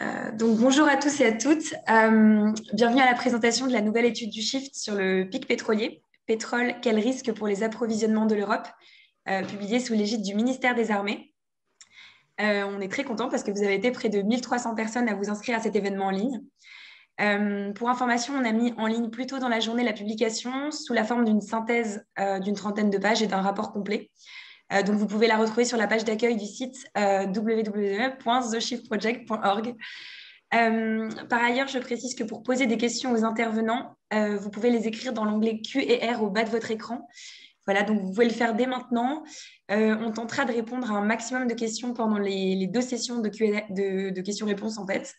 Euh, donc bonjour à tous et à toutes. Euh, bienvenue à la présentation de la nouvelle étude du Shift sur le pic pétrolier. Pétrole, quel risque pour les approvisionnements de l'Europe euh, publiée sous l'égide du ministère des Armées. on est très content parce que vous avez été près de 1300 personnes à vous inscrire à cet événement en ligne. pour information, on a mis en ligne plus tôt dans la journée la publication sous la forme d'une synthèse d'une trentaine de pages et d'un rapport complet. Euh, donc, vous pouvez la retrouver sur la page d'accueil du site euh, www.theshiftproject.org. Euh, par ailleurs, je précise que pour poser des questions aux intervenants, vous pouvez les écrire dans l'onglet Q et R au bas de votre écran. Voilà, donc vous pouvez le faire dès maintenant. on tentera de répondre à un maximum de questions pendant les, deux sessions de, questions-réponses. En fait,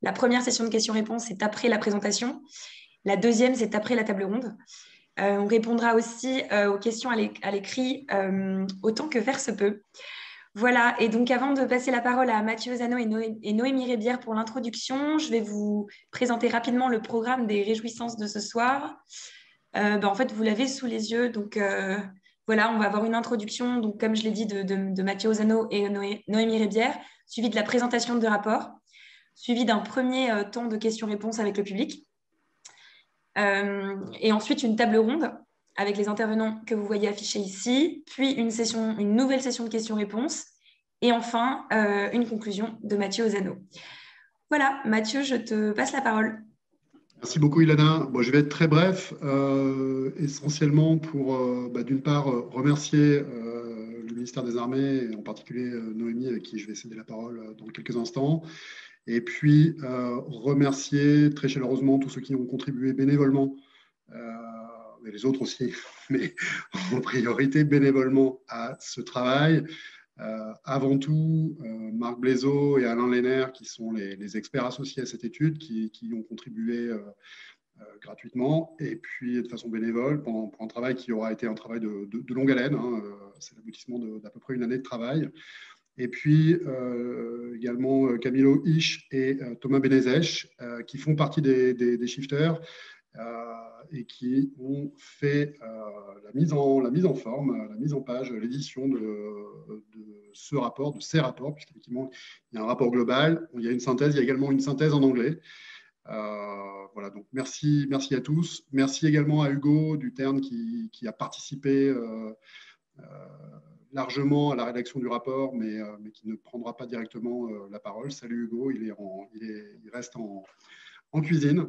la première session de questions-réponses c'est après la présentation. La deuxième, c'est après la table ronde. Euh, on répondra aussi euh, aux questions à l'écrit euh, autant que faire se peut. Voilà, et donc avant de passer la parole à Mathieu Zano et, Noémie Rébière pour l'introduction, je vais vous présenter rapidement le programme des réjouissances de ce soir. Ben, en fait, vous l'avez sous les yeux, donc voilà, on va avoir une introduction, comme je l'ai dit, de, Mathieu Zano et Noémie Rébière, suivi de la présentation de rapport, suivi d'un premier temps de questions-réponses avec le public. Euh, et ensuite, une table ronde avec les intervenants que vous voyez affichés ici, puis une, session, une nouvelle session de questions-réponses, et enfin, euh, une conclusion de Mathieu Ozano. Voilà, Mathieu, je te passe la parole. Merci beaucoup, Ilana. Bon, je vais être très bref, euh, essentiellement pour, bah, d'une part, remercier le ministère des Armées, et en particulier Noémie, avec qui je vais céder la parole dans quelques instants, et puis, euh, remercier très chaleureusement tous ceux qui ont contribué bénévolement, euh, les autres aussi, mais en priorité bénévolement à ce travail. Euh, avant tout, Marc Blaiseau et Alain Lenner, qui sont les, experts associés à cette étude, qui, ont contribué gratuitement et puis de façon bénévole pour, un travail qui aura été un travail de, longue haleine. Hein, c'est l'aboutissement d'à peu près une année de travail. Et puis euh, également euh, Camilo Isch et euh, Thomas Benezech, qui font partie des, des, shifters et qui ont fait la, mise en, la mise en forme, la mise en page, l'édition de, ce rapport, de ces rapports, puisqu'effectivement, il y a un rapport global, il y a une synthèse, il y a également une synthèse en anglais. voilà, donc merci, merci à tous. Merci également à Hugo Duterne qui, qui a participé largement à la rédaction du rapport, mais, euh, mais qui ne prendra pas directement euh, la parole. Salut Hugo, il, est il, reste en, cuisine.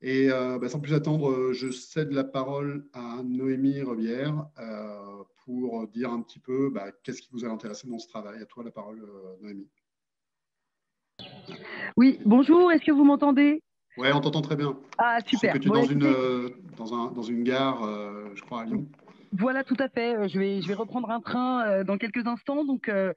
Et euh, bah, sans plus attendre, je cède la parole à Noémie Revière pour dire un petit peu bah, qu'est-ce qui vous a intéressé dans ce travail. À toi la parole, Noémie. Oui, bonjour, est-ce que vous m'entendez? Oui, on t'entend très bien. Ah, super. Je que tu es dans, une, dans, un, dans, une gare, je crois, à Lyon. Voilà, tout à fait. Euh, je vais, je vais reprendre un train euh, dans quelques instants, donc euh,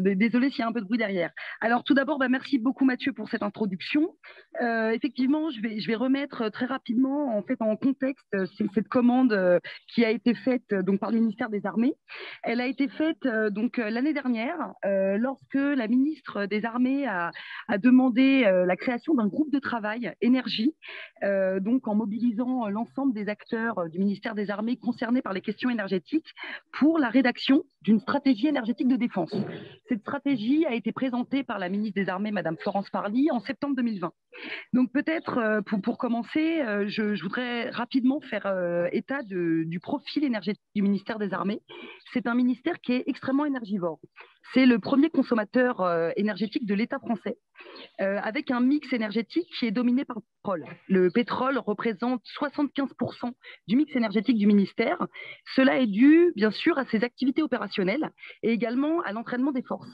désolé s'il y a un peu de bruit derrière. Alors tout d'abord, bah, merci beaucoup Mathieu pour cette introduction. effectivement, je vais, je vais remettre très rapidement en fait en contexte cette commande qui a été faite donc par le ministère des Armées. Elle a été faite donc l'année dernière lorsque la ministre des Armées a, a demandé la création d'un groupe de travail énergie, donc en mobilisant l'ensemble des acteurs du ministère des Armées concernés les questions énergétiques pour la rédaction d'une stratégie énergétique de défense. Cette stratégie a été présentée par la ministre des Armées, Madame Florence Parly, en septembre 2020. Donc peut-être euh, pour, pour, commencer, euh, je, voudrais rapidement faire euh, état du profil énergétique du ministère des Armées. C'est un ministère qui est extrêmement énergivore. C'est le premier consommateur énergétique de l'État français, avec un mix énergétique qui est dominé par le pétrole. Le pétrole représente 75% du mix énergétique du ministère. Cela est dû, bien sûr, à ses activités opérationnelles et également à l'entraînement des forces.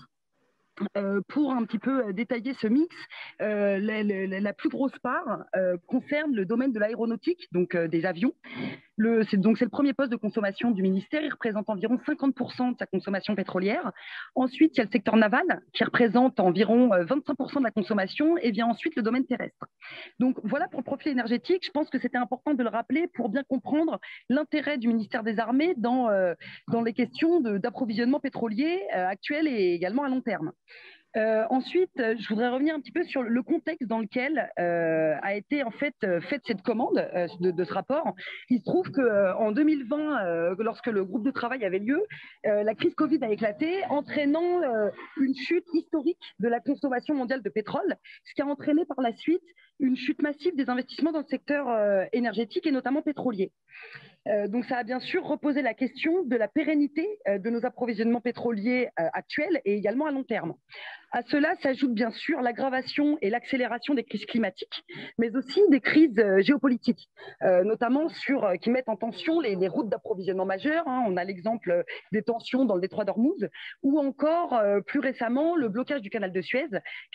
Euh, pour un petit peu euh, détailler ce mix, euh, la, plus grosse part concerne le domaine de l'aéronautique, donc des avions. C'est donc c'est le premier poste de consommation du ministère. Il représente environ 50% de sa consommation pétrolière. Ensuite, il y a le secteur naval qui représente environ 25% de la consommation et vient ensuite le domaine terrestre. Donc voilà pour le profil énergétique. Je pense que c'était important de le rappeler pour bien comprendre l'intérêt du ministère des Armées dans, dans les questions d'approvisionnement pétrolier actuel et également à long terme. Euh, ensuite, je voudrais revenir un petit peu sur le contexte dans lequel euh, a été en fait faite cette commande de, ce rapport. Il se trouve qu'en 2020, lorsque le groupe de travail avait lieu, la crise Covid a éclaté, entraînant une chute historique de la consommation mondiale de pétrole, ce qui a entraîné par la suite une chute massive des investissements dans le secteur énergétique et notamment pétrolier. Euh, donc, ça a bien sûr reposé la question de la pérennité euh, de nos approvisionnements pétroliers euh, actuels et également à long terme. À cela s'ajoute bien sûr l'aggravation et l'accélération des crises climatiques, mais aussi des crises euh, géopolitiques, euh, notamment sur, euh, qui mettent en tension les, routes d'approvisionnement majeures. Hein. On a l'exemple des tensions dans le détroit d'Ormuz, ou encore plus récemment le blocage du canal de Suez,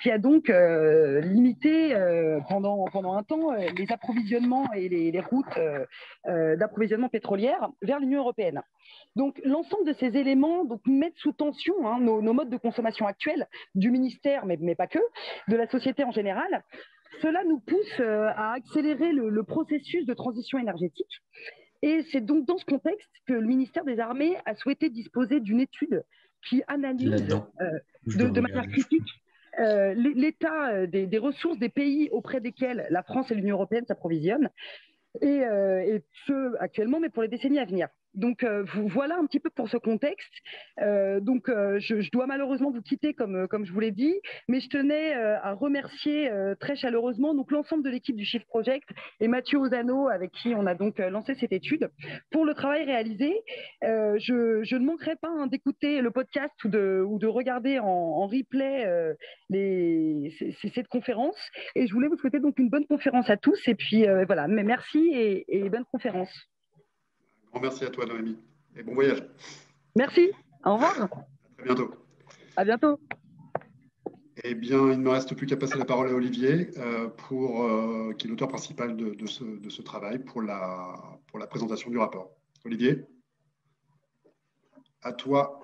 qui a donc limité pendant, pendant un temps les approvisionnements et les, routes d'approvisionnement pétrolière vers l'Union européenne. Donc l'ensemble de ces éléments donc, mettent sous tension hein, nos, nos, modes de consommation actuels du ministère, mais, mais, pas que, de la société en général. Cela nous pousse euh, à accélérer le, processus de transition énergétique. Et c'est donc dans ce contexte que le ministère des Armées a souhaité disposer d'une étude qui analyse euh, de, manière critique euh, l'état des, des, ressources des pays auprès desquels la France et l'Union européenne s'approvisionnent, et, et, ce actuellement, mais pour les décennies à venir. Donc euh, voilà un petit peu pour ce contexte. Euh, donc euh, je, dois malheureusement vous quitter comme, comme je vous l'ai dit, mais je tenais à remercier très chaleureusement l'ensemble de l'équipe du Shift Project et Mathieu Ozano avec qui on a donc lancé cette étude pour le travail réalisé. Je, ne manquerai pas hein, d'écouter le podcast ou de, ou de regarder en, replay cette conférence et je voulais vous souhaiter donc une bonne conférence à tous et puis voilà, mais merci et bonne conférence grand merci à toi, Noémie. Et bon voyage. Merci. Au revoir. À très bientôt. À bientôt. Eh bien, il ne me reste plus qu'à passer la parole à Olivier, euh, pour, euh, qui est l'auteur principal de, ce, de, ce, travail, pour la, pour la présentation du rapport. Olivier, à toi.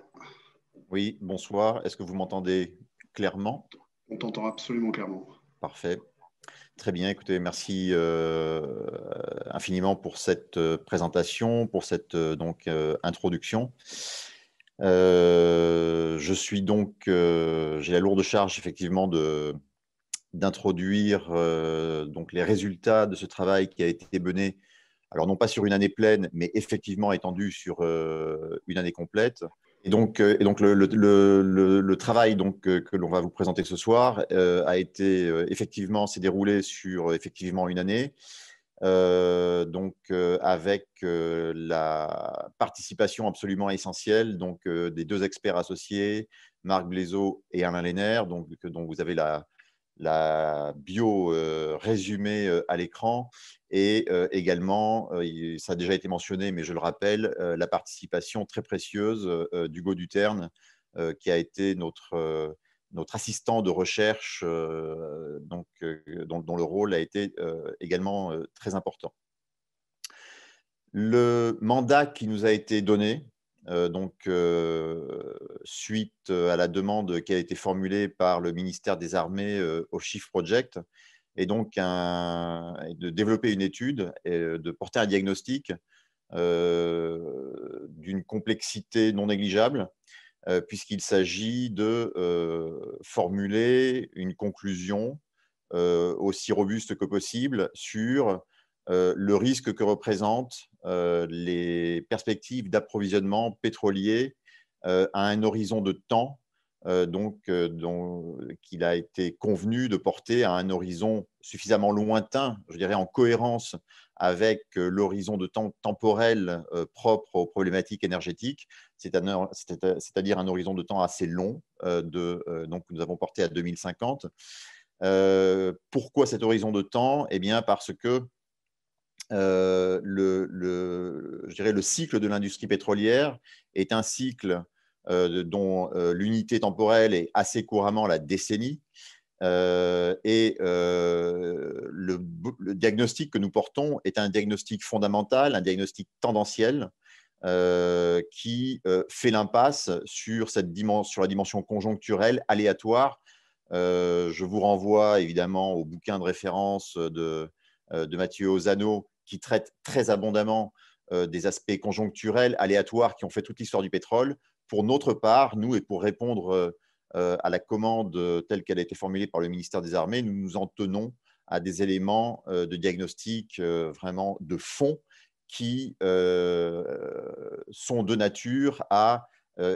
Oui, bonsoir. Est-ce que vous m'entendez clairement? On t'entend absolument clairement. Parfait. Très bien, écoutez, merci euh, infiniment pour cette euh, présentation, pour cette euh, donc, introduction. je suis donc, j'ai la lourde charge effectivement d'introduire donc les résultats de ce travail qui a été mené, alors non pas sur une année pleine, mais effectivement étendu sur une année complète. Et donc, euh, et donc le, travail euh, que l'on va vous présenter ce soir euh, a été effectivement s'est déroulé sur effectivement une année, donc avec la participation absolument essentielle donc des deux experts associés, Marc Blaiseau et Alain Léner, donc dont vous avez la, bio résumée à l'écran et également, ça a déjà été mentionné, mais je le rappelle, la participation très précieuse d'Hugo Duterne, qui a été notre, notre assistant de recherche, donc, dont, dont, le rôle a été également très important. Le mandat qui nous a été donné, donc, suite à la demande qui a été formulée par le ministère des Armées au Chief Project, et donc de développer une étude et de porter un diagnostic d'une complexité non négligeable, puisqu'il s'agit de formuler une conclusion aussi robuste que possible sur le risque que représentent les perspectives d'approvisionnement pétrolier à un horizon de temps donc, qu'il a été convenu de porter à un horizon suffisamment lointain, je dirais en cohérence avec l'horizon de temps temporel propre aux problématiques énergétiques, c'est-à-dire un horizon de temps assez long, de, donc nous avons porté à 2050. pourquoi cet horizon de temps? Eh bien, parce que euh, le, cycle de l'industrie pétrolière est un cycle euh, dont euh, l'unité temporelle est assez couramment la décennie. et le, diagnostic que nous portons est un diagnostic fondamental, un diagnostic tendanciel qui fait l'impasse sur, sur la dimension conjoncturelle aléatoire. je vous renvoie évidemment au bouquin de référence de, de Mathieu Ozano qui traite très abondamment euh, des aspects conjoncturels, aléatoires, qui ont fait toute l'histoire du pétrole. Pour notre part, nous, et pour répondre euh, à la commande telle qu'elle a été formulée par le ministère des Armées, nous nous en tenons à des éléments de diagnostic vraiment de fond qui sont de nature à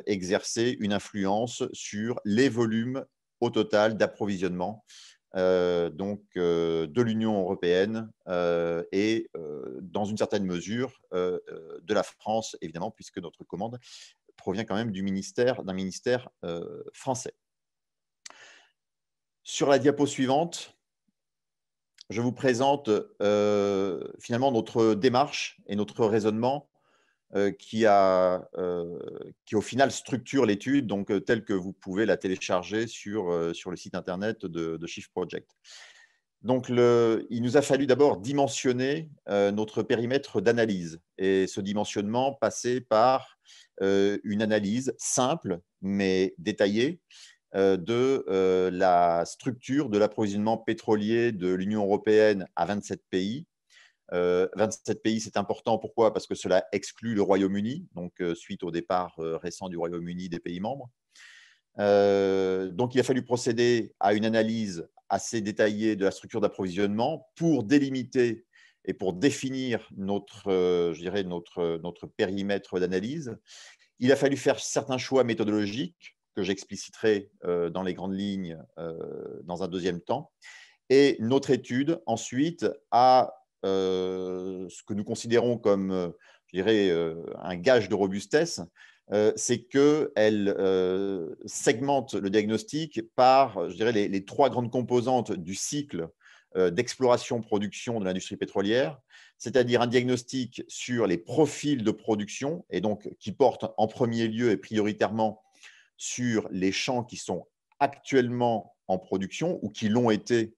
exercer une influence sur les volumes au total d'approvisionnement de l'Union européenne et dans une certaine mesure de la France, évidemment, puisque notre commande provient quand même du ministère, d'un ministère français. Sur la diapo suivante, je vous présente finalement notre démarche et notre raisonnement euh, qui, a, euh, qui au final structure l'étude, donc euh, telle que vous pouvez la télécharger sur, sur le site internet de Shift Project. Donc, il nous a fallu d'abord dimensionner notre périmètre d'analyse et ce dimensionnement passait par une analyse simple mais détaillée de la structure de l'approvisionnement pétrolier de l'Union européenne à 27 pays 27 euh, pays, c'est important. Pourquoi? Parce que cela exclut le Royaume-Uni, donc euh, suite au départ euh, récent du Royaume-Uni des pays membres. donc, il a fallu procéder à une analyse assez détaillée de la structure d'approvisionnement pour délimiter et pour définir notre, je dirais, notre, notre périmètre d'analyse. Il a fallu faire certains choix méthodologiques que j'expliciterai dans les grandes lignes dans un deuxième temps. Et notre étude, ensuite, a euh, ce que nous considérons comme, euh, je dirais, euh, un gage de robustesse, c'est qu'elle segmente le diagnostic par, je dirais, les, trois grandes composantes du cycle d'exploration-production de l'industrie pétrolière, c'est-à-dire un diagnostic sur les profils de production, et donc qui porte en premier lieu et prioritairement sur les champs qui sont actuellement en production ou qui l'ont été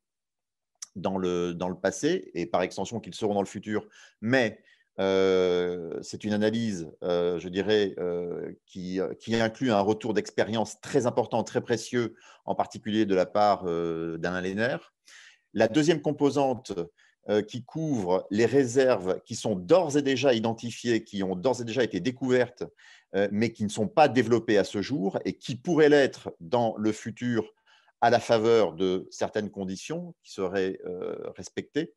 dans le, dans le passé et par extension qu'ils seront dans le futur, mais euh, c'est une analyse, euh, je dirais, euh, qui, inclut un retour d'expérience très important, très précieux, en particulier de la part d'Alain Lenner. La deuxième composante qui couvre les réserves qui sont d'ores et déjà identifiées, qui ont d'ores et déjà été découvertes, mais qui ne sont pas développées à ce jour et qui pourraient l'être dans le futur à la faveur de certaines conditions qui seraient euh, respectées.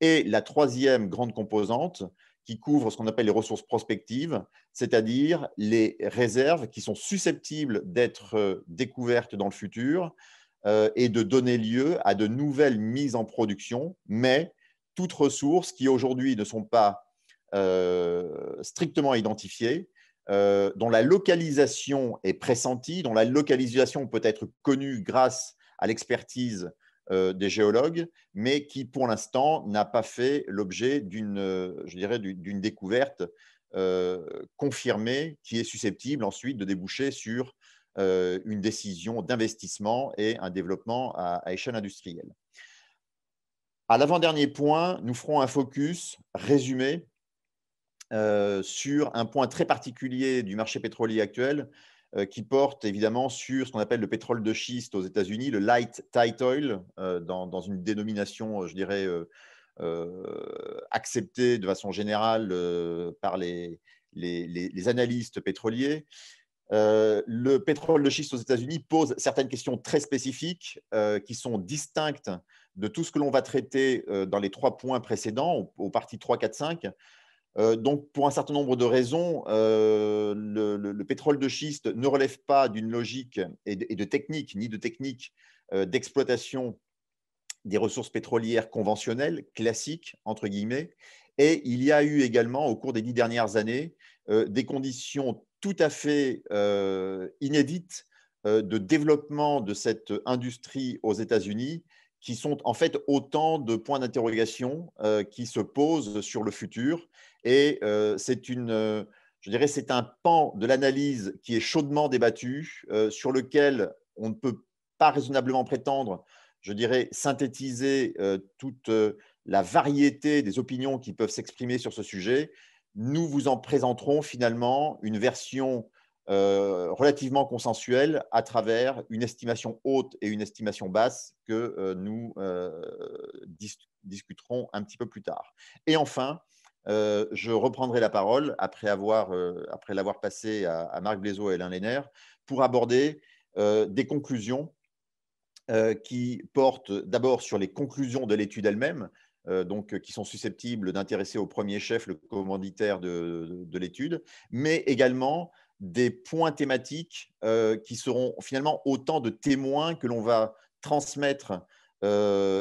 Et la troisième grande composante qui couvre ce qu'on appelle les ressources prospectives, c'est-à-dire les réserves qui sont susceptibles d'être euh, découvertes dans le futur euh, et de donner lieu à de nouvelles mises en production, mais toutes ressources qui aujourd'hui ne sont pas strictement identifiées euh, dont la localisation est pressentie, dont la localisation peut être connue grâce à l'expertise euh, des géologues, mais qui pour l'instant n'a pas fait l'objet d'une, je dirais, d'une découverte euh, confirmée qui est susceptible ensuite de déboucher sur une décision d'investissement et un développement à, échelle industrielle. À l'avant-dernier point, nous ferons un focus résumé euh, sur un point très particulier du marché pétrolier actuel euh, qui porte évidemment sur ce qu'on appelle le pétrole de schiste aux États-Unis, le light tight oil, euh, dans, une dénomination, je dirais, acceptée de façon générale par les, analystes pétroliers. le pétrole de schiste aux États-Unis pose certaines questions très spécifiques qui sont distinctes de tout ce que l'on va traiter dans les trois points précédents, aux parties 3, 4, 5. Euh, donc, pour un certain nombre de raisons, euh, le, pétrole de schiste ne relève pas d'une logique et de, technique, ni de technique euh, d'exploitation des ressources pétrolières conventionnelles, classiques, entre guillemets. Et il y a eu également, au cours des dix dernières années, des conditions tout à fait inédites de développement de cette industrie aux États-Unis qui sont en fait autant de points d'interrogation qui se posent sur le futur et euh, euh, c'est un pan de l'analyse qui est chaudement débattu, euh, sur lequel on ne peut pas raisonnablement prétendre, je dirais, synthétiser toute la variété des opinions qui peuvent s'exprimer sur ce sujet. Nous vous en présenterons finalement une version relativement consensuelle à travers une estimation haute et une estimation basse que nous discuterons un petit peu plus tard. Et enfin, euh, je reprendrai la parole après, euh, l'avoir passé à, Marc Blaiseau et Alain Lenner pour aborder des conclusions qui portent d'abord sur les conclusions de l'étude elle-même, donc qui sont susceptibles d'intéresser au premier chef le commanditaire de l'étude, mais également des points thématiques qui seront finalement autant de témoins que l'on va transmettre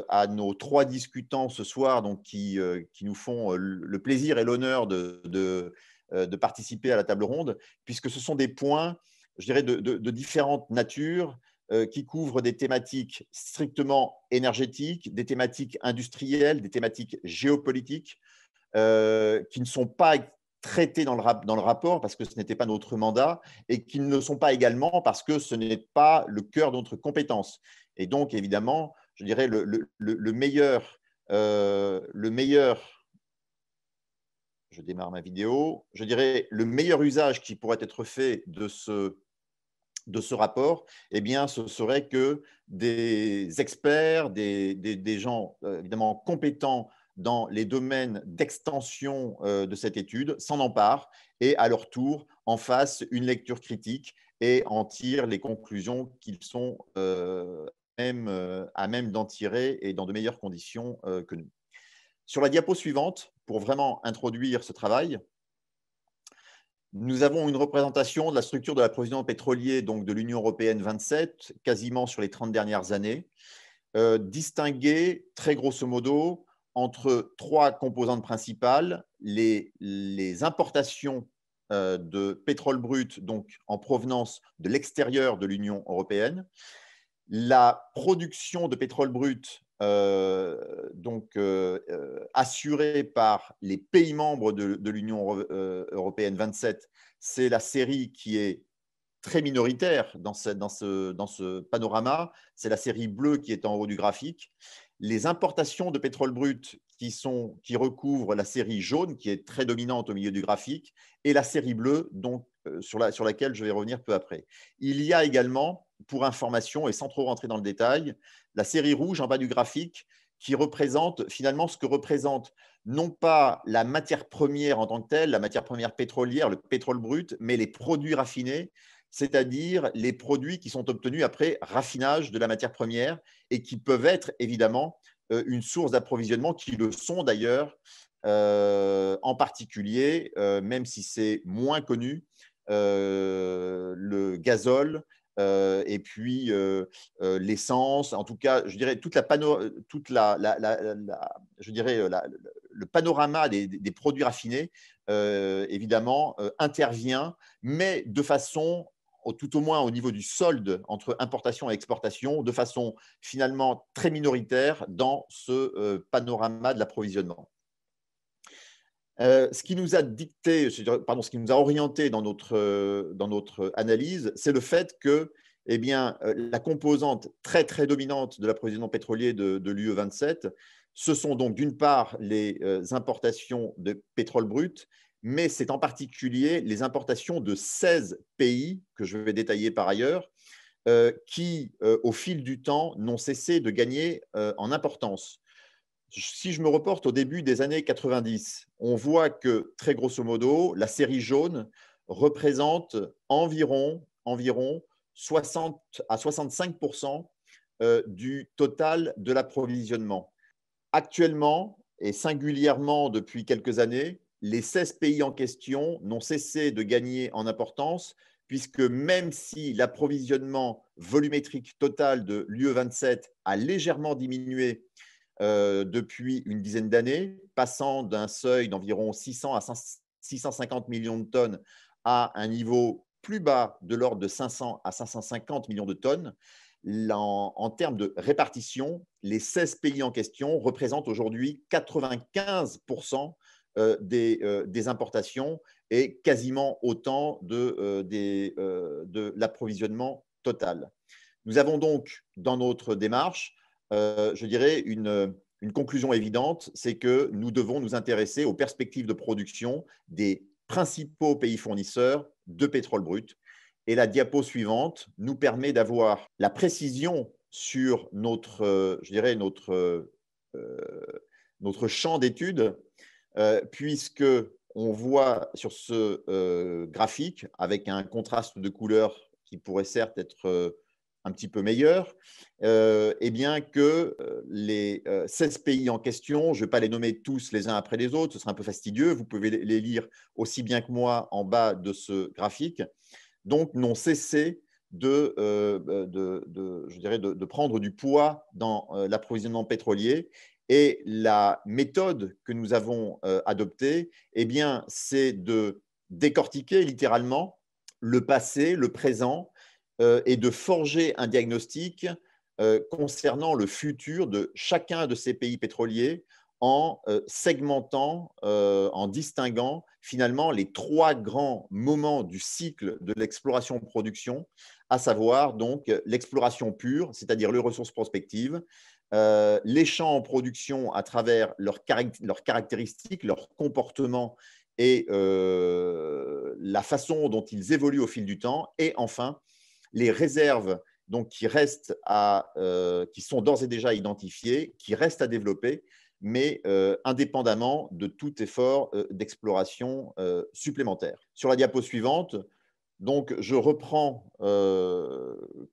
à nos trois discutants ce soir, donc qui, qui nous font le plaisir et l'honneur de, de, participer à la table ronde, puisque ce sont des points, je dirais, de, différentes natures qui couvrent des thématiques strictement énergétiques, des thématiques industrielles, des thématiques géopolitiques, qui ne sont pas traités dans le, dans le rapport parce que ce n'était pas notre mandat et qui ne le sont pas également parce que ce n'est pas le cœur de notre compétence. Et donc, évidemment, je dirais le, le, le meilleur, euh, le meilleur, je démarre ma vidéo, je dirais le meilleur usage qui pourrait être fait de ce, de ce rapport, eh bien, ce serait que des experts, des, des, gens euh, évidemment compétents dans les domaines d'extension euh, de cette étude s'en emparent et à leur tour en fassent une lecture critique et en tirent les conclusions qu'ils sont même, euh, à même d'en tirer et dans de meilleures conditions que nous. Sur la diapo suivante, pour vraiment introduire ce travail, nous avons une représentation de la structure de l'approvisionnement pétrolier donc de l'Union européenne 27, quasiment sur les 30 dernières années, distinguée très grosso modo entre trois composantes principales, les, importations euh, de pétrole brut, donc en provenance de l'extérieur de l'Union européenne, la production de pétrole brut euh, donc euh, assurée par les pays membres de, l'Union européenne 27, c'est la série qui est très minoritaire dans ce panorama. C'est la série bleue qui est en haut du graphique les importations de pétrole brut qui, sont, qui recouvrent la série jaune, qui est très dominante au milieu du graphique, et la série bleue, donc, euh, sur laquelle je vais revenir peu après. Il y a également, pour information, et sans trop rentrer dans le détail, la série rouge en bas du graphique, qui représente finalement ce que représente non pas la matière première en tant que telle, la matière première pétrolière, le pétrole brut, mais les produits raffinés c'est-à-dire les produits qui sont obtenus après raffinage de la matière première et qui peuvent être évidemment euh, une source d'approvisionnement, qui le sont d'ailleurs, euh, en particulier, euh, même si c'est moins connu, le gazole et puis l'essence, en tout cas, je dirais toute la, toute la, je dirais le panorama des, des produits raffinés, évidemment, intervient, mais de façon tout au moins au niveau du solde entre importation et exportation, de façon finalement très minoritaire dans ce euh, panorama de l'approvisionnement. Euh, ce qui nous a dicté, pardon, ce qui nous a orienté dans notre, euh, dans notre analyse, c'est le fait que eh bien, la composante très très dominante de l'approvisionnement pétrolier de, de l'UE27, ce sont donc d'une part les importations de pétrole brut mais c'est en particulier les importations de 16 pays, que je vais détailler par ailleurs, euh, qui, euh, au fil du temps, n'ont cessé de gagner euh, en importance. Si je me reporte au début des années 90, on voit que, très grosso modo, la série jaune représente environ, environ 60 à 65% du total de l'approvisionnement. Actuellement, et singulièrement depuis quelques années, les 16 pays en question n'ont cessé de gagner en importance, puisque même si l'approvisionnement volumétrique total de l'UE27 a légèrement diminué euh, depuis une dizaine d'années, passant d'un seuil d'environ 600 à 650 millions de tonnes à un niveau plus bas de l'ordre de 500 à 550 millions de tonnes, en, termes de répartition, les 16 pays en question représentent aujourd'hui 95% euh, euh, des, importations et quasiment autant de l'approvisionnement total. Nous avons donc dans notre démarche, je dirais, une, conclusion évidente, c'est que nous devons nous intéresser aux perspectives de production des principaux pays fournisseurs de pétrole brut. Et la diapo suivante nous permet d'avoir la précision sur notre, je dirais, notre, notre champ d'études euh, puisque on voit sur ce euh, graphique, avec un contraste de couleurs qui pourrait certes être un petit peu meilleure, eh bien que les 16 pays en question, je ne vais pas les nommer tous les uns après les autres, ce sera un peu fastidieux, vous pouvez les lire aussi bien que moi en bas de ce graphique, donc n'ont cessé de, de, je dirais de, prendre du poids dans l'approvisionnement pétrolier. Et la méthode que nous avons adoptée, eh bien, c'est de décortiquer littéralement le passé, le présent, et de forger un diagnostic concernant le futur de chacun de ces pays pétroliers en segmentant, en distinguant finalement les trois grands moments du cycle de l'exploration-production, à savoir donc l'exploration pure, c'est-à-dire les ressources prospectives, les champs en production à travers leurs, caractéristiques, leurs comportements et la façon dont ils évoluent au fil du temps, et enfin les réserves donc, qui, restent à, qui sont d'ores et déjà identifiées, qui restent à développer, mais indépendamment de tout effort d'exploration supplémentaire. Sur la diapo suivante, donc, je reprends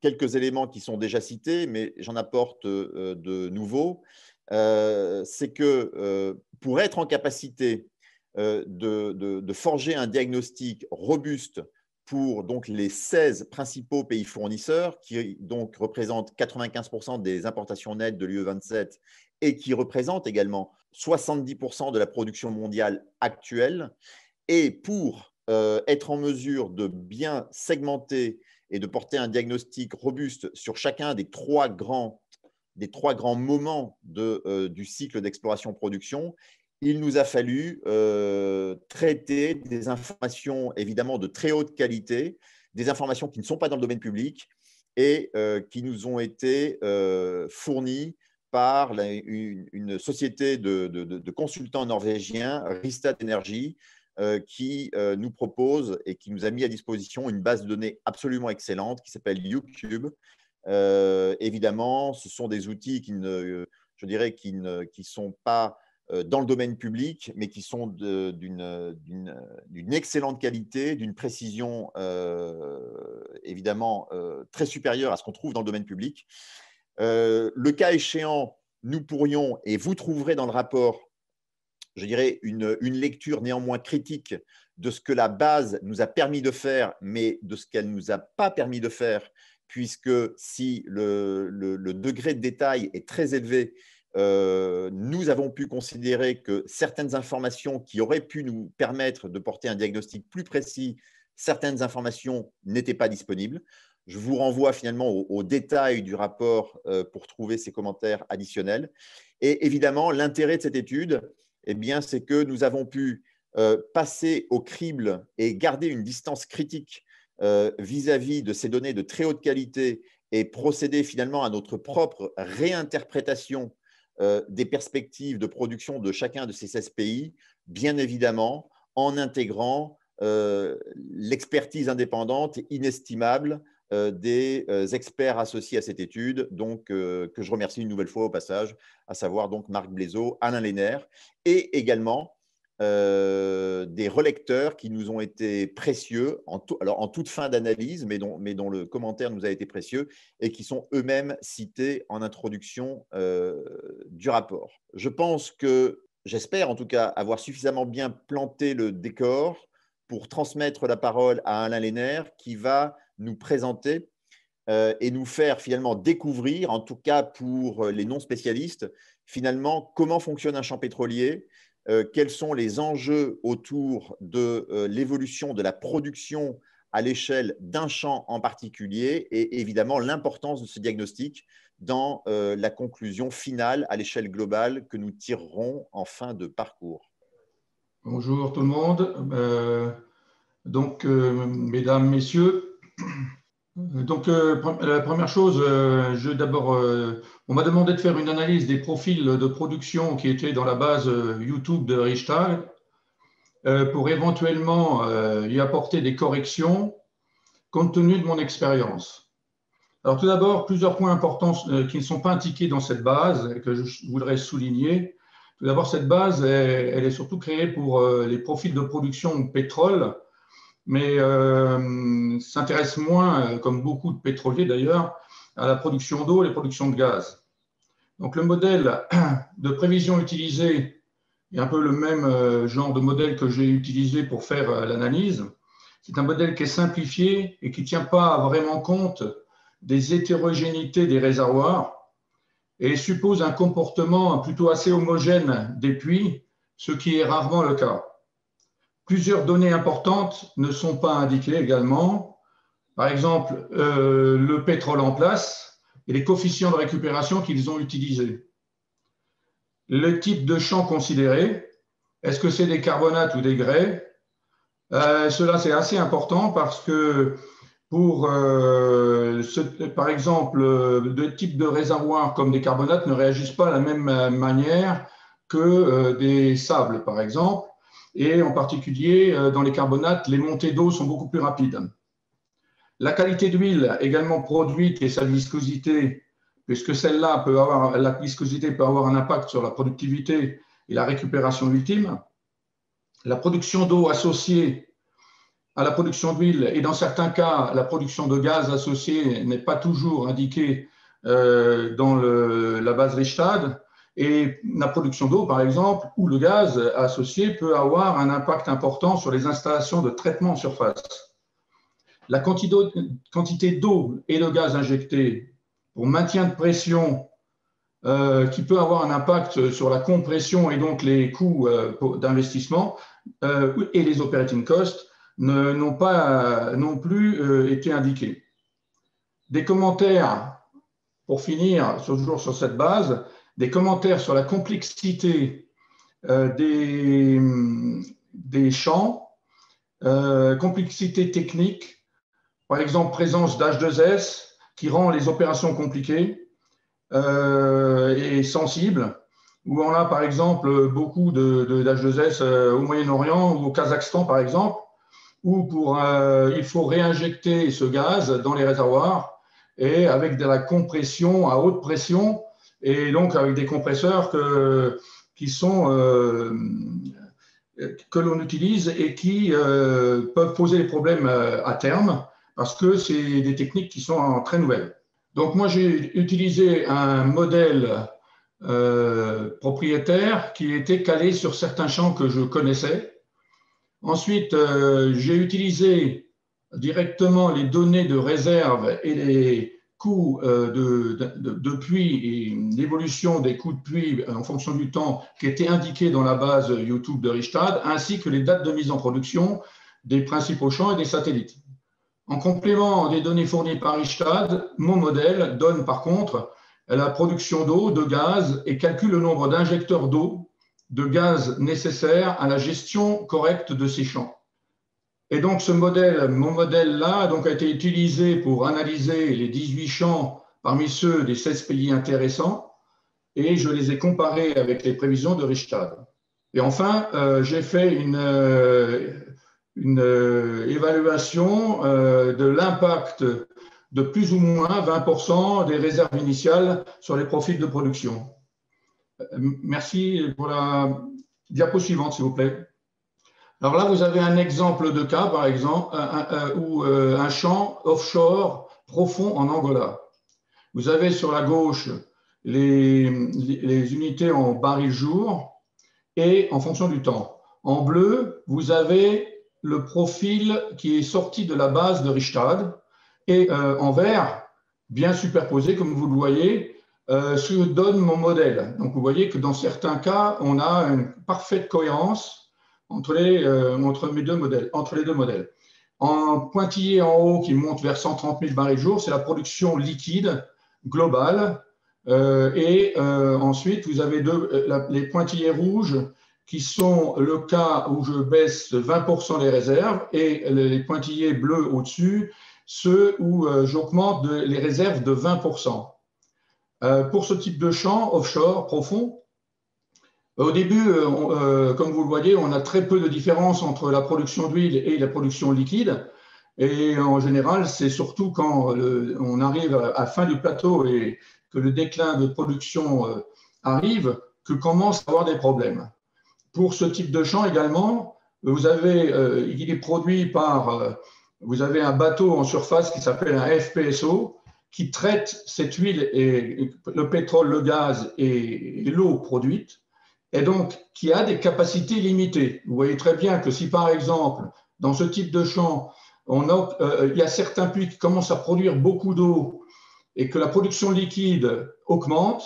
quelques éléments qui sont déjà cités, mais j'en apporte de nouveaux. C'est que pour être en capacité de, forger un diagnostic robuste pour donc les 16 principaux pays fournisseurs, qui donc représentent 95% des importations nettes de l'UE27 et qui représentent également 70% de la production mondiale actuelle, et pour euh, être en mesure de bien segmenter et de porter un diagnostic robuste sur chacun des trois grands, des trois grands moments de, euh, du cycle d'exploration-production, il nous a fallu euh, traiter des informations évidemment de très haute qualité, des informations qui ne sont pas dans le domaine public et euh, qui nous ont été euh, fournies par une, société de, consultants norvégiens, Ristad Energy, qui nous propose et qui nous a mis à disposition une base de données absolument excellente qui s'appelle YouCube. évidemment, ce sont des outils qui ne, je dirais, qui ne qui sont pas dans le domaine public, mais qui sont d'une excellente qualité, d'une précision euh, évidemment euh, très supérieure à ce qu'on trouve dans le domaine public. le cas échéant, nous pourrions, et vous trouverez dans le rapport, je dirais, une, lecture néanmoins critique de ce que la base nous a permis de faire, mais de ce qu'elle ne nous a pas permis de faire, puisque si le, le degré de détail est très élevé, euh, nous avons pu considérer que certaines informations qui auraient pu nous permettre de porter un diagnostic plus précis, certaines informations n'étaient pas disponibles. Je vous renvoie finalement aux, détails du rapport euh, pour trouver ces commentaires additionnels. Et évidemment, l'intérêt de cette étude, eh bien, c'est que nous avons pu euh, passer au crible et garder une distance critique vis-à-vis -vis de ces données de très haute qualité et procéder finalement à notre propre réinterprétation euh, des perspectives de production de chacun de ces 16 pays, bien évidemment en intégrant euh, l'expertise indépendante inestimable euh, des experts associés à cette étude, donc, que je remercie une nouvelle fois au passage, à savoir donc Marc Blaiseau, Alain Léner, et également euh, des relecteurs qui nous ont été précieux, en, alors en toute fin d'analyse, mais dont, mais dont le commentaire nous a été précieux, et qui sont eux-mêmes cités en introduction euh, du rapport. Je pense que, j'espère en tout cas, avoir suffisamment bien planté le décor pour transmettre la parole à Alain Léner, qui va nous présenter euh, et nous faire finalement découvrir, en tout cas pour les non-spécialistes, finalement comment fonctionne un champ pétrolier, euh, quels sont les enjeux autour de euh, l'évolution de la production à l'échelle d'un champ en particulier et évidemment l'importance de ce diagnostic dans euh, la conclusion finale à l'échelle globale que nous tirerons en fin de parcours? Bonjour tout le monde. donc, mesdames, messieurs, donc, euh, la première chose, euh, je d'abord, euh, on m'a demandé de faire une analyse des profils de production qui étaient dans la base YouTube de Richtag pour éventuellement y apporter des corrections compte tenu de mon expérience. Alors, tout d'abord, plusieurs points importants qui ne sont pas indiqués dans cette base et que je voudrais souligner. Tout d'abord, cette base, elle est surtout créée pour les profils de production pétrole mais euh, s'intéresse moins, euh, comme beaucoup de pétroliers d'ailleurs, à la production d'eau et la production de gaz. Donc le modèle de prévision utilisé est un peu le même euh, genre de modèle que j'ai utilisé pour faire l'analyse. C'est un modèle qui est simplifié et qui ne tient pas vraiment compte des hétérogénéités des réservoirs et suppose un comportement plutôt assez homogène des puits, ce qui est rarement le cas. Plusieurs données importantes ne sont pas indiquées également. Par exemple, euh, le pétrole en place et les coefficients de récupération qu'ils ont utilisés. Le type de champ considéré, est-ce que c'est des carbonates ou des grès? Euh, Cela, c'est assez important parce que pour, euh, par exemple, des types de réservoirs comme des carbonates ne réagissent pas de la même manière que des sables, par exemple et en particulier euh, dans les carbonates, les montées d'eau sont beaucoup plus rapides. La qualité d'huile également produite et sa viscosité, puisque celle-là peut avoir, la viscosité peut avoir un impact sur la productivité et la récupération ultime. La production d'eau associée à la production d'huile et dans certains cas, la production de gaz associée n'est pas toujours indiquée euh, dans la base Richtad. Et la production d'eau, par exemple, ou le gaz associé peut avoir un impact important sur les installations de traitement en surface. La quantité d'eau et de gaz injecté pour maintien de pression euh, qui peut avoir un impact sur la compression et donc les coûts euh, d'investissement euh, et les operating costs n'ont pas non plus été indiqués. Des commentaires, pour finir, toujours sur cette base, des commentaires sur la complexité euh, des, champs, euh, complexité technique, par exemple présence d'H2S qui rend les opérations compliquées euh, et sensibles, où on a par exemple beaucoup d'H2S de, au Moyen-Orient ou au Kazakhstan par exemple, où il faut réinjecter ce gaz dans les réservoirs et avec de la compression à haute pression et donc avec des compresseurs que, qui sont, euh, que l'on utilise et qui euh, peuvent poser des problèmes euh, à terme parce que c'est des techniques qui sont très nouvelles. Donc moi j'ai utilisé un modèle propriétaire qui était calé sur certains champs que je connaissais. Ensuite, j'ai utilisé directement les données de réserve et les, coûts euh, de, et l'évolution des coûts de puits en fonction du temps qui étaient indiqués dans la base YouTube de Richtad, ainsi que les dates de mise en production des principaux champs et des satellites. En complément des données fournies par Richtad, mon modèle donne par contre la production d'eau, de gaz et calcule le nombre d'injecteurs d'eau, de gaz nécessaires à la gestion correcte de ces champs. Et donc, ce modèle, mon modèle-là, a été utilisé pour analyser les 18 champs parmi ceux des 16 pays intéressants et je les ai comparés avec les prévisions de Richtad. Et enfin, euh, j'ai fait une, euh, euh, évaluation de l'impact de plus ou moins 20% des réserves initiales sur les profits de production. Merci pour la diapo suivante, s'il vous plaît. Alors là, vous avez un exemple de cas, par exemple, où euh, un champ offshore profond en Angola. Vous avez sur la gauche les, unités en baril jour et en fonction du temps. En bleu, vous avez le profil qui est sorti de la base de Richtad et euh, en vert, bien superposé, comme vous le voyez, euh, ce que donne mon modèle. Donc vous voyez que dans certains cas, on a une parfaite cohérence entre les, euh, entre mes deux modèles, entre les deux modèles. En pointillé en haut qui monte vers 130 000 barils jour, c'est la production liquide globale. Euh, et euh, ensuite, vous avez deux, les pointillés rouges qui sont le cas où je baisse de 20% les réserves et les pointillés bleus au-dessus, ceux où j'augmente les réserves de 20%. pour ce type de champ offshore profond, au début, euh, euh, comme vous le voyez, on a très peu de différence entre la production d'huile et la production liquide. Et en général, c'est surtout quand on arrive à la fin du plateau et que le déclin de production euh, arrive que commence à avoir des problèmes. Pour ce type de champ également, vous avez, il est produit par, vous avez un bateau en surface qui s'appelle un FPSO qui traite cette huile et le pétrole, le gaz et l'eau produite, et donc qui a des capacités limitées. Vous voyez très bien que si par exemple, dans ce type de champ, on euh, il y a certains puits qui commencent à produire beaucoup d'eau et que la production liquide augmente,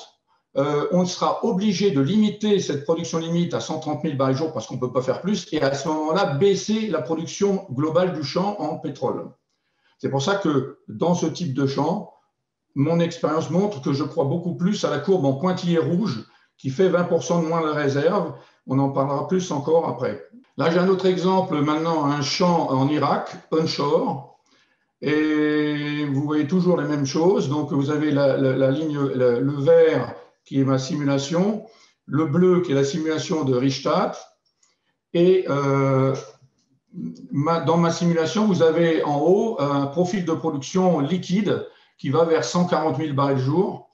euh, on sera obligé de limiter cette production limite à 130 000 barils jour parce qu'on ne peut pas faire plus, et à ce moment-là, baisser la production globale du champ en pétrole. C'est pour ça que dans ce type de champ, mon expérience montre que je crois beaucoup plus à la courbe en pointillé rouge qui fait 20% de moins de réserve. On en parlera plus encore après. Là, j'ai un autre exemple maintenant, un champ en Irak, onshore. Et vous voyez toujours les mêmes choses. Donc, vous avez la, ligne, le, vert qui est ma simulation, le bleu qui est la simulation de Richthofen. Et euh, dans ma simulation, vous avez en haut un profil de production liquide qui va vers 140 000 barils jour.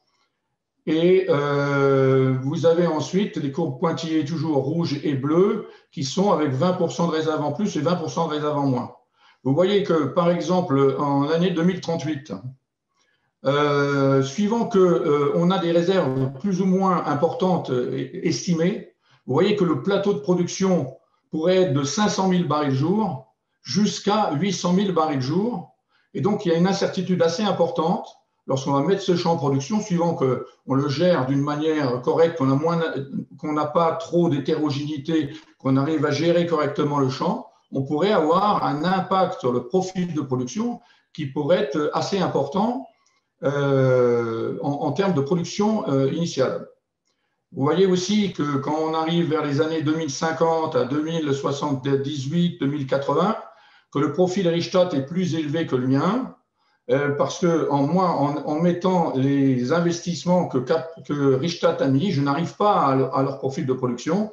Et euh, vous avez ensuite les courbes pointillées toujours rouges et bleues qui sont avec 20% de réserve en plus et 20% de réserve en moins. Vous voyez que, par exemple, en année 2038, euh, suivant qu'on euh, a des réserves plus ou moins importantes estimées, vous voyez que le plateau de production pourrait être de 500 000 barils jour jusqu'à 800 000 barils jour. Et donc, il y a une incertitude assez importante lorsqu'on va mettre ce champ en production, suivant qu'on le gère d'une manière correcte, qu'on n'a pas trop d'hétérogénéité, qu'on arrive à gérer correctement le champ, on pourrait avoir un impact sur le profil de production qui pourrait être assez important euh, en, termes de production euh, initiale. Vous voyez aussi que quand on arrive vers les années 2050 à 2078, 2080, que le profil Richthofen est plus élevé que le mien, parce que en, mettant les investissements que, que a mis, je n'arrive pas à, leur profil de production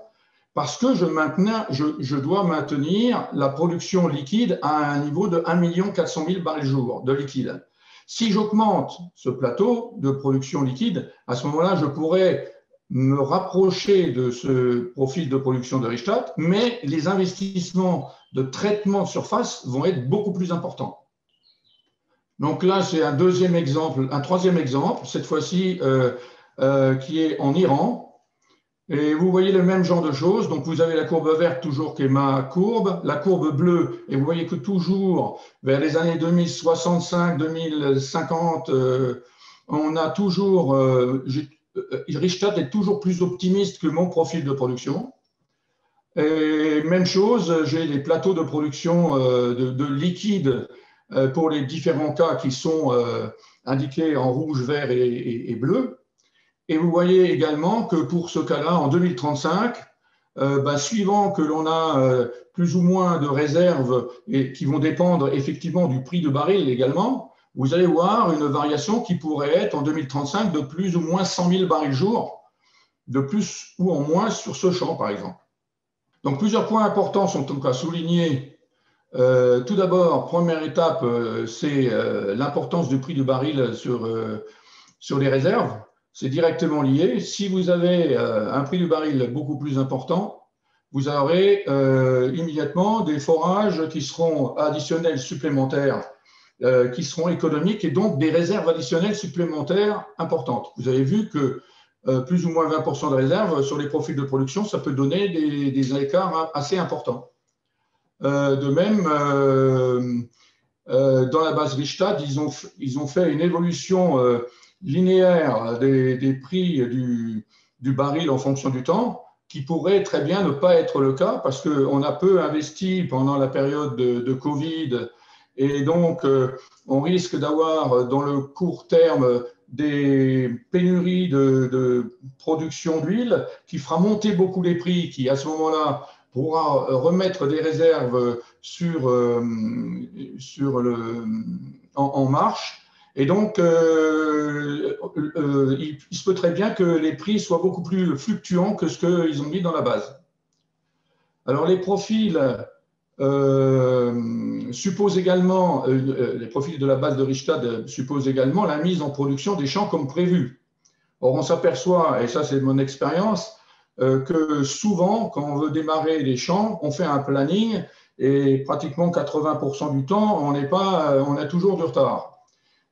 parce que je, dois maintenir la production liquide à un niveau de 1 400 000 barils jour de liquide. Si j'augmente ce plateau de production liquide, à ce moment-là, je pourrais me rapprocher de ce profil de production de Richthofen, mais les investissements de traitement surface vont être beaucoup plus importants. Donc là, c'est un deuxième exemple, un troisième exemple, cette fois-ci euh, euh, qui est en Iran. Et vous voyez le même genre de choses. Donc vous avez la courbe verte toujours qui est ma courbe, la courbe bleue, et vous voyez que toujours vers les années 2065-2050, euh, on a toujours, Richthofen est toujours plus optimiste que mon profil de production. Et même chose, j'ai les plateaux de production de, de liquide pour les différents cas qui sont euh, indiqués en rouge, vert et, bleu. Et vous voyez également que pour ce cas-là, en 2035, euh, bah, suivant que l'on a plus ou moins de réserves et qui vont dépendre effectivement du prix de baril également, vous allez voir une variation qui pourrait être en 2035 de plus ou moins 100 000 barils jour, de plus ou en moins sur ce champ, par exemple. Donc plusieurs points importants sont en tout cas soulignés euh, tout d'abord, première étape, euh, c'est euh, l'importance du prix du baril sur, les réserves. C'est directement lié. Si vous avez un prix du baril beaucoup plus important, vous aurez immédiatement des forages qui seront additionnels supplémentaires, qui seront économiques et donc des réserves additionnelles supplémentaires importantes. Vous avez vu que plus ou moins 20% de réserves sur les profils de production, ça peut donner des écarts assez importants. Euh, de même, euh, euh, dans la base Richtad, ils ont, ils ont fait une évolution linéaire des, prix du, baril en fonction du temps, qui pourrait très bien ne pas être le cas parce qu'on a peu investi pendant la période de, Covid et donc on risque d'avoir dans le court terme des pénuries de, de production d'huile qui fera monter beaucoup les prix, qui à ce moment-là pourra euh, remettre des réserves sur, euh, sur le, en, marche. Et donc, euh, il, se peut très bien que les prix soient beaucoup plus fluctuants que ce qu'ils ont mis dans la base. Alors, les profils supposent également, les profils de la base de Richtad supposent également la mise en production des champs comme prévu. Or, on s'aperçoit, et ça c'est mon expérience, euh, que souvent, quand on veut démarrer les champs, on fait un planning et pratiquement 80% du temps, on, pas, euh, on a toujours du retard.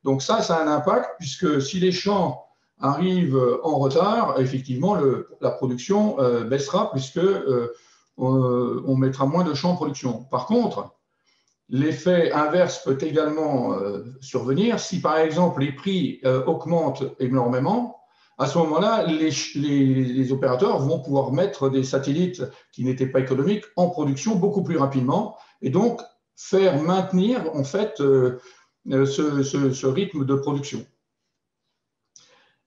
Donc ça, ça a un impact puisque si les champs arrivent en retard, effectivement, la production baissera puisque on mettra moins de champs en production. Par contre, L'effet inverse peut également euh, survenir si, par exemple, les prix euh, augmentent énormément. À ce moment-là, les, opérateurs vont pouvoir mettre des satellites qui n'étaient pas économiques en production beaucoup plus rapidement et donc faire maintenir en fait euh, ce, rythme de production.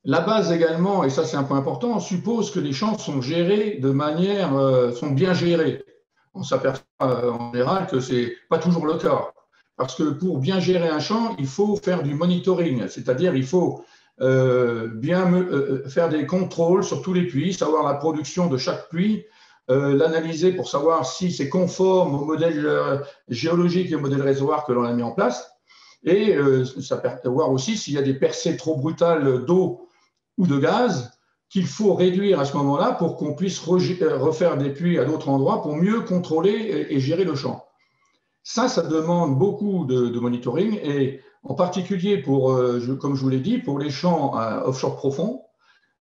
La base également, et ça c'est un point important, suppose que les champs sont gérés de manière, sont bien gérés on s'aperçoit euh, en général que ce n'est pas toujours le cas. Parce que pour bien gérer un champ, il faut faire du monitoring, c'est-à-dire il faut euh, bien euh, faire des contrôles sur tous les puits, savoir la production de chaque puits, l'analyser pour savoir si c'est conforme au modèle géologique et au modèle réservoir que l'on a mis en place, et voir aussi s'il y a des percées trop brutales d'eau ou de gaz qu'il faut réduire à ce moment-là pour qu'on puisse euh, refaire des puits à d'autres endroits pour mieux contrôler et gérer le champ. Ça, ça demande beaucoup de, monitoring et en particulier pour, euh, comme je vous l'ai dit, pour les champs euh, offshore profonds.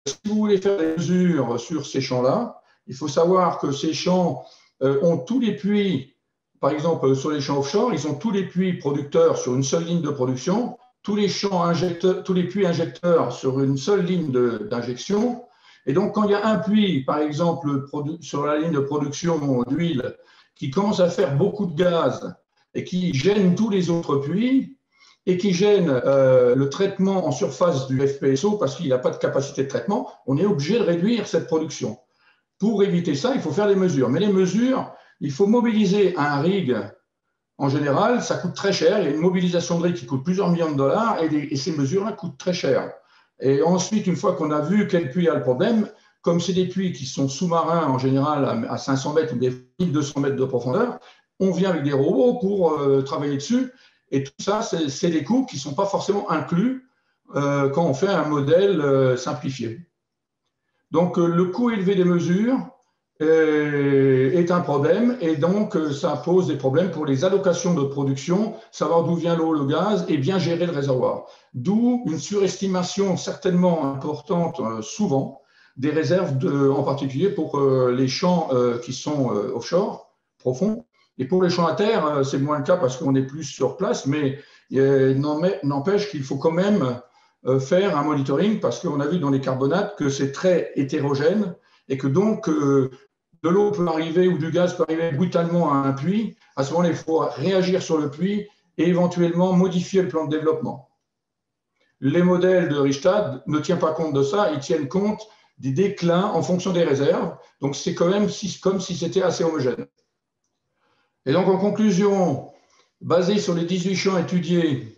Si vous voulez faire des mesures sur ces champs-là, il faut savoir que ces champs ont tous les puits, par exemple sur les champs offshore, ils ont tous les puits producteurs sur une seule ligne de production tous les champs injecteurs, tous les puits injecteurs sur une seule ligne d'injection. Et donc, quand il y a un puits, par exemple, sur la ligne de production d'huile, qui commence à faire beaucoup de gaz et qui gêne tous les autres puits, et qui gêne euh, le traitement en surface du FPSO parce qu'il n'a pas de capacité de traitement, on est obligé de réduire cette production. Pour éviter ça, il faut faire des mesures. Mais les mesures, il faut mobiliser un rig en général, ça coûte très cher. Il y a une mobilisation de risque qui coûte plusieurs millions de dollars et, ces mesures-là coûtent très cher. Et ensuite, une fois qu'on a vu quel puits a le problème, comme c'est des puits qui sont sous-marins en général à 500 mètres ou des 1200 mètres de profondeur, on vient avec des robots pour euh, travailler dessus. Et tout ça, c'est des coûts qui ne sont pas forcément inclus euh, quand on fait un modèle euh, simplifié. Donc, le coût élevé des mesures, euh, est un problème et donc euh, ça pose des problèmes pour les allocations de production, savoir d'où vient l'eau, le gaz et bien gérer le réservoir. D'où une surestimation certainement importante, euh, souvent, des réserves, en particulier pour les champs qui sont offshore, profonds. Et pour les champs à terre, c'est moins le cas parce qu'on est plus sur place, mais n'empêche qu'il faut quand même faire un monitoring parce qu'on a vu dans les carbonates que c'est très hétérogène et que donc de l'eau peut arriver ou du gaz peut arriver brutalement à un puits, à ce moment-là, il faut réagir sur le puits et éventuellement modifier le plan de développement. Les modèles de Richtad ne tiennent pas compte de ça, ils tiennent compte des déclins en fonction des réserves. Donc, c'est quand même comme si c'était assez homogène. Et donc, en conclusion, basé sur les 18 champs étudiés,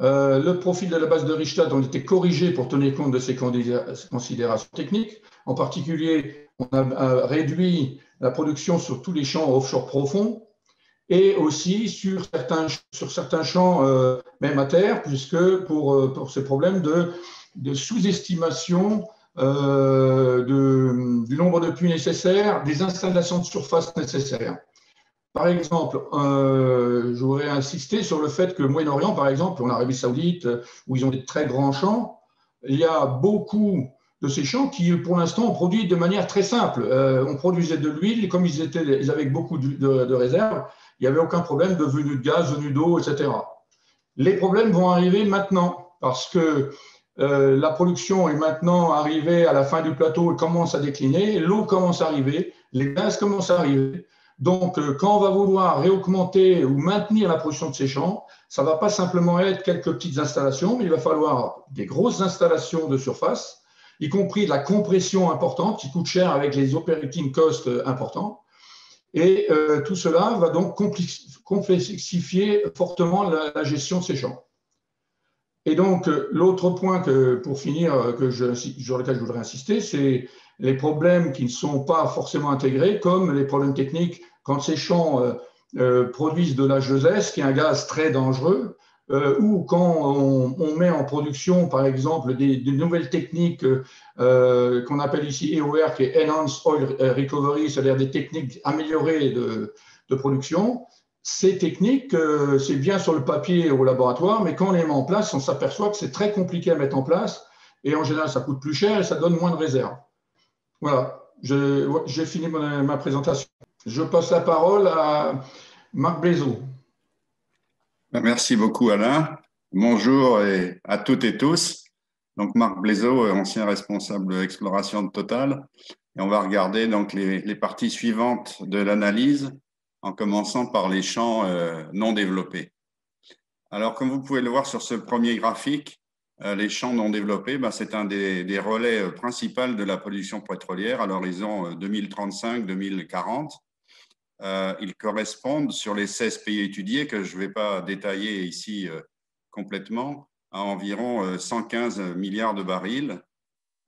euh, le profil de la base de Richtad a été corrigé pour tenir compte de ces considérations techniques. En particulier, on a réduit la production sur tous les champs offshore profonds et aussi sur certains, sur certains champs, euh, même à terre, puisque pour, euh, pour ces problèmes de, sous-estimation euh, du nombre de puits nécessaires, des installations de surface nécessaires. Par exemple, euh, je voudrais insister sur le fait que Moyen-Orient, par exemple, en Arabie Saoudite, où ils ont des très grands champs, il y a beaucoup de ces champs qui, pour l'instant, ont produit de manière très simple. Euh, on produisait de l'huile, comme ils, étaient, avaient beaucoup de, réserves, il n'y avait aucun problème de venue de gaz, venue d'eau, etc. Les problèmes vont arriver maintenant parce que euh, la production est maintenant arrivée à la fin du plateau et commence à décliner, l'eau commence à arriver, les gaz commencent à arriver. Donc, euh, quand on va vouloir réaugmenter ou maintenir la production de ces champs, ça ne va pas simplement être quelques petites installations, mais il va falloir des grosses installations de surface y compris de la compression importante qui coûte cher avec les operating costs euh, importants. Et euh, tout cela va donc complexifier fortement la, gestion de ces champs. Et donc, l'autre point que, pour finir, que sur lequel je voudrais insister, c'est les problèmes qui ne sont pas forcément intégrés, comme les problèmes techniques quand ces champs produisent de l'H2S, qui est un gaz très dangereux, euh, ou quand on, met en production, par exemple, des, nouvelles techniques euh, qu'on appelle ici EOR, qui est Enhanced Oil Recovery, c'est-à-dire des techniques améliorées de, production, ces techniques, c'est bien sur le papier au laboratoire, mais quand on les met en place, on s'aperçoit que c'est très compliqué à mettre en place. Et en général, ça coûte plus cher et ça donne moins de réserves. Voilà, j'ai fini ma présentation. Je passe la parole à Marc Blaiseau. Merci beaucoup, Alain. Bonjour et à toutes et tous. Donc, Marc Blaiseau, ancien responsable d'exploration de Total. Et on va regarder donc les, parties suivantes de l'analyse en commençant par les champs euh, non développés. Alors, comme vous pouvez le voir sur ce premier graphique, euh, les champs non développés, ben, c'est un des, relais euh, principaux de la production pétrolière à l'horizon 2035-2040. Ils correspondent sur les 16 pays étudiés, que je ne vais pas détailler ici complètement, à environ 115 milliards de barils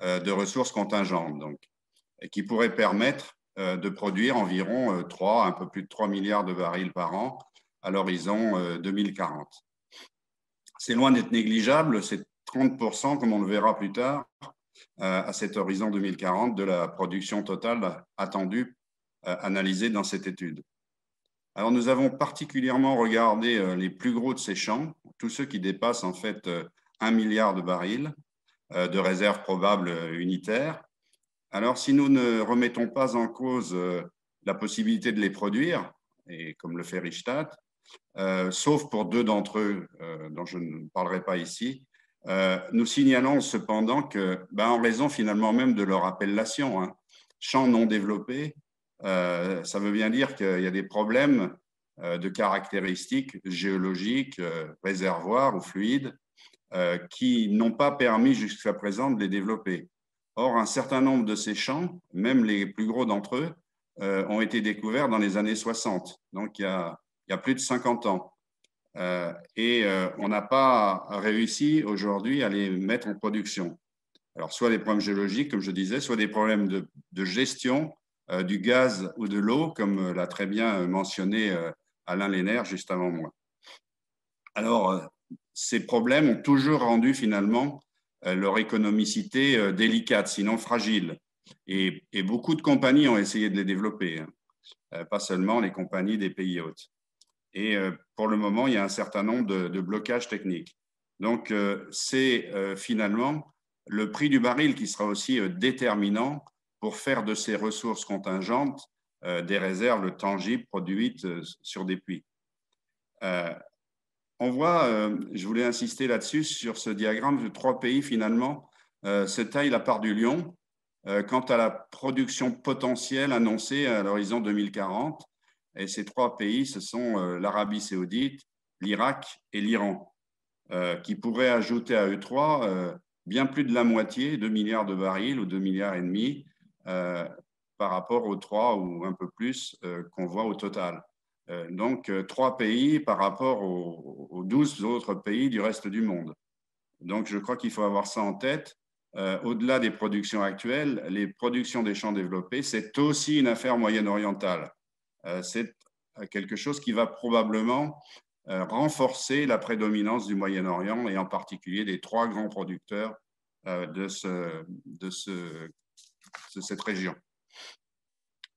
de ressources contingentes, donc, et qui pourraient permettre euh, de produire environ 3, euh, un peu plus de 3 milliards de barils par an à l'horizon 2040. Euh, c'est loin d'être négligeable, c'est 30%, comme on le verra plus tard, à cet horizon 2040 de la production totale attendue, analysée dans cette étude. Alors, nous avons particulièrement regardé les plus gros de ces champs, tous ceux qui dépassent en fait 1 milliard de barils de réserves probables unitaires, alors, si nous ne remettons pas en cause euh, la possibilité de les produire, et comme le fait Richtat, euh, sauf pour deux d'entre eux euh, dont je ne parlerai pas ici, nous signalons cependant que, ben, en raison finalement même de leur appellation, hein, champ non développé, ça veut bien dire qu'il y a des problèmes de caractéristiques géologiques, réservoirs ou fluides, qui n'ont pas permis jusqu'à présent de les développer. Or, un certain nombre de ces champs, même les plus gros d'entre eux, euh, ont été découverts dans les années 60, donc il y a, plus de 50 ans. Euh, et euh, on n'a pas réussi aujourd'hui à les mettre en production. Alors, soit des problèmes géologiques, comme je disais, soit des problèmes de gestion du gaz ou de l'eau, comme l'a très bien mentionné Alain Lénaire juste avant moi. Alors, ces problèmes ont toujours rendu finalement euh, leur économicité euh, délicate, sinon fragile. Et, beaucoup de compagnies ont essayé de les développer, hein. euh, pas seulement les compagnies des pays hôtes. Et pour le moment, il y a un certain nombre de, blocages techniques. Donc, c'est finalement le prix du baril qui sera aussi déterminant pour faire de ces ressources contingentes des réserves tangibles produites sur des puits on voit, euh, je voulais insister là-dessus, sur ce diagramme de trois pays finalement euh, se taillent la part du lion euh, quant à la production potentielle annoncée à l'horizon 2040. Et ces trois pays, ce sont l'Arabie saoudite, l'Irak et l'Iran, qui pourraient ajouter à eux trois bien plus de la moitié, 2 milliards de barils ou 2 milliards et demi, par rapport aux trois ou un peu plus qu'on voit au total. Euh, donc, euh, trois pays par rapport aux, douze autres pays du reste du monde. Donc, je crois qu'il faut avoir ça en tête. Euh, au-delà des productions actuelles, les productions des champs développés, c'est aussi une affaire moyen-orientale. c'est quelque chose qui va probablement renforcer la prédominance du Moyen-Orient et en particulier des trois grands producteurs de, ce, de, ce, de, cette région.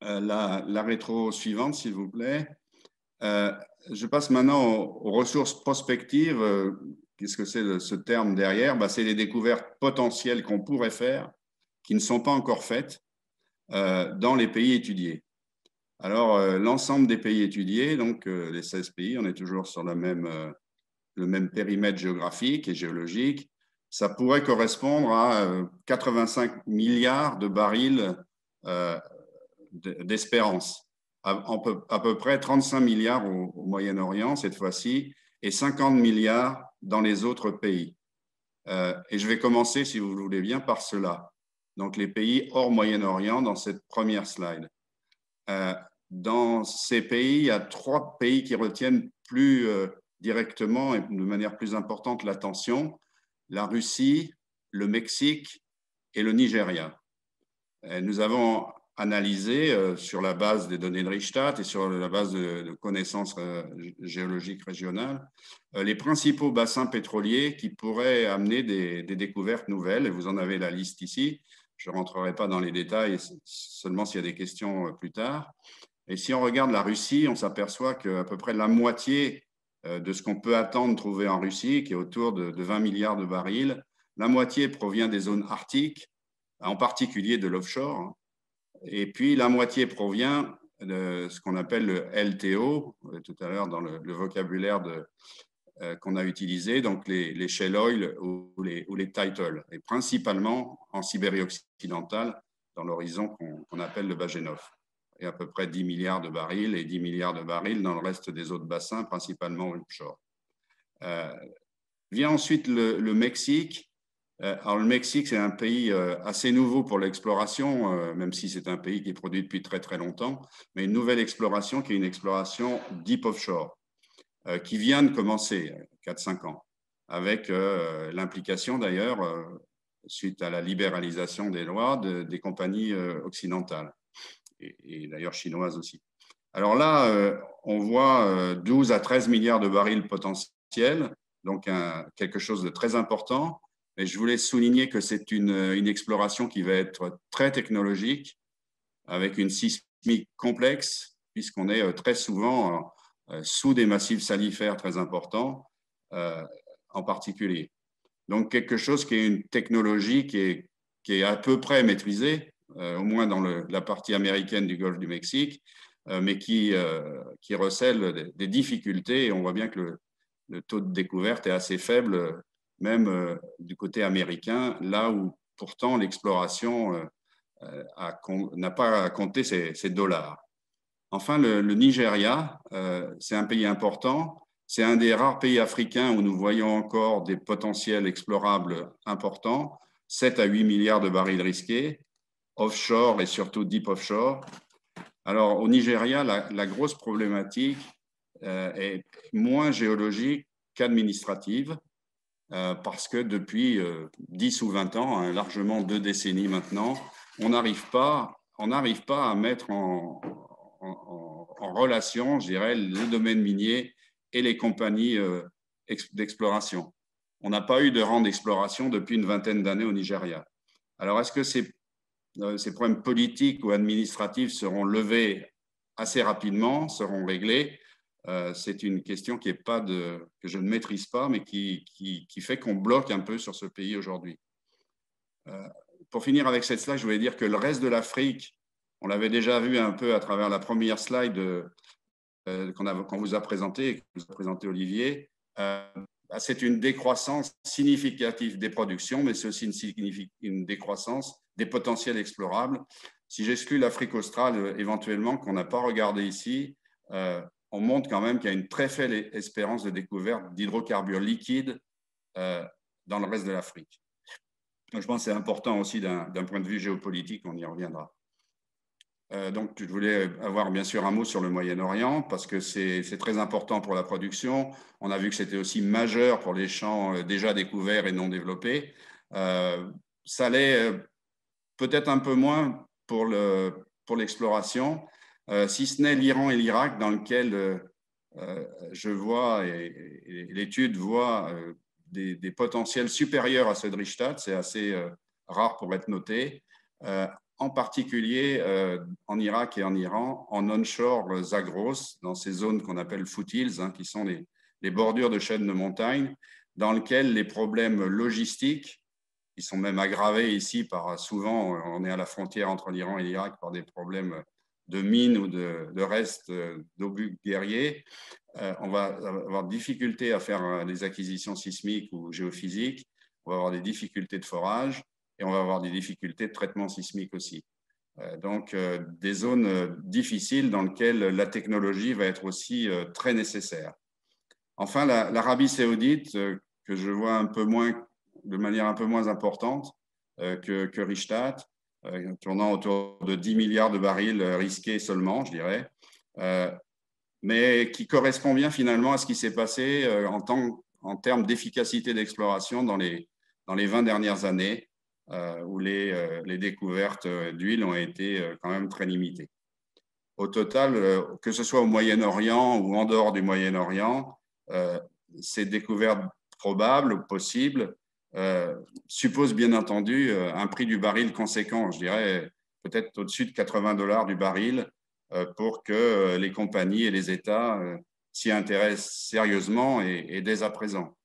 La, la, rétro suivante, s'il vous plaît. Euh, je passe maintenant aux, ressources prospectives. Euh, qu'est-ce que c'est ce terme derrière? Bah, C'est les découvertes potentielles qu'on pourrait faire, qui ne sont pas encore faites euh, dans les pays étudiés. Alors, l'ensemble des pays étudiés, donc les 16 pays, on est toujours sur le même périmètre géographique et géologique, ça pourrait correspondre à 85 milliards de barils d'espérance à, peu près 35 milliards au, Moyen-Orient cette fois-ci et 50 milliards dans les autres pays. Euh, et je vais commencer, si vous le voulez bien, par cela. Donc les pays hors Moyen-Orient dans cette première slide. Euh, dans ces pays, il y a trois pays qui retiennent plus euh, directement et de manière plus importante l'attention, la Russie, le Mexique et le Nigeria. nous avons analysé euh, sur la base des données de Richtat et sur la base de, connaissances euh, géologiques régionales euh, les principaux bassins pétroliers qui pourraient amener des, découvertes nouvelles. Et vous en avez la liste ici. Je ne rentrerai pas dans les détails, seulement s'il y a des questions plus tard. Et si on regarde la Russie, on s'aperçoit qu'à peu près la moitié de ce qu'on peut attendre trouver en Russie, qui est autour de, 20 milliards de barils, la moitié provient des zones arctiques, en particulier de l'offshore, et puis la moitié provient de ce qu'on appelle le LTO, tout à l'heure dans le, vocabulaire qu'on a utilisé, donc les, shale oil ou les, ou les title, et principalement en Sibérie occidentale, dans l'horizon qu'on appelle le Bajenov et à peu près 10 milliards de barils et 10 milliards de barils dans le reste des autres bassins, principalement offshore. Euh, vient ensuite le, Mexique. Euh, alors, le Mexique, c'est un pays euh, assez nouveau pour l'exploration, même si c'est un pays qui produit depuis très très longtemps, mais une nouvelle exploration qui est une exploration deep offshore, qui vient de commencer, 4-5 ans, avec l'implication d'ailleurs, suite à la libéralisation des lois, des compagnies occidentales et, d'ailleurs chinoise aussi. Alors là, euh, on voit 12 euh, à 13 milliards de barils potentiels, donc quelque chose de très important. Et je voulais souligner que c'est une, exploration qui va être très technologique, avec une sismique complexe, puisqu'on est euh, très souvent sous des massifs salifères très importants, en particulier. Donc quelque chose qui est une technologie qui est, à peu près maîtrisée, au moins dans la partie américaine du golfe du Mexique, euh, mais qui, euh, qui recèle des, difficultés. On voit bien que le, taux de découverte est assez faible, même du côté américain, là où pourtant l'exploration n'a pas compté ses, ses, dollars. Enfin, le Nigeria, c'est un pays important. C'est un des rares pays africains où nous voyons encore des potentiels explorables importants, 7 à 8 milliards de barils risqués offshore et surtout deep offshore. Alors au Nigeria, la, grosse problématique euh, est moins géologique qu'administrative, euh, parce que depuis 10 euh, ou 20 ans, hein, largement deux décennies maintenant, on n'arrive pas, pas à mettre en, en, relation, je dirais, le domaine minier et les compagnies d'exploration. On n'a pas eu de rang d'exploration depuis une vingtaine d'années au Nigeria. Alors, est-ce que c'est euh, ces problèmes politiques ou administratifs seront levés assez rapidement, seront réglés. Euh, c'est une question qui est pas que je ne maîtrise pas, mais qui, fait qu'on bloque un peu sur ce pays aujourd'hui. Euh, pour finir avec cette slide, je voulais dire que le reste de l'Afrique, on l'avait déjà vu un peu à travers la première slide qu'on vous a présentée, que vous a présenté Olivier. c'est une décroissance significative des productions, mais c'est aussi une, une décroissance des potentiels explorables. Si j'exclus l'Afrique australe euh, éventuellement, qu'on n'a pas regardé ici, euh, on montre quand même qu'il y a une très faible espérance de découverte d'hydrocarbures liquides euh, dans le reste de l'Afrique. Je pense que c'est important aussi d'un point de vue géopolitique, on y reviendra. donc, je voulais avoir bien sûr un mot sur le Moyen-Orient parce que c'est très important pour la production. On a vu que c'était aussi majeur pour les champs déjà découverts et non développés. ça l'est peut-être un peu moins pour l'exploration, euh, si ce n'est l'Iran et l'Irak, dans lequel euh, euh, je vois, et, l'étude voit des, potentiels supérieurs à ceux de Richtad, c'est assez rare pour être noté, en particulier en Irak et en Iran, en onshore Zagros, dans ces zones qu'on appelle foothills, hein, qui sont les, les, bordures de chaînes de montagne, dans lesquelles les problèmes logistiques ils sont même aggravés ici par souvent, on est à la frontière entre l'Iran et l'Irak par des problèmes de mines ou de, restes d'obus guerriers. Euh, on va avoir des difficultés à faire euh, des acquisitions sismiques ou géophysiques. On va avoir des difficultés de forage et on va avoir des difficultés de traitement sismique aussi. Euh, donc, des zones difficiles dans lesquelles la technologie va être aussi très nécessaire. Enfin, l'Arabie saoudite, que je vois un peu moins de manière un peu moins importante euh, que, que Richtad, euh, tournant autour de 10 milliards de barils euh, risqués seulement, je dirais, mais qui correspond bien finalement à ce qui s'est passé en, en termes d'efficacité d'exploration dans les, dans les 20 dernières années, où les, les découvertes d'huile ont été quand même très limitées. Au total, que ce soit au Moyen-Orient ou en dehors du Moyen-Orient, ces découvertes probables ou possibles suppose bien entendu euh, un prix du baril conséquent, je dirais peut-être au-dessus de 80 dollars du baril pour que les compagnies et les États s'y intéressent sérieusement et, dès à présent.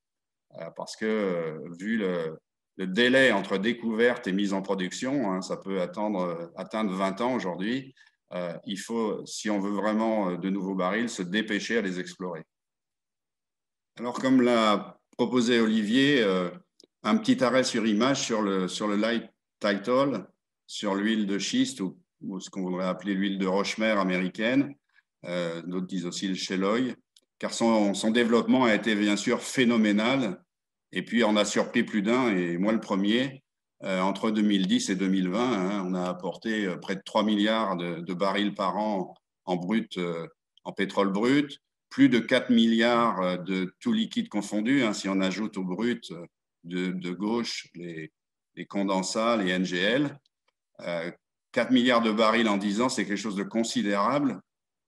Parce que vu le, délai entre découverte et mise en production, hein, ça peut atteindre 20 ans aujourd'hui, il faut, si on veut vraiment de nouveaux barils, se dépêcher à les explorer. Alors, comme l'a proposé Olivier, un petit arrêt sur image sur le, sur le light title, sur l'huile de schiste ou, ce qu'on voudrait appeler l'huile de roche-mer américaine. Euh, D'autres disent aussi le shale oil, car son, son, développement a été bien sûr phénoménal. Et puis, on a surpris plus d'un, et moi le premier. Euh, entre 2010 et 2020, hein, on a apporté euh, près de 3 milliards de, barils par an en brut, euh, en pétrole brut, plus de 4 milliards de tout liquide confondu, hein, si on ajoute au brut de, gauche les, condensats, les NGL. 4 euh, milliards de barils en 10 ans, c'est quelque chose de considérable.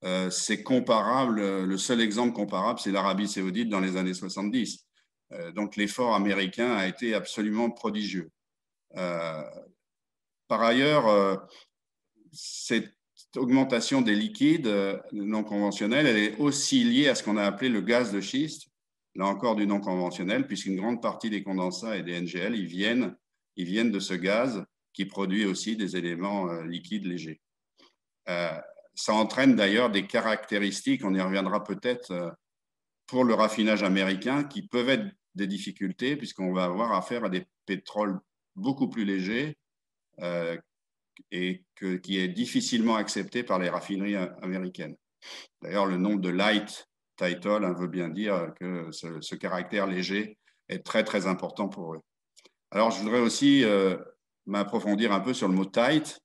Euh, c'est comparable, le seul exemple comparable, c'est l'Arabie saoudite dans les années 70. Euh, donc l'effort américain a été absolument prodigieux. par ailleurs, cette augmentation des liquides non conventionnels, elle est aussi liée à ce qu'on a appelé le gaz de schiste, là encore du non conventionnel, puisqu'une grande partie des condensats et des NGL, ils viennent, ils viennent de ce gaz qui produit aussi des éléments euh, liquides légers. Euh, ça entraîne d'ailleurs des caractéristiques, on y reviendra peut-être euh, pour le raffinage américain, qui peuvent être des difficultés, puisqu'on va avoir affaire à des pétroles beaucoup plus légers et qui est difficilement accepté par les raffineries américaines. D'ailleurs, le nombre de light title veut bien dire que ce, caractère léger est très, très important pour eux. Alors, je voudrais aussi euh, m'approfondir un peu sur le mot tight.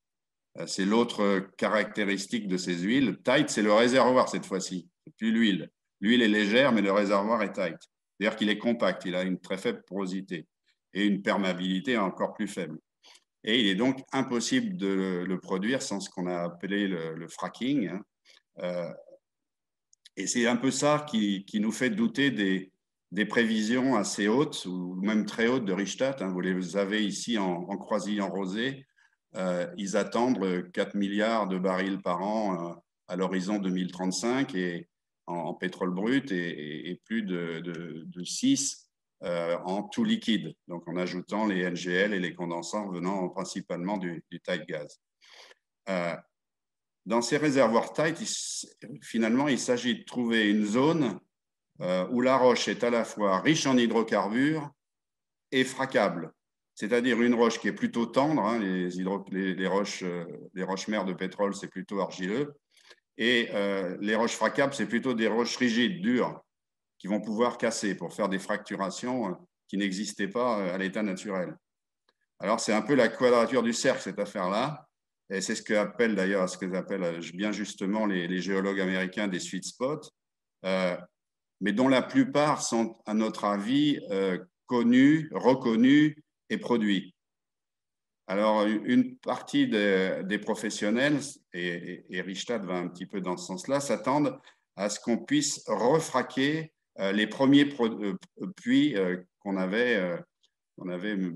Euh, c'est l'autre caractéristique de ces huiles. Tight, c'est le réservoir cette fois-ci, plus l'huile. L'huile est légère, mais le réservoir est tight. C'est-à-dire qu'il est compact, il a une très faible porosité et une perméabilité encore plus faible. Et il est donc impossible de le, produire sans ce qu'on a appelé le, fracking. Hein. Euh, et c'est un peu ça qui, nous fait douter des, prévisions assez hautes, ou même très hautes de Richthofen. Hein. vous les avez ici en, en croisillon rosé. Euh, ils attendent 4 milliards de barils par an euh, à l'horizon 2035 et, en, pétrole brut et, plus de, 6 euh, en tout liquide, donc en ajoutant les NGL et les condensants venant principalement du, du tight gaz. Dans ces réservoirs tight, finalement, il s'agit de trouver une zone euh, où la roche est à la fois riche en hydrocarbures et fracable, c'est-à-dire une roche qui est plutôt tendre, hein, les, roches, euh, les roches mères de pétrole, c'est plutôt argileux, et euh, les roches fracables, c'est plutôt des roches rigides, dures, qui vont pouvoir casser pour faire des fracturations qui n'existaient pas à l'état naturel. Alors, c'est un peu la quadrature du cercle, cette affaire-là. Et c'est ce qu'appellent d'ailleurs, ce que j'appelle euh, bien justement les, géologues américains des sweet spots, euh, mais dont la plupart sont, à notre avis, euh, connus, reconnus et produits. Alors, une partie des, professionnels, et, et, va un petit peu dans ce sens-là, s'attendent à ce qu'on puisse refraquer les premiers puits qu'on avait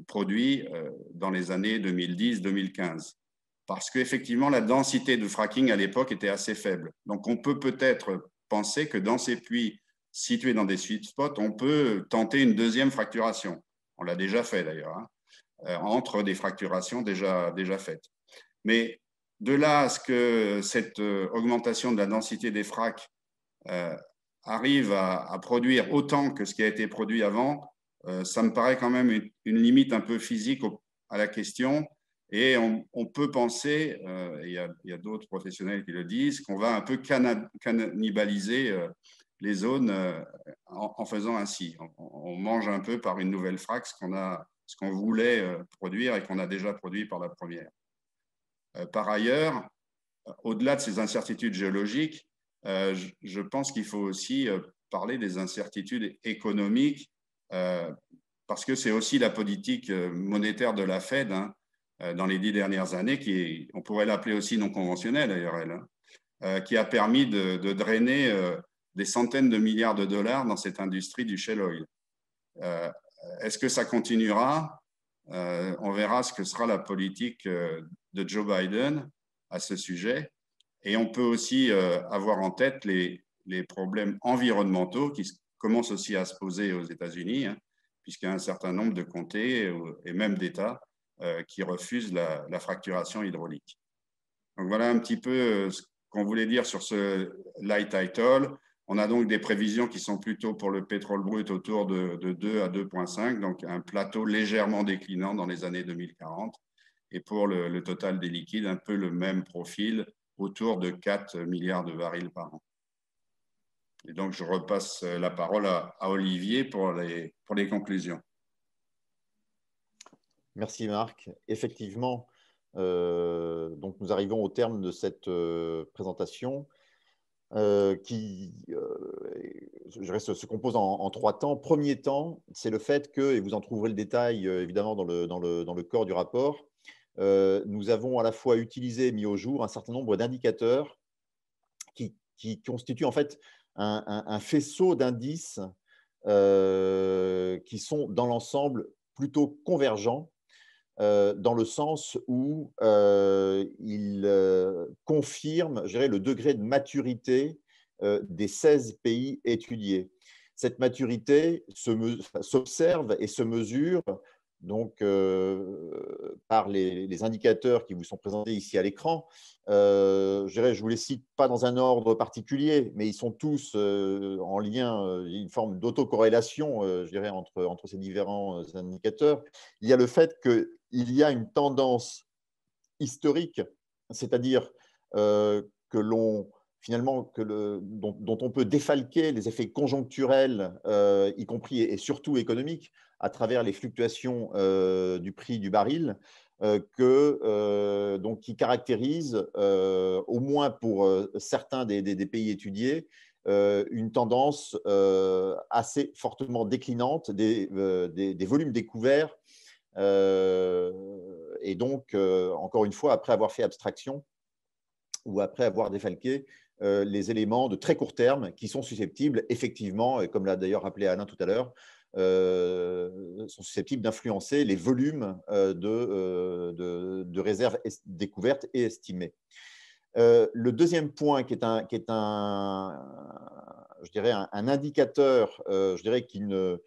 produits dans les années 2010-2015 parce qu'effectivement, la densité de fracking à l'époque était assez faible. Donc, on peut peut-être penser que dans ces puits situés dans des sweet spots, on peut tenter une deuxième fracturation. On l'a déjà fait d'ailleurs, hein, euh, entre des fracturations déjà, déjà faites. Mais de là à ce que cette euh, augmentation de la densité des fracs euh, arrive à, produire autant que ce qui a été produit avant, ça me paraît quand même une, limite un peu physique à la question et on, peut penser, euh, il y a, d'autres professionnels qui le disent, qu'on va un peu cannibaliser euh, les zones euh, en, faisant ainsi. On, mange un peu par une nouvelle frac ce qu'on voulait produire et qu'on a déjà produit par la première. par ailleurs, au-delà de ces incertitudes géologiques, je, pense qu'il faut aussi parler des incertitudes économiques, parce que c'est aussi la politique monétaire de la Fed. Hein, euh, dans les dix dernières années, qui on pourrait l'appeler aussi non conventionnelle d'ailleurs, hein, euh, qui a permis de, drainer euh, des centaines de milliards de dollars dans cette industrie du shale oil. Est-ce que ça continuera? On verra ce que sera la politique de Joe Biden à ce sujet. Et on peut aussi avoir en tête les, les problèmes environnementaux qui commencent aussi à se poser aux États-Unis, hein, puisqu'il y a un certain nombre de comtés et même d'États qui refusent la, fracturation hydraulique. Donc voilà un petit peu ce qu'on voulait dire sur ce light title. On a donc des prévisions qui sont plutôt pour le pétrole brut autour de, 2 à 2,5, donc un plateau légèrement déclinant dans les années 2040. Et pour le, total des liquides, un peu le même profil, autour de 4 milliards de barils par an. Et donc, je repasse la parole à, Olivier pour les, pour les conclusions. Merci Marc. Effectivement, euh, donc nous arrivons au terme de cette euh, présentation. Euh, qui je reste, se compose en, trois temps. Premier temps, c'est le fait que, et vous en trouverez le détail évidemment dans le, dans, le, dans le, corps du rapport, nous avons à la fois utilisé et mis au jour un certain nombre d'indicateurs qui, qui, constituent en fait un, un, faisceau d'indices qui sont dans l'ensemble plutôt convergents euh, dans le sens où euh, il euh, confirme je dirais, le degré de maturité des 16 pays étudiés. Cette maturité s'observe et se mesure donc par les, indicateurs qui vous sont présentés ici à l'écran. Je ne vous les cite pas dans un ordre particulier, mais ils sont tous en lien, une forme d'autocorrélation, je dirais, entre, ces différents indicateurs. Il y a le fait qu'il y a une tendance historique, c'est-à-dire que l'on finalement dont, on peut défalquer les effets conjoncturels, y compris et surtout économiques, à travers les fluctuations euh, du prix du baril, euh, que, euh, donc, qui caractérise, au moins pour certains des, pays étudiés, une tendance assez fortement déclinante des volumes découverts. Et donc, encore une fois, après avoir fait abstraction ou après avoir défalqué les éléments de très court terme qui sont susceptibles, effectivement, et comme l'a d'ailleurs rappelé Alain tout à l'heure, euh, sont susceptibles d'influencer les volumes euh, euh, de, de, réserves découvertes et estimées. le deuxième point qui est un, qui est un je dirais un, indicateur, je dirais qui ne,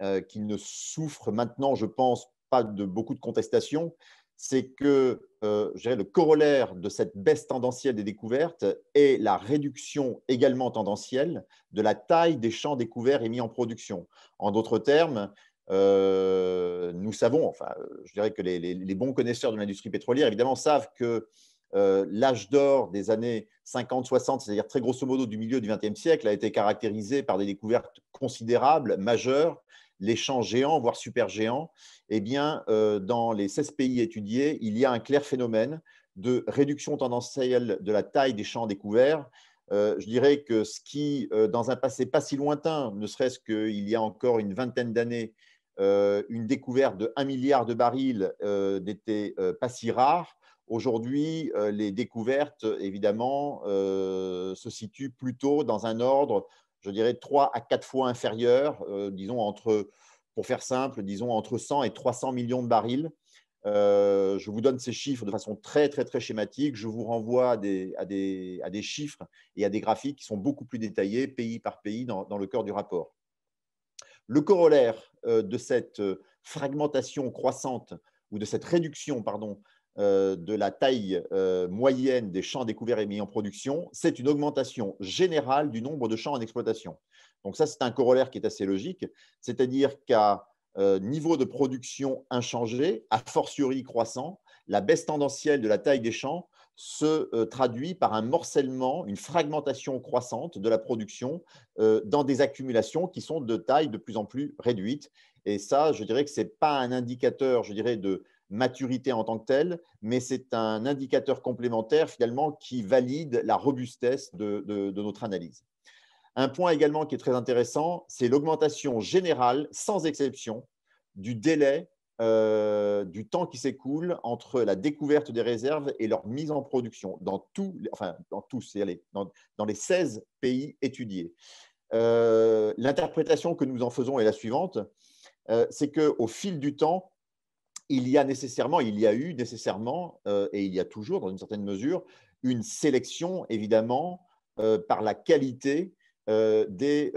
ne souffre maintenant, je pense, de beaucoup de contestations, c'est que euh, le corollaire de cette baisse tendancielle des découvertes est la réduction également tendancielle de la taille des champs découverts et mis en production. En d'autres termes, euh, nous savons, enfin, je dirais que les, bons connaisseurs de l'industrie pétrolière, évidemment, savent que euh, l'âge d'or des années 50-60, c'est-à-dire très grosso modo du milieu du XXe siècle, a été caractérisé par des découvertes considérables, majeures, les champs géants, voire super géants, eh bien, euh, dans les 16 pays étudiés, il y a un clair phénomène de réduction tendancielle de la taille des champs découverts. Euh, je dirais que ce qui, euh, dans un passé pas si lointain, ne serait-ce qu'il y a encore une vingtaine d'années, une découverte de 1 milliard de barils n'était pas si rare. Aujourd'hui, les découvertes, évidemment, se situent plutôt dans un ordre je dirais, trois à quatre fois inférieur, euh, disons, entre, pour faire simple, disons, entre 100 et 300 millions de barils. Euh, je vous donne ces chiffres de façon très, très, très schématique. Je vous renvoie à des, à des, à des chiffres et à des graphiques qui sont beaucoup plus détaillés, pays par pays, dans, dans le cœur du rapport. Le corollaire euh, de cette fragmentation croissante ou de cette réduction pardon, euh, de la taille euh, moyenne des champs découverts et mis en production, c'est une augmentation générale du nombre de champs en exploitation. Donc ça, c'est un corollaire qui est assez logique, c'est-à-dire qu'à euh, niveau de production inchangé, a fortiori croissant, la baisse tendancielle de la taille des champs se traduit par un morcellement, une fragmentation croissante de la production dans des accumulations qui sont de taille de plus en plus réduite. Et ça, je dirais que ce n'est pas un indicateur, je dirais, de, maturité en tant que telle, mais c'est un indicateur complémentaire finalement qui valide la robustesse de, notre analyse. Un point également qui est très intéressant, c'est l'augmentation générale, sans exception, du délai, euh, du temps qui s'écoule entre la découverte des réserves et leur mise en production dans, tous, enfin, dans tous, dans, dans les 16 pays étudiés. Euh, l'interprétation que nous en faisons est la suivante, euh, c'est qu'au fil du temps, il y a nécessairement, il y a eu nécessairement, euh, et il y a toujours dans une certaine mesure, une sélection, évidemment, par la qualité des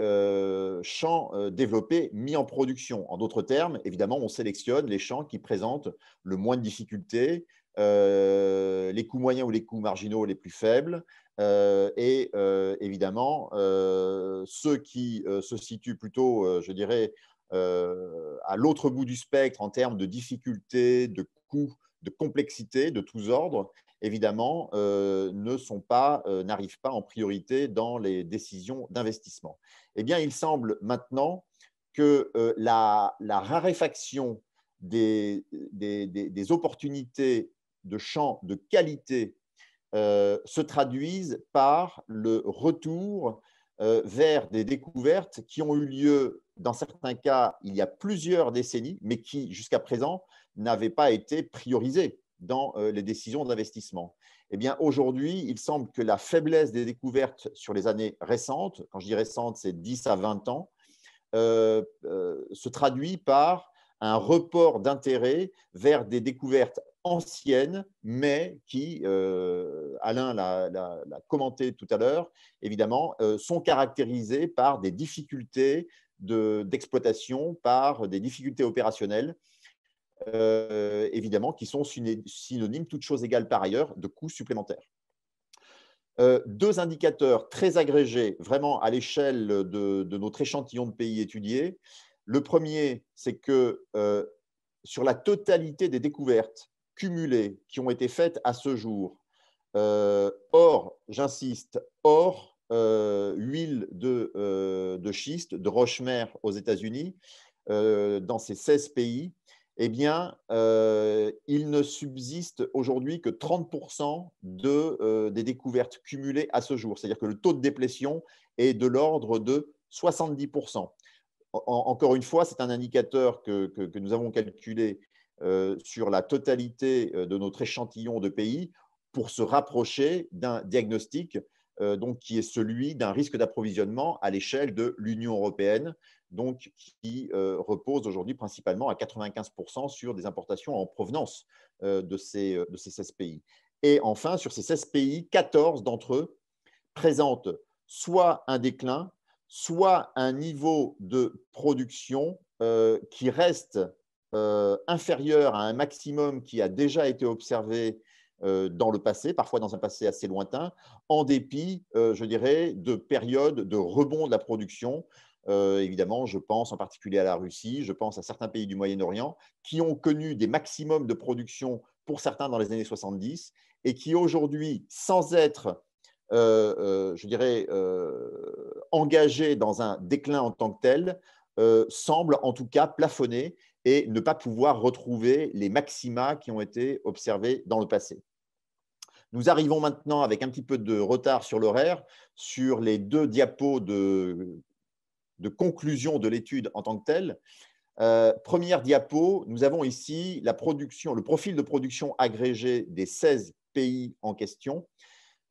champs développés, mis en production. En d'autres termes, évidemment, on sélectionne les champs qui présentent le moins de difficultés, les coûts moyens ou les coûts marginaux les plus faibles, et évidemment, ceux qui se situent plutôt, je dirais, à l'autre bout du spectre en termes de difficultés, de coûts, de complexité de tous ordres, évidemment, ne sont pas, n'arrivent pas en priorité dans les décisions d'investissement. Eh bien, il semble maintenant que la, raréfaction des, des, opportunités de champs de qualité se traduise par le retour vers des découvertes qui ont eu lieu, dans certains cas, il y a plusieurs décennies, mais qui, jusqu'à présent, n'avaient pas été priorisées dans les décisions d'investissement. Eh bien, aujourd'hui, il semble que la faiblesse des découvertes sur les années récentes, quand je dis récentes, c'est 10 à 20 ans, se traduit par un report d'intérêt vers des découvertes anciennes, mais qui, Alain l'a commenté tout à l'heure, évidemment, sont caractérisées par des difficultés d'exploitation, par des difficultés opérationnelles euh, évidemment, qui sont synonymes, toutes choses égales par ailleurs, de coûts supplémentaires. Euh, deux indicateurs très agrégés, vraiment à l'échelle de, notre échantillon de pays étudiés. Le premier, c'est que euh, sur la totalité des découvertes cumulées qui ont été faites à ce jour, hors, j'insiste, hors huile de, de, schiste, de aux États-Unis, dans ces 16 pays, eh bien, euh, il ne subsiste aujourd'hui que 30% de, euh, des découvertes cumulées à ce jour. C'est-à-dire que le taux de déplétion est de l'ordre de 70%. encore une fois, c'est un indicateur que, nous avons calculé euh, sur la totalité de notre échantillon de pays pour se rapprocher d'un diagnostic donc, qui est celui d'un risque d'approvisionnement à l'échelle de l'Union européenne donc qui euh, repose aujourd'hui principalement à 95% sur des importations en provenance euh, de, ces, euh, de ces 16 pays. Et enfin, sur ces 16 pays, 14 d'entre eux présentent soit un déclin, soit un niveau de production qui reste inférieur à un maximum qui a déjà été observé dans le passé, parfois dans un passé assez lointain, en dépit, je dirais, de périodes de rebond de la production euh, évidemment, je pense en particulier à la Russie, je pense à certains pays du Moyen-Orient qui ont connu des maximums de production pour certains dans les années 70 et qui aujourd'hui, sans être, euh, euh, je dirais, engagés dans un déclin en tant que tel, semblent en tout cas plafonner et ne pas pouvoir retrouver les maxima qui ont été observés dans le passé. Nous arrivons maintenant avec un petit peu de retard sur l'horaire sur les deux diapos de conclusion de l'étude en tant que telle. Euh, première diapo, nous avons ici la production, le profil de production agrégé des 16 pays en question,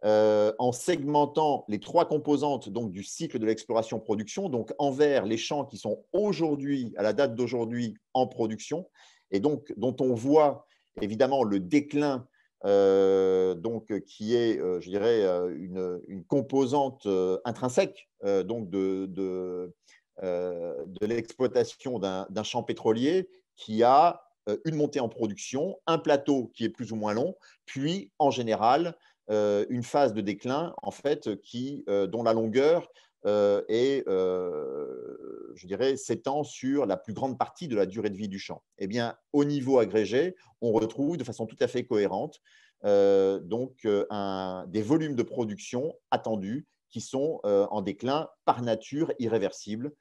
euh, en segmentant les trois composantes donc, du cycle de l'exploration-production, donc en vert les champs qui sont aujourd'hui, à la date d'aujourd'hui, en production, et donc dont on voit évidemment le déclin donc, qui est, je dirais, une, une composante intrinsèque donc de, de, de l'exploitation d'un champ pétrolier qui a une montée en production, un plateau qui est plus ou moins long, puis en général une phase de déclin en fait qui, dont la longueur est, je dirais, s'étend sur la plus grande partie de la durée de vie du champ. Eh bien, au niveau agrégé, on retrouve de façon tout à fait cohérente donc un, des volumes de production attendus qui sont en déclin par nature irréversible,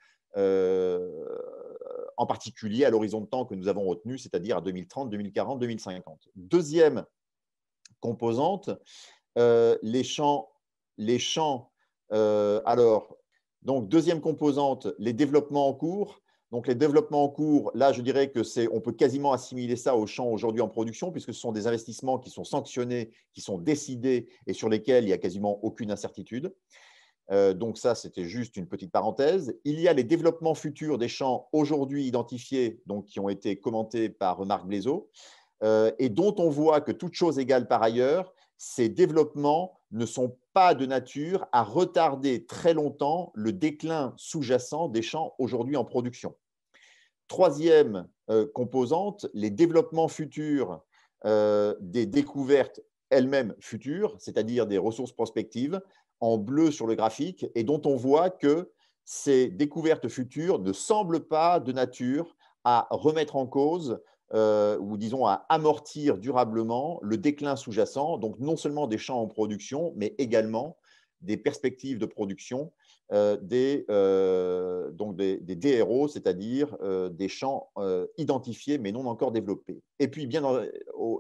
en particulier à l'horizon de temps que nous avons retenu, c'est-à-dire à 2030, 2040, 2050. Deuxième composante, les champs, les champs alors, donc deuxième composante, les développements en cours. Donc, les développements en cours, là, je dirais que c'est, on peut quasiment assimiler ça aux champs aujourd'hui en production, puisque ce sont des investissements qui sont sanctionnés, qui sont décidés et sur lesquels il n'y a quasiment aucune incertitude. Euh, donc ça, c'était juste une petite parenthèse. Il y a les développements futurs des champs aujourd'hui identifiés, donc qui ont été commentés par Marc Blaiseau, euh, et dont on voit que toute chose égale par ailleurs, ces développements ne sont pas de nature à retarder très longtemps le déclin sous-jacent des champs aujourd'hui en production. Troisième euh, composante, les développements futurs euh, des découvertes elles-mêmes futures, c'est-à-dire des ressources prospectives, en bleu sur le graphique, et dont on voit que ces découvertes futures ne semblent pas de nature à remettre en cause euh, ou disons à amortir durablement le déclin sous-jacent, donc non seulement des champs en production, mais également des perspectives de production euh, des, euh, donc des, DRO, c'est-à-dire des champs identifiés mais non encore développés. Et puis, bien,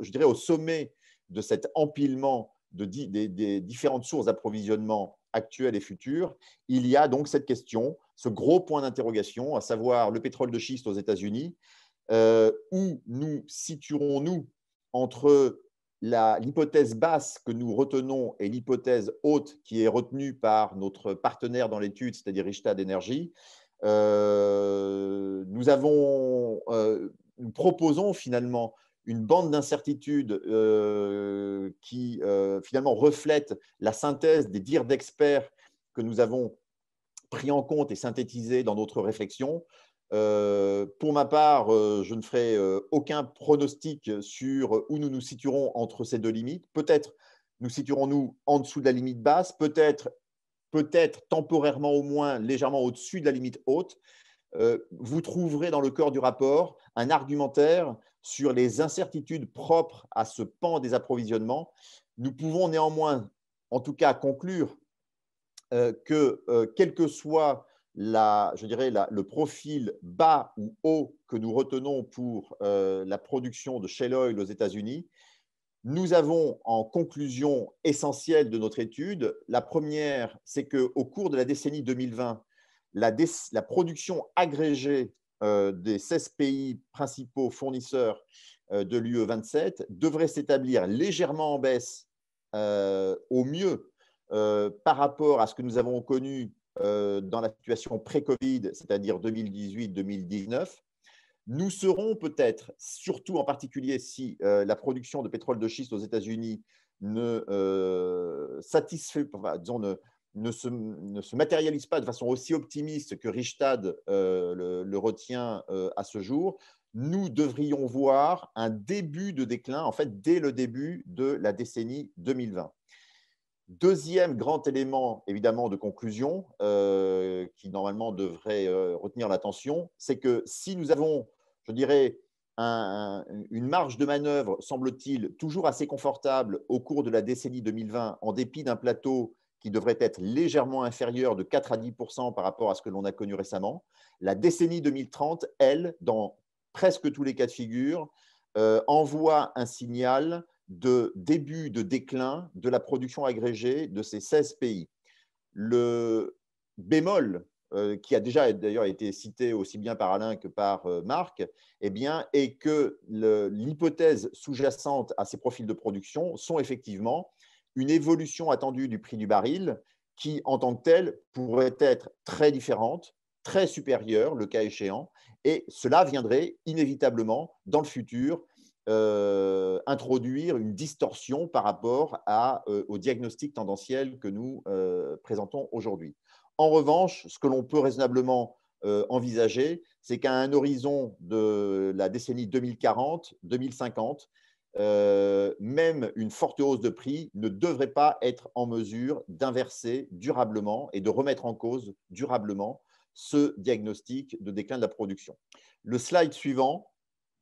je dirais au sommet de cet empilement de, des différentes sources d'approvisionnement actuelles et futures, il y a donc cette question, ce gros point d'interrogation, à savoir le pétrole de schiste aux États-Unis euh, où nous situerons-nous entre l'hypothèse basse que nous retenons et l'hypothèse haute qui est retenue par notre partenaire dans l'étude, c'est-à-dire Ristad Energy. Euh, euh, nous proposons finalement une bande d'incertitude qui finalement reflète la synthèse des dires d'experts que nous avons pris en compte et synthétisés dans notre réflexion. Pour ma part, je ne ferai aucun pronostic sur où nous nous situerons entre ces deux limites. Peut-être nous situerons-nous en dessous de la limite basse, peut-être peut-être temporairement au moins légèrement au-dessus de la limite haute. vous trouverez dans le corps du rapport un argumentaire sur les incertitudes propres à ce pan des approvisionnements. Nous pouvons néanmoins, en tout cas, conclure que, quel que soit je dirais le profil bas ou haut que nous retenons pour euh, la production de shale oil aux États-Unis, nous avons en conclusion essentielle de notre étude, la première, c'est qu'au cours de la décennie 2020, la, la production agrégée euh, des 16 pays principaux fournisseurs euh, de l'UE 27 devrait s'établir légèrement en baisse au mieux par rapport à ce que nous avons connu euh, dans la situation pré-Covid, c'est-à-dire 2018-2019, nous serons peut-être, surtout en particulier si euh, la production de pétrole de schiste aux États-Unis ne euh, satisfait, disons, ne, se, matérialise pas de façon aussi optimiste que Richtad le, le, retient à ce jour, nous devrions voir un début de déclin, en fait, dès le début de la décennie 2020. Deuxième grand élément, évidemment, de conclusion, euh, qui normalement devrait euh, retenir l'attention, c'est que si nous avons, je dirais, une marge de manœuvre, semble-t-il, toujours assez confortable au cours de la décennie 2020, en dépit d'un plateau qui devrait être légèrement inférieur de 4 à 10% par rapport à ce que l'on a connu récemment, la décennie 2030, elle, dans presque tous les cas de figure, euh, envoie un signal de début de déclin de la production agrégée de ces 16 pays. Le bémol, euh, qui a déjà d'ailleurs été cité aussi bien par Alain que par euh, Marc, eh bien, est que l'hypothèse sous-jacente à ces profils de production sont effectivement une évolution attendue du prix du baril qui, en tant que telle, pourrait être très différente, très supérieure, le cas échéant, et cela viendrait inévitablement, dans le futur, euh, introduire une distorsion par rapport euh, au diagnostic tendanciel que nous euh, présentons aujourd'hui. En revanche, ce que l'on peut raisonnablement envisager, c'est qu'à un horizon de la décennie 2040-2050, même une forte hausse de prix ne devrait pas être en mesure d'inverser durablement et de remettre en cause durablement ce diagnostic de déclin de la production. Le slide suivant,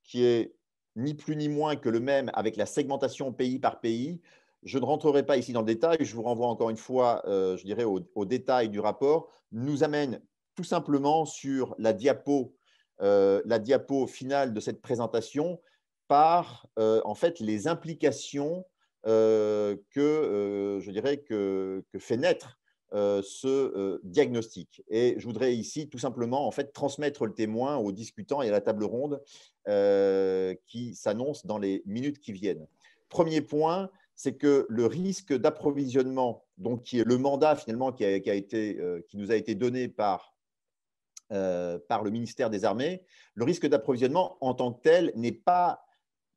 qui est ni plus ni moins que le même avec la segmentation pays par pays. Je ne rentrerai pas ici dans le détail, je vous renvoie encore une fois, euh, je dirais, au, détail du rapport, nous amène tout simplement sur la diapo, euh, la diapo finale de cette présentation par euh, en fait les implications que je dirais que, que fait naître euh, ce euh, diagnostic. Et je voudrais ici tout simplement en fait transmettre le témoin aux discutants et à la table ronde euh, qui s'annonce dans les minutes qui viennent. Premier point, c'est que le risque d'approvisionnement, donc qui est le mandat finalement qui, a, été, qui nous a été donné par, par le ministère des Armées, le risque d'approvisionnement en tant que tel n'est pas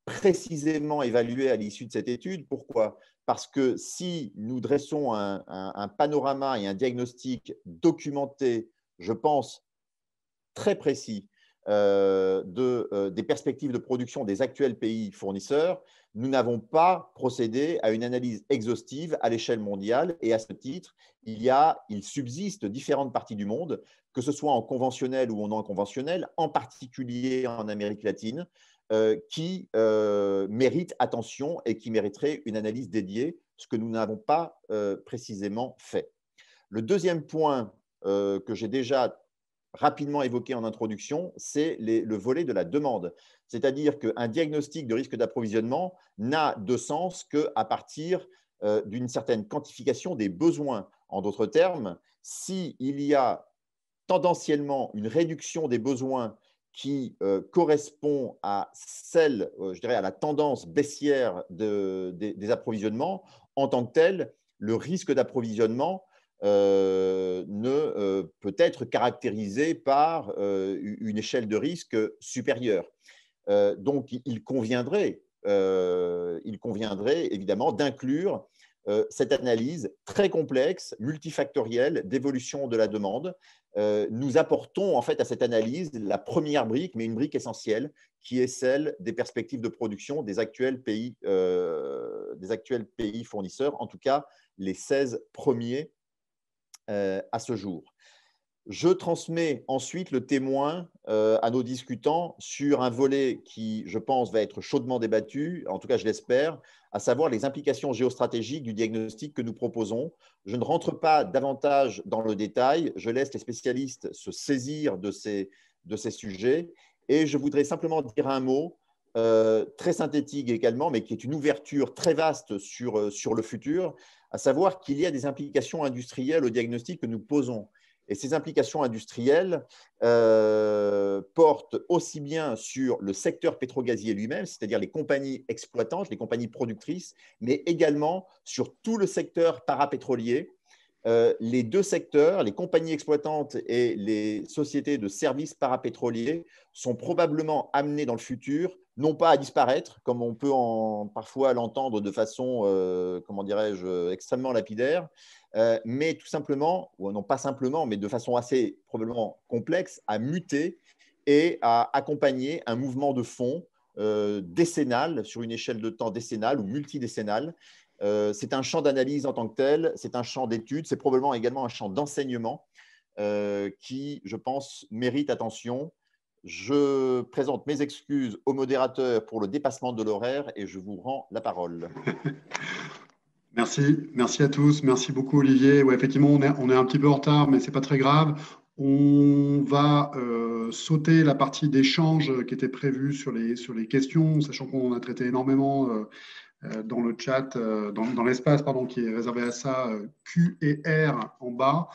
précisément évalué à l'issue de cette étude. Pourquoi? Parce que si nous dressons un, panorama et un diagnostic documenté, je pense, très précis euh, euh, des perspectives de production des actuels pays fournisseurs, nous n'avons pas procédé à une analyse exhaustive à l'échelle mondiale. Et à ce titre, il, y a, il subsiste différentes parties du monde, que ce soit en conventionnel ou en non conventionnel, en particulier en Amérique latine, euh, qui euh, méritent attention et qui mériteraient une analyse dédiée, ce que nous n'avons pas euh, précisément fait. Le deuxième point que j'ai déjà rapidement évoqué en introduction, c'est le volet de la demande. C'est-à-dire qu'un diagnostic de risque d'approvisionnement n'a de sens qu'à partir d'une certaine quantification des besoins. En d'autres termes, s'il y a tendanciellement une réduction des besoins qui euh, correspond à celle, euh, je dirais, à la tendance baissière des, approvisionnements, en tant que tel, le risque d'approvisionnement euh, ne peut être caractérisé par une échelle de risque supérieure. donc, il conviendrait, il conviendrait évidemment d'inclure cette analyse très complexe, multifactorielle d'évolution de la demande euh, nous apportons en fait à cette analyse la première brique, mais une brique essentielle, qui est celle des perspectives de production des actuels pays, euh, des actuels pays fournisseurs, en tout cas les 16 premiers euh, à ce jour. Je transmets ensuite le témoin à nos discutants sur un volet qui, je pense, va être chaudement débattu, en tout cas je l'espère, à savoir les implications géostratégiques du diagnostic que nous proposons. Je ne rentre pas davantage dans le détail, je laisse les spécialistes se saisir de ces, de ces sujets et je voudrais simplement dire un mot euh, très synthétique également, mais qui est une ouverture très vaste sur, euh, sur le futur, à savoir qu'il y a des implications industrielles au diagnostic que nous posons. Et ces implications industrielles euh, portent aussi bien sur le secteur pétrogazier lui-même, c'est-à-dire les compagnies exploitantes, les compagnies productrices, mais également sur tout le secteur parapétrolier. Euh, les deux secteurs, les compagnies exploitantes et les sociétés de services parapétroliers, sont probablement amenés dans le futur, non pas à disparaître, comme on peut parfois l'entendre de façon, euh, comment dirais-je, extrêmement lapidaire, euh, mais tout simplement, ou non pas simplement, mais de façon assez probablement complexe, à muter et à accompagner un mouvement de fond euh, décennal, sur une échelle de temps décennale ou multidécennale. Euh, c'est un champ d'analyse en tant que tel, c'est un champ d'étude, c'est probablement également un champ d'enseignement qui, je pense, mérite attention. Je présente mes excuses au modérateur pour le dépassement de l'horaire et je vous rends la parole. Merci, merci à tous. Merci beaucoup, Olivier. Effectivement, on est, on est un petit peu en retard, mais ce n'est pas très grave. On va euh, sauter la partie d'échange qui était prévue sur les, sur les questions, sachant qu'on a traité énormément euh, euh, dans le chat, dans, dans l'espace qui est réservé à ça, Q et R en bas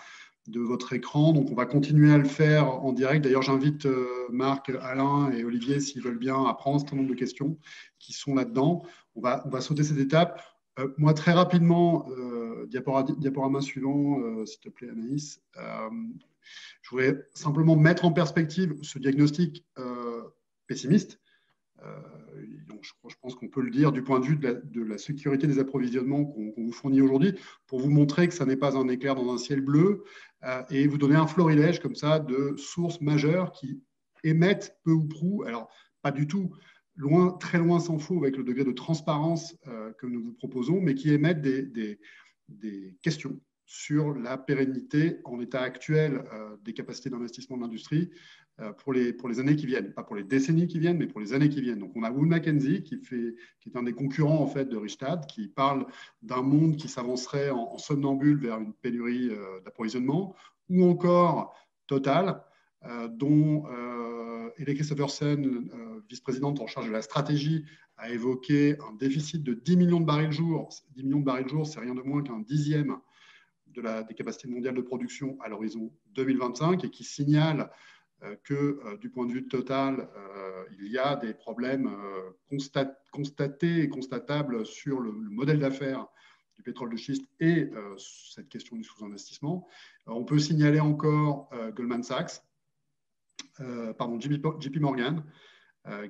de votre écran. Donc, on va continuer à le faire en direct. D'ailleurs, j'invite Marc, Alain et Olivier, s'ils veulent bien, à prendre un certain nombre de questions qui sont là-dedans. On va, on va sauter cette étape. Euh, moi, très rapidement, euh, diaporama, suivant, euh, s'il te plaît, Anaïs. je voudrais simplement mettre en perspective ce diagnostic pessimiste. je, pense qu'on peut le dire du point de vue de la, sécurité des approvisionnements qu'on vous fournit aujourd'hui, pour vous montrer que ça n'est pas un éclair dans un ciel bleu et vous donner un florilège comme ça de sources majeures qui émettent peu ou prou, alors pas du tout loin, très loin s'en faut avec le degré de transparence euh, que nous vous proposons, mais qui émettent des, questions sur la pérennité en état actuel euh, des capacités d'investissement de l'industrie euh, pour, les, années qui viennent, pas pour les décennies qui viennent, mais pour les années qui viennent. Donc on a Wood Mackenzie qui, est un des concurrents en fait de Richtad, qui parle d'un monde qui s'avancerait en, somnambule vers une pénurie d'approvisionnement, ou encore Total, dont Ellie Christophersen, euh, vice-présidente en charge de la stratégie, a évoqué un déficit de 10 millions de barils jour. 10 millions de barils jour, c'est rien de moins qu'un dixième de la, des capacités mondiales de production à l'horizon 2025 et qui signale euh, que euh, du point de vue total, il y a des problèmes constatés et constatables sur le, modèle d'affaires du pétrole de schiste et cette question du sous-investissement. On peut signaler encore Goldman Sachs, euh, pardon, JP, Morgan,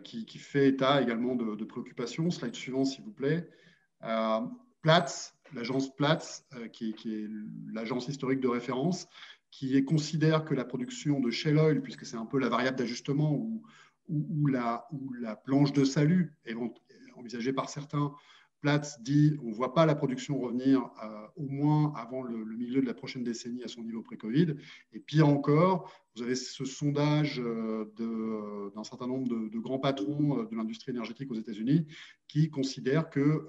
qui, fait état également de, préoccupations. Slide suivant, s'il vous plaît. Platts, l'agence Platts, qui, est l'agence historique de référence, qui considère que la production de shale oil, puisque c'est un peu la variable d'ajustement ou, la, la, planche de salut envisagée par certains, Platts dit on ne voit pas la production revenir euh, au moins avant le, milieu de la prochaine décennie à son niveau pré-Covid. Et pire encore, vous avez ce sondage euh, d'un certain nombre de, grands patrons euh, de l'industrie énergétique aux États-Unis qui considèrent que,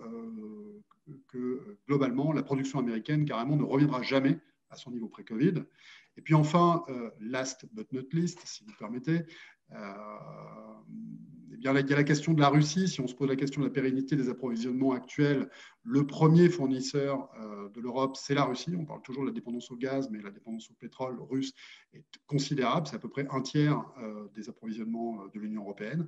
que, globalement, la production américaine carrément ne reviendra jamais à son niveau pré-Covid. Et puis enfin, last but not least, si vous permettez, eh bien, il y a la question de la Russie. Si on se pose la question de la pérennité des approvisionnements actuels, le premier fournisseur euh, de l'Europe, c'est la Russie. On parle toujours de la dépendance au gaz, mais la dépendance au pétrole russe est considérable. C'est à peu près un tiers euh, des approvisionnements euh, de l'Union européenne.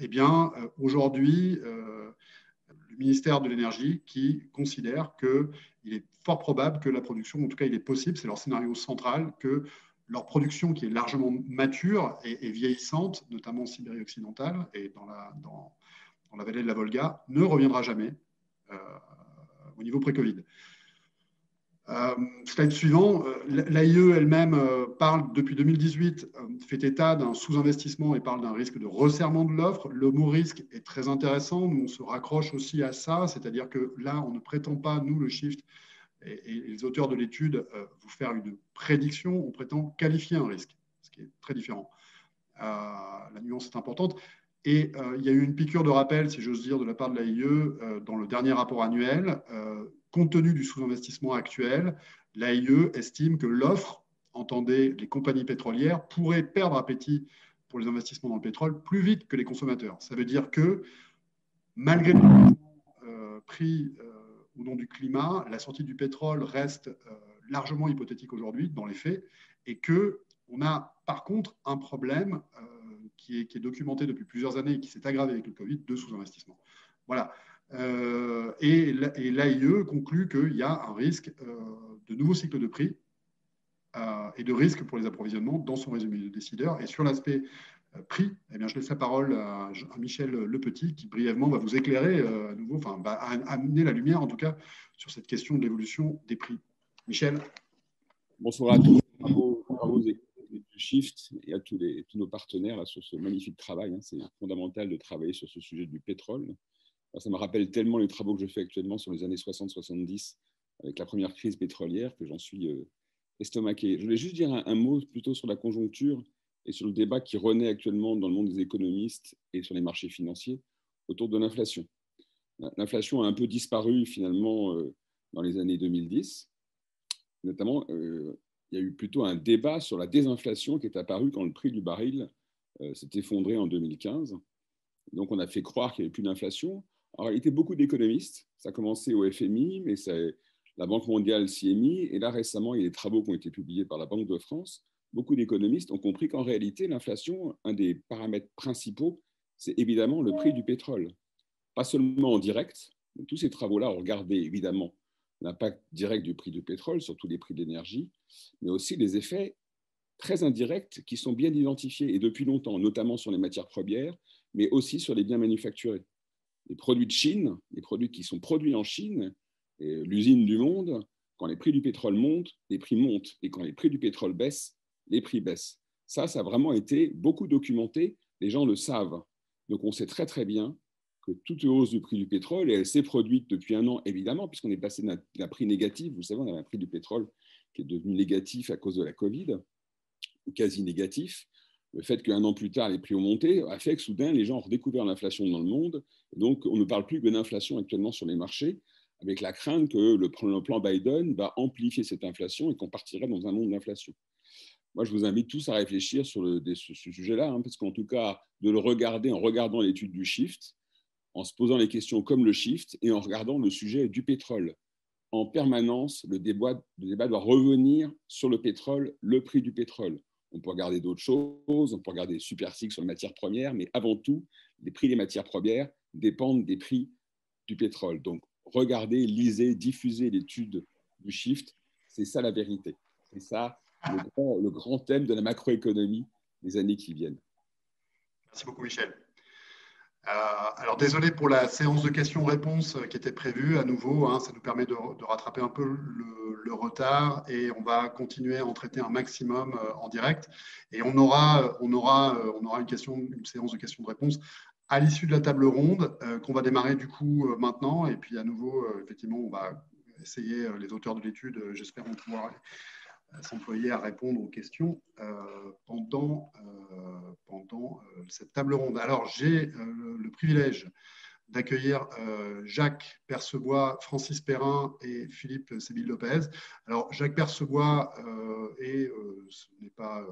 eh bien, aujourd'hui, le ministère de l'Énergie qui considère qu'il est fort probable que la production, en tout cas il est possible, c'est leur scénario central, que leur production qui est largement mature et, vieillissante, notamment en Sibérie occidentale et dans la, vallée de la Volga, ne reviendra jamais euh, au niveau pré-Covid. Euh, slide suivant, euh, l'AIE elle-même parle depuis 2018, fait état d'un sous-investissement et parle d'un risque de resserrement de l'offre. Le mot risque est très intéressant, nous on se raccroche aussi à ça, c'est-à-dire que là on ne prétend pas, nous le shift, et, les auteurs de l'étude euh, vous faire une prédiction, on prétend qualifier un risque, ce qui est très différent. Euh, la nuance est importante. Et euh, il y a eu une piqûre de rappel, si j'ose dire, de la part de l'AIE dans le dernier rapport annuel. compte tenu du sous-investissement actuel, l'AIE estime que l'offre, entendez les compagnies pétrolières, pourrait perdre appétit pour les investissements dans le pétrole plus vite que les consommateurs. Ça veut dire que malgré le prix au nom du climat, la sortie du pétrole reste euh, largement hypothétique aujourd'hui dans les faits et que on a par contre un problème euh, qui, est, documenté depuis plusieurs années et qui s'est aggravé avec le Covid de sous-investissement. Voilà. Euh, et l'AIE conclut qu'il y a un risque de nouveau cycle de prix et de risque pour les approvisionnements dans son résumé de décideur. Et sur l'aspect prix, eh bien, je laisse la parole à, Michel Lepetit qui brièvement va vous éclairer euh, à nouveau, enfin, va amener la lumière en tout cas sur cette question de l'évolution des prix. Michel Bonsoir à tous, bravo, aux équipes du Shift et à tous, tous nos partenaires là, sur ce magnifique travail. Hein. C'est fondamental de travailler sur ce sujet du pétrole. ça me rappelle tellement les travaux que je fais actuellement sur les années 60-70 avec la première crise pétrolière que j'en suis euh, estomaqué. Je voulais juste dire un mot plutôt sur la conjoncture et sur le débat qui renaît actuellement dans le monde des économistes et sur les marchés financiers autour de l'inflation. L'inflation a un peu disparu finalement euh, dans les années 2010. Notamment, euh, il y a eu plutôt un débat sur la désinflation qui est apparu quand le prix du baril euh, s'est effondré en 2015. Donc on a fait croire qu'il n'y avait plus d'inflation. En réalité, beaucoup d'économistes, ça a commencé au FMI, mais la Banque mondiale s'y est mis. Et là, récemment, il y a des travaux qui ont été publiés par la Banque de France beaucoup d'économistes ont compris qu'en réalité, l'inflation, un des paramètres principaux, c'est évidemment le prix du pétrole. Pas seulement en direct, tous ces travaux-là ont regardé évidemment l'impact direct du prix du pétrole sur tous les prix de l'énergie, mais aussi les effets très indirects qui sont bien identifiés et depuis longtemps, notamment sur les matières premières, mais aussi sur les biens manufacturés. Les produits de Chine, les produits qui sont produits en Chine, l'usine du monde, quand les prix du pétrole montent, les prix montent, et quand les prix du pétrole baissent, les prix baissent. Ça, ça a vraiment été beaucoup documenté, les gens le savent. Donc on sait très très bien que toute hausse du prix du pétrole, et elle s'est produite depuis un an évidemment, puisqu'on est passé d'un prix négatif, vous savez, on a un prix du pétrole qui est devenu négatif à cause de la Covid, ou quasi négatif. Le fait qu'un an plus tard, les prix ont monté a fait que soudain, les gens ont redécouvert l'inflation dans le monde. donc, on ne parle plus que d'inflation actuellement sur les marchés, avec la crainte que le plan Biden va amplifier cette inflation et qu'on partirait dans un monde d'inflation moi, je vous invite tous à réfléchir sur ce, sujet-là, hein, parce qu'en tout cas, de le regarder en regardant l'étude du shift, en se posant les questions comme le shift et en regardant le sujet du pétrole. En permanence, le débat, doit revenir sur le pétrole, le prix du pétrole. On peut regarder d'autres choses, on peut regarder super sur les matières premières, mais avant tout, les prix des matières premières dépendent des prix du pétrole. Donc, regardez, lisez, diffusez l'étude du shift, c'est ça la vérité. C'est ça le grand, thème de la macroéconomie des années qui viennent. Merci beaucoup, Michel. Euh, alors désolé pour la séance de questions-réponses qui était prévue à nouveau, hein, ça nous permet de, rattraper un peu le, retard et on va continuer à en traiter un maximum euh, en direct. Et on aura, on aura, euh, on aura une, une séance de questions-réponses à l'issue de la table ronde qu'on va démarrer du coup maintenant. Et puis à nouveau, effectivement, on va essayer, les auteurs de l'étude, j'espère, vont pouvoir s'employer à répondre aux questions euh, pendant, euh, euh, cette table ronde. Alors, j'ai le privilège d'accueillir Jacques Percebois, Francis Perrin et Philippe Sébille Lopez. Alors, Jacques Percebois, et ce n'est pas,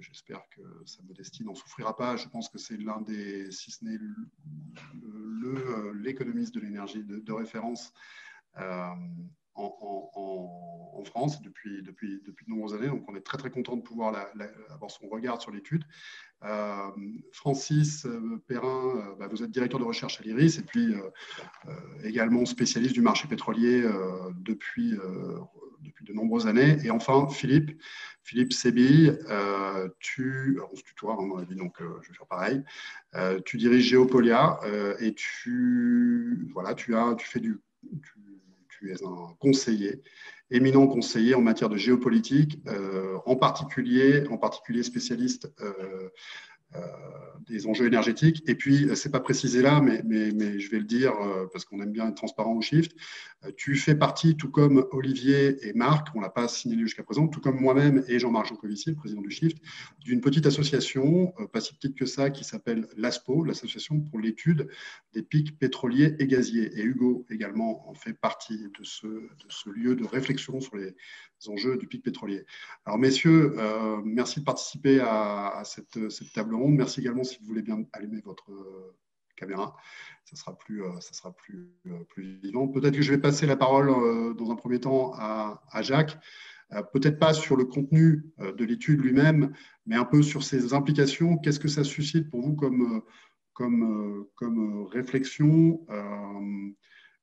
j'espère que sa modestie n'en souffrira pas, je pense que c'est l'un des, si ce n'est l'économiste de l'énergie de, référence en, France depuis, depuis, depuis de nombreuses années. Donc, on est très, très content de pouvoir avoir son regard sur l'étude. Euh, Francis euh, Perrin, euh, bah, vous êtes directeur de recherche à l'IRIS et puis également spécialiste du marché pétrolier depuis, depuis de nombreuses années. Et enfin, Philippe, Philippe Sébille, tu, on se tutoie, hein, on donc je vais faire pareil. tu diriges Géopolia et tu, voilà, tu, as, tu fais du, un conseiller, éminent conseiller en matière de géopolitique, euh, en, particulier, en particulier spécialiste euh, des enjeux énergétiques. Et puis, c'est pas précisé là, mais, mais, mais, je vais le dire parce qu'on aime bien être transparent au shift. Tu fais partie, tout comme Olivier et Marc, on l'a pas signalé jusqu'à présent, tout comme moi-même et Jean-Marc Jancovici, le président du shift, d'une petite association, pas si petite que ça, qui s'appelle l'ASPO, l'association pour l'étude des pics pétroliers et gaziers. Et Hugo également en fait partie de ce, lieu de réflexion sur les enjeux du pic pétrolier. Alors, messieurs, euh, merci de participer à, cette, cette, table ronde. Merci également si vous voulez bien allumer votre euh, caméra. Ça sera plus, euh, ça plus vivant. Peut-être que je vais passer la parole dans un premier temps à, Jacques. Peut-être pas sur le contenu de l'étude lui-même, mais un peu sur ses implications. Qu'est-ce que ça suscite pour vous comme réflexion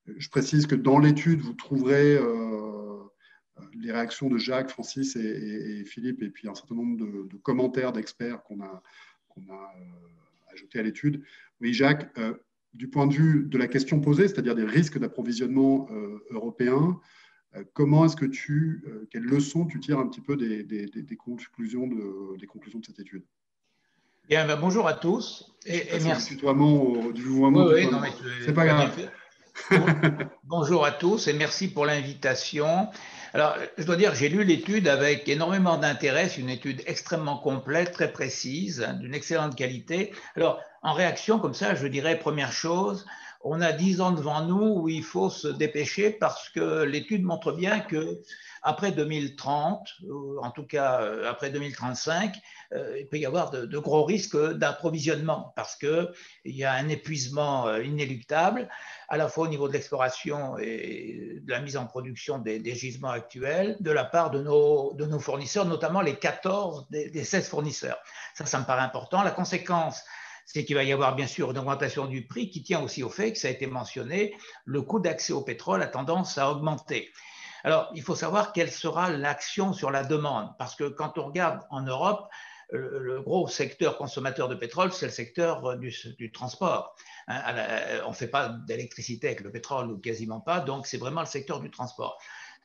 Je précise que dans l'étude, vous trouverez les réactions de Jacques, Francis et, Philippe, et puis un certain nombre de, commentaires d'experts qu'on a, qu'on a euh, ajoutés à l'étude. Oui, Jacques, euh, du point de vue de la question posée, c'est-à-dire des risques d'approvisionnement euh, européens, comment est-ce que tu, quelles leçons tu tires un petit peu des, conclusions, de, des conclusions de cette étude? Bien, ben, bonjour à tous et, merci. Du du oui, c'est pas grave. bonjour à tous et merci pour l'invitation. Alors, je dois dire j'ai lu l'étude avec énormément d'intérêt. C'est une étude extrêmement complète, très précise, d'une excellente qualité. Alors, en réaction comme ça, je dirais, première chose, on a dix ans devant nous où il faut se dépêcher parce que l'étude montre bien que après 2030, en tout cas euh, après 2035, euh, il peut y avoir de, gros risques d'approvisionnement parce qu'il y a un épuisement euh, inéluctable, à la fois au niveau de l'exploration et de la mise en production des, gisements actuels, de la part de nos, fournisseurs, notamment les 14 des, des 16 fournisseurs. Ça, ça me paraît important. La conséquence, c'est qu'il va y avoir bien sûr une augmentation du prix qui tient aussi au fait que ça a été mentionné, le coût d'accès au pétrole a tendance à augmenter. Alors, il faut savoir quelle sera l'action sur la demande, parce que quand on regarde en Europe, le gros secteur consommateur de pétrole, c'est le secteur euh, du, transport. Hein. On ne fait pas d'électricité avec le pétrole ou quasiment pas, donc c'est vraiment le secteur du transport.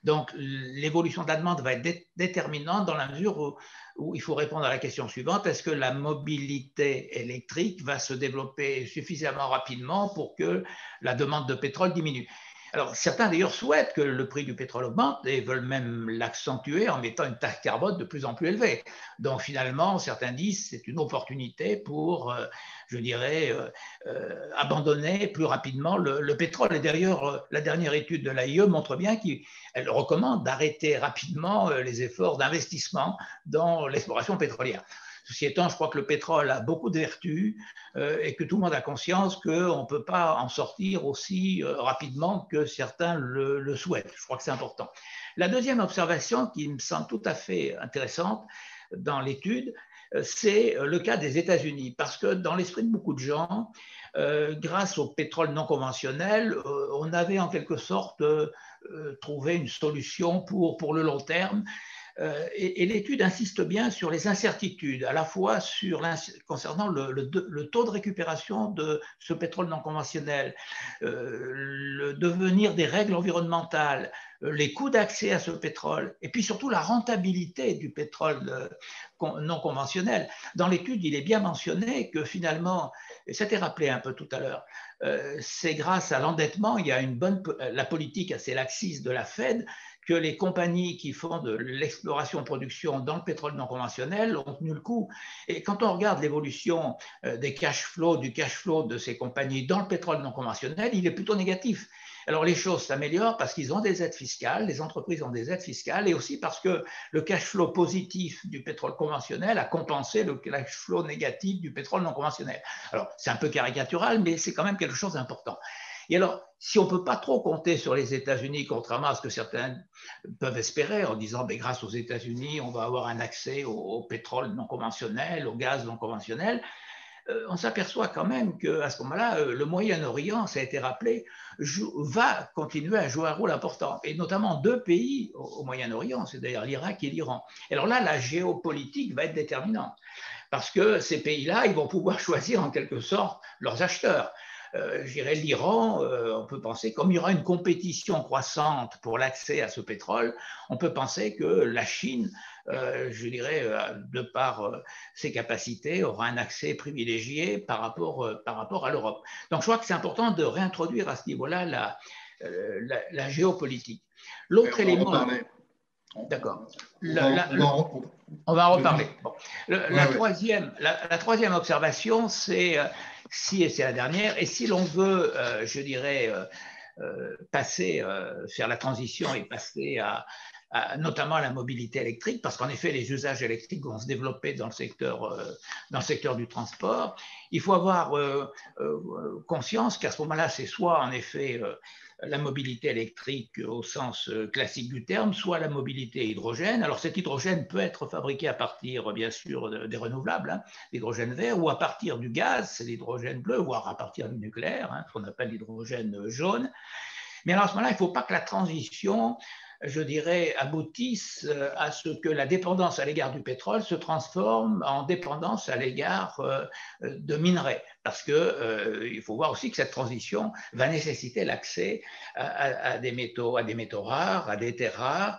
Donc l'évolution de la demande va être déterminante dans la mesure où, il faut répondre à la question suivante, est-ce que la mobilité électrique va se développer suffisamment rapidement pour que la demande de pétrole diminue? Alors, certains d'ailleurs souhaitent que le prix du pétrole augmente et veulent même l'accentuer en mettant une taxe carbone de plus en plus élevée. Donc, finalement, certains disent c'est une opportunité pour, euh, je dirais, euh, euh, abandonner plus rapidement le, pétrole. Et d'ailleurs, la dernière étude de l'AIE montre bien qu'elle recommande d'arrêter rapidement les efforts d'investissement dans l'exploration pétrolière. Ceci étant, je crois que le pétrole a beaucoup de vertus euh, et que tout le monde a conscience qu'on ne peut pas en sortir aussi euh, rapidement que certains le, souhaitent. Je crois que c'est important. La deuxième observation qui me semble tout à fait intéressante dans l'étude, euh, c'est le cas des États-Unis, parce que dans l'esprit de beaucoup de gens, grâce au pétrole non conventionnel, on avait en quelque sorte trouvé une solution pour, pour le long terme Euh, et, l'étude insiste bien sur les incertitudes, à la fois concernant le, taux de récupération de ce pétrole non conventionnel, euh, le devenir des règles environnementales, euh, les coûts d'accès à ce pétrole, et puis surtout la rentabilité du pétrole non conventionnel. Dans l'étude, il est bien mentionné que finalement, et c'était rappelé un peu tout à l'heure, c'est grâce à l'endettement, il y a une bonne, la politique assez laxiste de la Fed que les compagnies qui font de l'exploration-production dans le pétrole non conventionnel ont tenu le coup. Et quand on regarde l'évolution euh, des cash flows, du cash flow de ces compagnies dans le pétrole non conventionnel, il est plutôt négatif. Alors les choses s'améliorent parce qu'ils ont des aides fiscales, les entreprises ont des aides fiscales et aussi parce que le cash flow positif du pétrole conventionnel a compensé le cash flow négatif du pétrole non conventionnel. Alors c'est un peu caricatural, mais c'est quand même quelque chose d'important. Et alors, si on ne peut pas trop compter sur les États-Unis, contrairement à ce que certains peuvent espérer, en disant que ben, grâce aux États-Unis, on va avoir un accès au, pétrole non conventionnel, au gaz non conventionnel, euh, on s'aperçoit quand même qu'à ce moment-là, euh, le Moyen-Orient, ça a été rappelé, va continuer à jouer un rôle important, et notamment deux pays au, Moyen-Orient, c'est d'ailleurs l'Irak et l'Iran. Alors là, la géopolitique va être déterminante, parce que ces pays-là, ils vont pouvoir choisir en quelque sorte leurs acheteurs euh, l'Iran, euh, on peut penser, comme il y aura une compétition croissante pour l'accès à ce pétrole, on peut penser que la Chine, euh, je dirais, de par ses capacités, aura un accès privilégié par rapport, par rapport à l'Europe. Donc je crois que c'est important de réintroduire à ce niveau-là la, la, géopolitique. L'autre élément. D'accord. On, va en reparler. la, troisième, la, troisième observation, c'est si, et c'est la dernière, et si l'on veut, euh, je dirais, euh, euh, passer, faire la transition et passer à, notamment la mobilité électrique, parce qu'en effet, les usages électriques vont se développer dans le secteur, dans le secteur du transport, il faut avoir conscience qu'à ce moment-là, c'est soit en effet la mobilité électrique au sens euh, classique du terme, soit la mobilité hydrogène. Alors cet hydrogène peut être fabriqué à partir, bien sûr, des renouvelables, hein, l'hydrogène vert, ou à partir du gaz, l'hydrogène bleu, voire à partir du nucléaire, hein, ce qu'on appelle l'hydrogène jaune. Mais alors à ce moment-là, il ne faut pas que la transition je dirais, aboutissent euh, à ce que la dépendance à l'égard du pétrole se transforme en dépendance à l'égard euh, de minerais. Parce qu'il euh, faut voir aussi que cette transition va nécessiter l'accès à, des métaux, à des métaux rares, à des terres rares.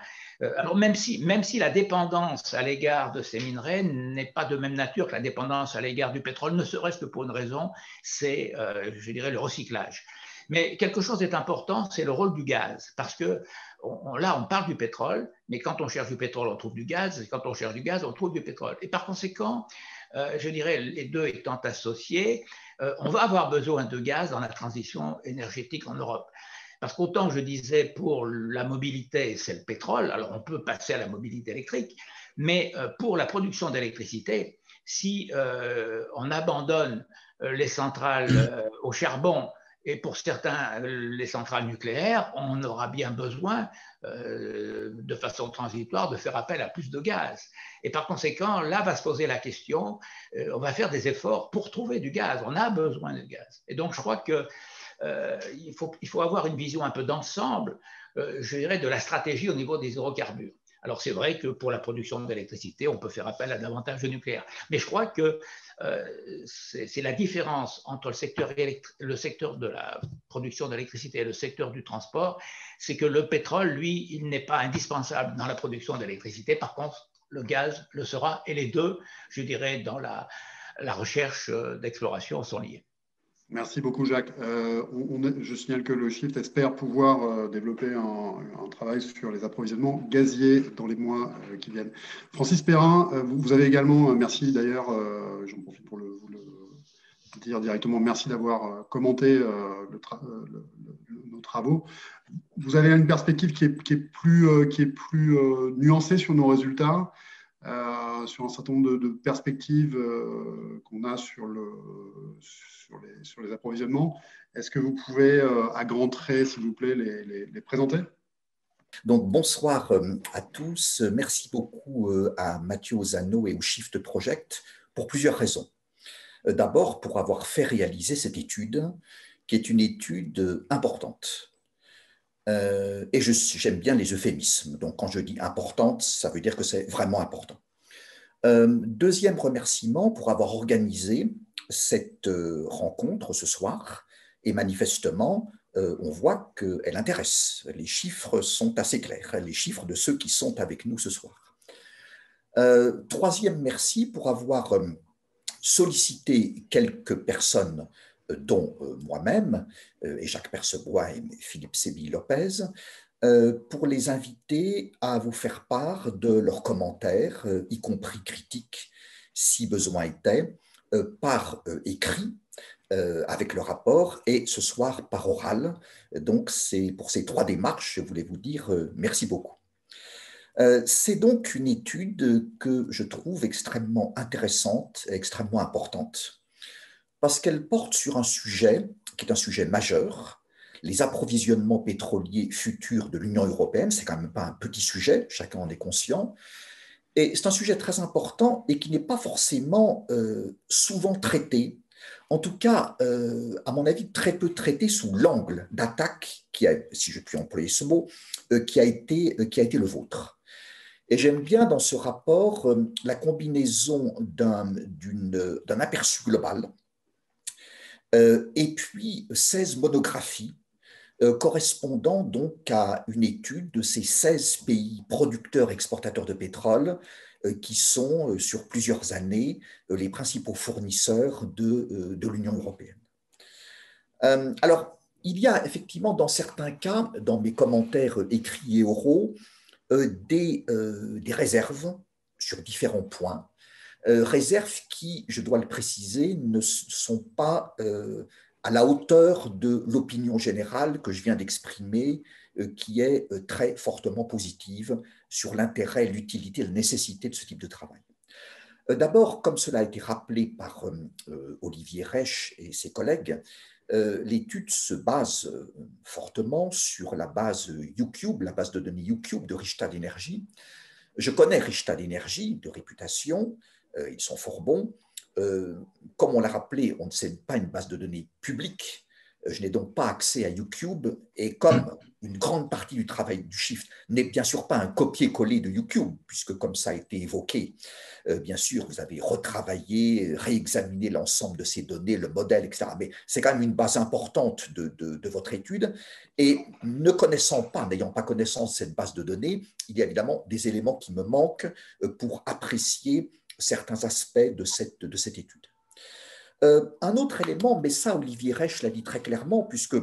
Alors même si, même si la dépendance à l'égard de ces minerais n'est pas de même nature que la dépendance à l'égard du pétrole, ne serait-ce que pour une raison, c'est, je dirais, le recyclage. Mais quelque chose est important, c'est le rôle du gaz, parce que là, on parle du pétrole, mais quand on cherche du pétrole, on trouve du gaz, et quand on cherche du gaz, on trouve du pétrole. Et par conséquent, euh, je dirais, les deux étant associés, euh, on va avoir besoin de gaz dans la transition énergétique en Europe. Parce qu'autant je disais pour la mobilité, c'est le pétrole, alors on peut passer à la mobilité électrique, mais euh, pour la production d'électricité, si on abandonne les centrales au charbon et pour certains, les centrales nucléaires, on aura bien besoin, euh, de façon transitoire, de faire appel à plus de gaz. Et par conséquent, là va se poser la question, euh, on va faire des efforts pour trouver du gaz. On a besoin de gaz. Et donc, je crois euh, faut, il faut avoir une vision un peu d'ensemble, je dirais, de la stratégie au niveau des hydrocarbures. Alors c'est vrai que pour la production d'électricité, on peut faire appel à davantage de nucléaire. Mais je crois que euh, c'est la différence entre le secteur, le secteur de la production d'électricité et le secteur du transport, c'est que le pétrole, lui, il n'est pas indispensable dans la production d'électricité. Par contre, le gaz le sera, et les deux, je dirais, dans la, la recherche euh, d'exploration sont liés. Merci beaucoup, Jacques. Euh, je signale que le Shift espère pouvoir euh, développer un, travail sur les approvisionnements gaziers dans les mois euh, qui viennent. Francis Perrin, vous, avez également, merci d'ailleurs, j'en profite pour le, vous le dire directement, merci d'avoir commenté nos travaux. Vous avez une perspective qui est, plus, qui est plus nuancée sur nos résultats. Sur un certain nombre de, perspectives qu'on a sur, le, sur les, approvisionnements. Est-ce que vous pouvez, euh, à grands traits, s'il vous plaît, les, présenter? Donc, bonsoir euh, à tous. Merci beaucoup euh, à Mathieu Ozano et au Shift Project pour plusieurs raisons. D'abord, pour avoir fait réaliser cette étude, qui est une étude importante. Et j'aime bien les euphémismes. Donc, quand je dis importante, ça veut dire que c'est vraiment important. deuxième remerciement pour avoir organisé cette rencontre ce soir. Et manifestement, on voit qu'elle intéresse. Les chiffres sont assez clairs, les chiffres de ceux qui sont avec nous ce soir. troisième merci pour avoir sollicité quelques personnes, euh, dont euh, moi-même, euh, et Jacques Percebois et Philippe Sébi-Lopez, pour les inviter à vous faire part de leurs commentaires, y compris critiques, si besoin était, par écrit, avec le rapport, et ce soir par oral. Donc, c'est pour ces trois démarches, je voulais vous dire merci beaucoup. Euh, c'est donc une étude que je trouve extrêmement intéressante extrêmement importante parce qu'elle porte sur un sujet qui est un sujet majeur, les approvisionnements pétroliers futurs de l'Union européenne. C'est quand même pas un petit sujet, chacun en est conscient. Et c'est un sujet très important et qui n'est pas forcément euh, souvent traité, en tout cas, euh, à mon avis, très peu traité sous l'angle d'attaque, si je puis employer ce mot, qui, a été, qui a été le vôtre. Et j'aime bien dans ce rapport euh, la combinaison d'un aperçu global euh, et puis 16 monographies euh, correspondant donc à une étude de ces 16 pays producteurs exportateurs de pétrole qui sont sur plusieurs années les principaux fournisseurs de, l'Union européenne. alors, il y a effectivement dans certains cas, dans mes commentaires écrits et oraux, euh, euh, des, réserves sur différents points, euh, réserves qui, je dois le préciser, ne sont pas à la hauteur de l'opinion générale que je viens d'exprimer, qui est très fortement positive sur l'intérêt, l'utilité, la nécessité de ce type de travail. D'abord, comme cela a été rappelé par Olivier Reich et ses collègues, euh, l'étude se base euh, fortement sur la base YouCube, la base de données YouCube de Richtad Energy. Je connais Richtad Energy de réputation, euh, ils sont fort bons. comme on l'a rappelé, on ne sait pas une base de données publique, je n'ai donc pas accès à YouTube et comme une grande partie du travail du Shift n'est bien sûr pas un copier-coller de YouTube, puisque comme ça a été évoqué, euh, bien sûr, vous avez retravaillé, réexaminé l'ensemble de ces données, le modèle, etc. Mais c'est quand même une base importante de, de, votre étude. Et ne connaissant pas, n'ayant pas connaissance de cette base de données, il y a évidemment des éléments qui me manquent euh, pour apprécier certains aspects de cette, de cette étude. Euh, un autre élément, mais ça Olivier Reich l'a dit très clairement, puisque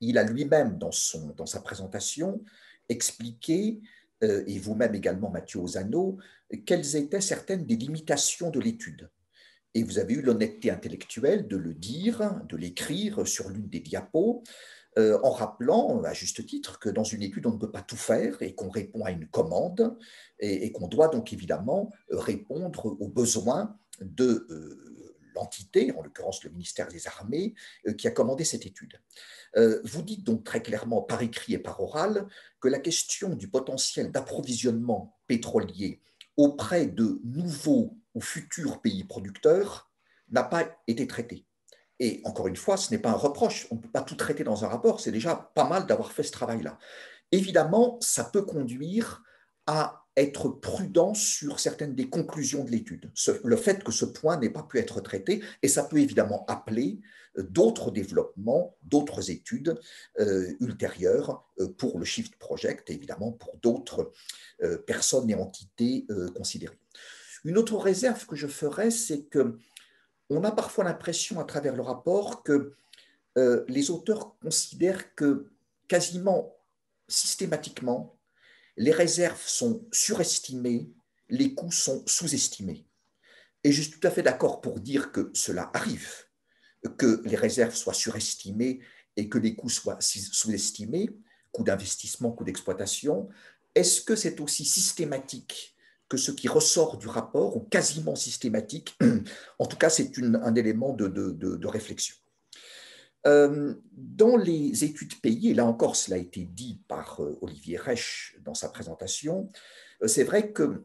il a lui-même dans, dans sa présentation expliqué, euh, et vous-même également Mathieu Ozano, quelles étaient certaines des limitations de l'étude. Et vous avez eu l'honnêteté intellectuelle de le dire, de l'écrire sur l'une des diapos, euh, en rappelant à juste titre que dans une étude, on ne peut pas tout faire et qu'on répond à une commande et, qu'on doit donc évidemment répondre aux besoins de l'entité, en l'occurrence le ministère des Armées, euh, qui a commandé cette étude. Euh, vous dites donc très clairement par écrit et par oral que la question du potentiel d'approvisionnement pétrolier auprès de nouveaux ou futurs pays producteurs n'a pas été traitée. Et encore une fois, ce n'est pas un reproche, on ne peut pas tout traiter dans un rapport, c'est déjà pas mal d'avoir fait ce travail-là. Évidemment, ça peut conduire à être prudent sur certaines des conclusions de l'étude. Le fait que ce point n'ait pas pu être traité, et ça peut évidemment appeler euh, d'autres développements, d'autres études euh, ultérieures euh, pour le Shift Project, et évidemment pour d'autres personnes et entités considérées. Une autre réserve que je ferais, c'est que on a parfois l'impression à travers le rapport que les auteurs considèrent que quasiment systématiquement, les réserves sont surestimées, les coûts sont sous-estimés. Et je suis tout à fait d'accord pour dire que cela arrive, que les réserves soient surestimées et que les coûts soient sous-estimés, coûts d'investissement, coûts d'exploitation. Est-ce que c'est aussi systématique que ce qui ressort du rapport, ou quasiment systématique En tout cas, c'est un élément de réflexion. Euh, dans les études payées, là encore cela a été dit par euh, Olivier Reich dans sa présentation, euh, c'est vrai qu'on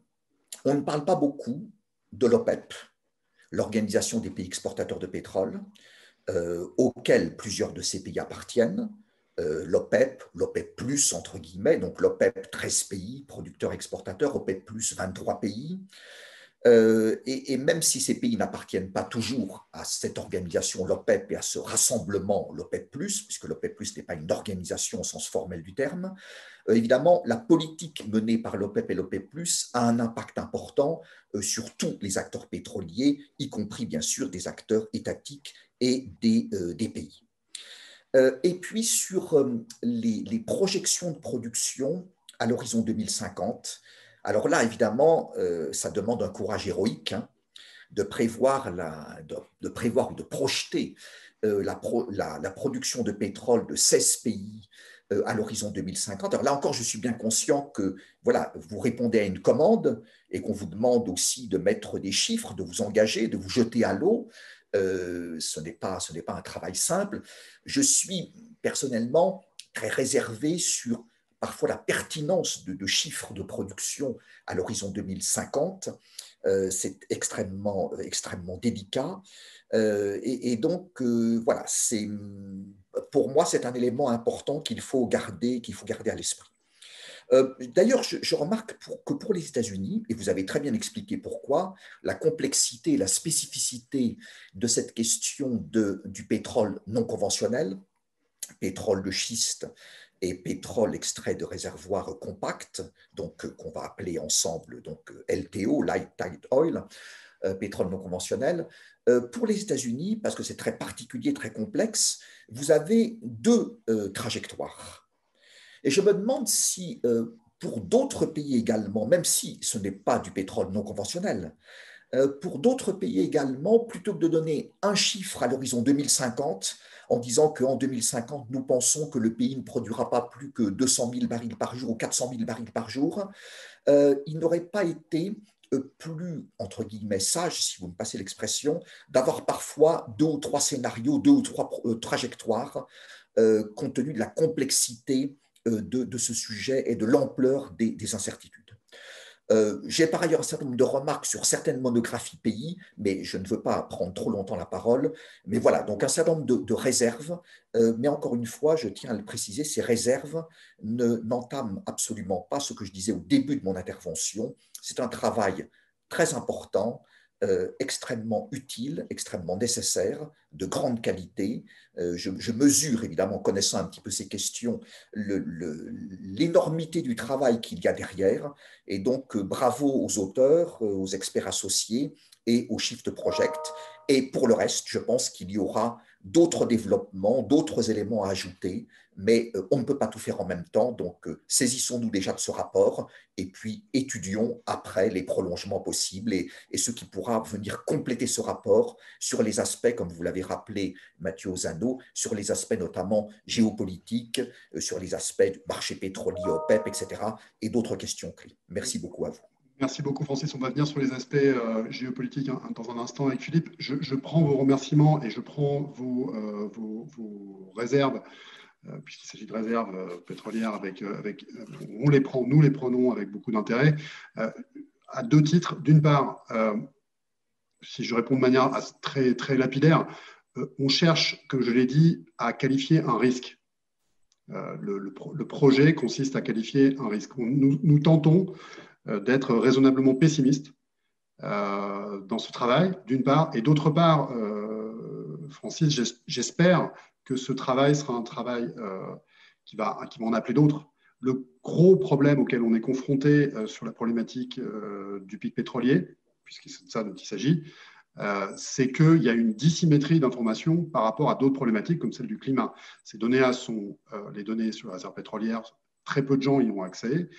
ne parle pas beaucoup de l'OPEP, l'Organisation des pays exportateurs de pétrole, auquel plusieurs de ces pays appartiennent, l'OPEP, l'OPEP plus entre guillemets, donc l'OPEP 13 pays, producteurs exportateurs, OPEP plus 23 pays, euh, et, même si ces pays n'appartiennent pas toujours à cette organisation, l'OPEP, et à ce rassemblement, l'OPEP, puisque l'OPEP n'est pas une organisation au sens formel du terme, euh, évidemment, la politique menée par l'OPEP et l'OPEP, a un impact important euh, sur tous les acteurs pétroliers, y compris bien sûr des acteurs étatiques et des pays. Et puis sur les, les projections de production à l'horizon 2050, alors là, évidemment, euh, ça demande un courage héroïque hein, de, prévoir de, prévoir ou de projeter euh, la, production de pétrole de 16 pays euh, à l'horizon 2050. Alors là encore, je suis bien conscient que voilà, vous répondez à une commande et qu'on vous demande aussi de mettre des chiffres, de vous engager, de vous jeter à l'eau. Ce n'est pas, pas un travail simple. Je suis personnellement très réservé sur parfois la pertinence de, chiffres de production à l'horizon 2050. Euh, c'est extrêmement, extrêmement délicat. Euh, et, donc, euh, voilà, c'est, pour moi, c'est un élément important qu'il faut garder, qu'il faut garder à l'esprit. D'ailleurs, je, remarque que pour les États-Unis, et vous avez très bien expliqué pourquoi, la complexité, la spécificité de cette question de, du pétrole non conventionnel, pétrole de schiste et pétrole extrait de réservoirs compacts, donc euh, qu'on va appeler ensemble donc euh, LTO, Light Tight Oil, euh, pétrole non conventionnel. pour les États-Unis, parce que c'est très particulier, très complexe, vous avez deux trajectoires. Et je me demande si pour d'autres pays également, même si ce n'est pas du pétrole non conventionnel, pour d'autres pays également, plutôt que de donner un chiffre à l'horizon 2050, en disant qu'en 2050, nous pensons que le pays ne produira pas plus que 200 000 barils par jour ou 400 000 barils par jour, euh, il n'aurait pas été euh, plus, entre guillemets, sage, si vous me passez l'expression, d'avoir parfois deux ou trois scénarios, deux ou trois euh, trajectoires, compte tenu de la complexité de, ce sujet et de l'ampleur des incertitudes. Euh, j'ai par ailleurs un certain nombre de remarques sur certaines monographies pays, mais je ne veux pas prendre trop longtemps la parole. Mais voilà, donc un certain nombre de, réserves. Euh, mais encore une fois, je tiens à le préciser, ces réserves n'entament absolument pas ce que je disais au début de mon intervention. C'est un travail très important euh, extrêmement utile, extrêmement nécessaire, de grande qualité. Euh, je, mesure, évidemment, en connaissant un petit peu ces questions, l'énormité du travail qu'il y a derrière. Et donc, euh, bravo aux auteurs, aux experts associés et au Shift Project. Et pour le reste, je pense qu'il y aura d'autres développements, d'autres éléments à ajouter, mais euh, on ne peut pas tout faire en même temps. Donc, euh, saisissons-nous déjà de ce rapport et puis étudions après les prolongements possibles et, ce qui pourra venir compléter ce rapport sur les aspects, comme vous l'avez rappelé, Mathieu Ozano, sur les aspects notamment géopolitiques, euh, sur les aspects du marché pétrolier, OPEP, etc., et d'autres questions clés. Merci beaucoup à vous. Merci beaucoup, Francis. On va venir sur les aspects euh, géopolitiques hein, dans un instant avec Philippe. Je, prends vos remerciements et je prends vos, euh, réserves, euh, puisqu'il s'agit de réserves pétrolières, avec, avec, on les prend, nous les prenons avec beaucoup d'intérêt, à deux titres. D'une part, si je réponds de manière très, très lapidaire, on cherche, comme je l'ai dit, à qualifier un risque. Le, projet consiste à qualifier un risque. nous, tentons d'être raisonnablement pessimiste euh, dans ce travail, d'une part, et d'autre part, euh, Francis, j'espère que ce travail sera un travail qui, va, qui va en appeler d'autres. Le gros problème auquel on est confronté sur la problématique du pic pétrolier, puisque c'est de ça dont il s'agit, c'est qu'il y a une dissymétrie d'informations par rapport à d'autres problématiques comme celle du climat. Ces données sont les données sur la réserve pétrolière, très peu de gens y ont accès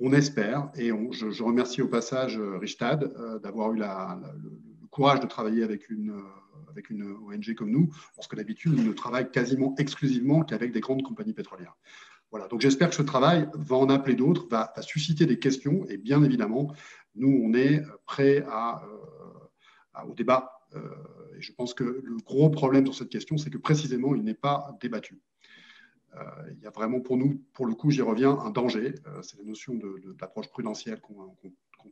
on espère, et je, remercie au passage euh, Richtad euh, d'avoir eu le, courage de travailler avec une, euh, ONG comme nous, parce que d'habitude, il ne travaille quasiment exclusivement qu'avec des grandes compagnies pétrolières. Voilà, donc j'espère que ce travail va en appeler d'autres, va, susciter des questions, et bien évidemment, nous, on est prêts au débat. et je pense que le gros problème sur cette question, c'est que précisément, il n'est pas débattu. Euh, il y a vraiment pour nous, pour le coup, j'y reviens, un danger. Euh, c'est la notion d'approche prudentielle qu'on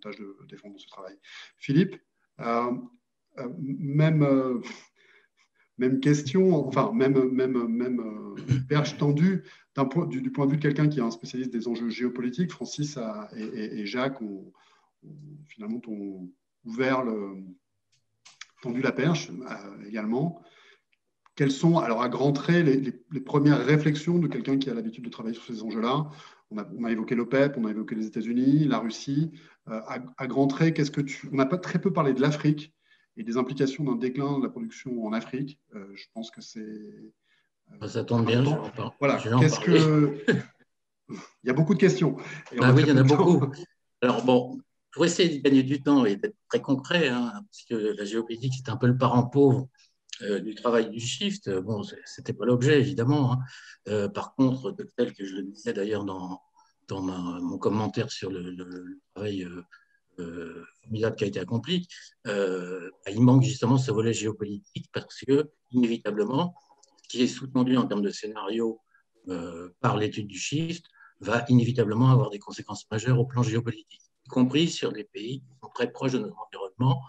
tâche de défendre dans ce travail. Philippe, euh, même, question, enfin, même, même, même perche tendue du, point de vue de quelqu'un qui est un spécialiste des enjeux géopolitiques. Francis et, Jacques ont, finalement ouvert tendu la perche également. Quelles sont, alors à grands traits, les, premières réflexions de quelqu'un qui a l'habitude de travailler sur ces enjeux-là? On a, évoqué l'OPEP, on a évoqué les États-Unis, la Russie. Euh, à, grands traits, qu'est-ce que tu. On n'a pas très peu parlé de l'Afrique et des implications d'un déclin de la production en Afrique. Euh, je pense que c'est. Euh, ça tombe bien, je en Voilà, qu'est-ce que. il y a beaucoup de questions. Ah oui, il y en a beaucoup. Alors, bon, pour essayer de gagner du temps et d'être très concret, hein, parce que la géopolitique, c'est un peu le parent pauvre euh, du travail du shift. Bon, ce n'était pas l'objet, évidemment. Hein. Euh, par contre, tel que je le disais d'ailleurs dans, dans mon commentaire sur le, travail euh, formidable qui a été accompli, bah, il manque justement ce volet géopolitique parce que, inévitablement, ce qui est soutenu en termes de scénario par l'étude du shift va inévitablement avoir des conséquences majeures au plan géopolitique, y compris sur des pays qui sont très proches de notre environnement,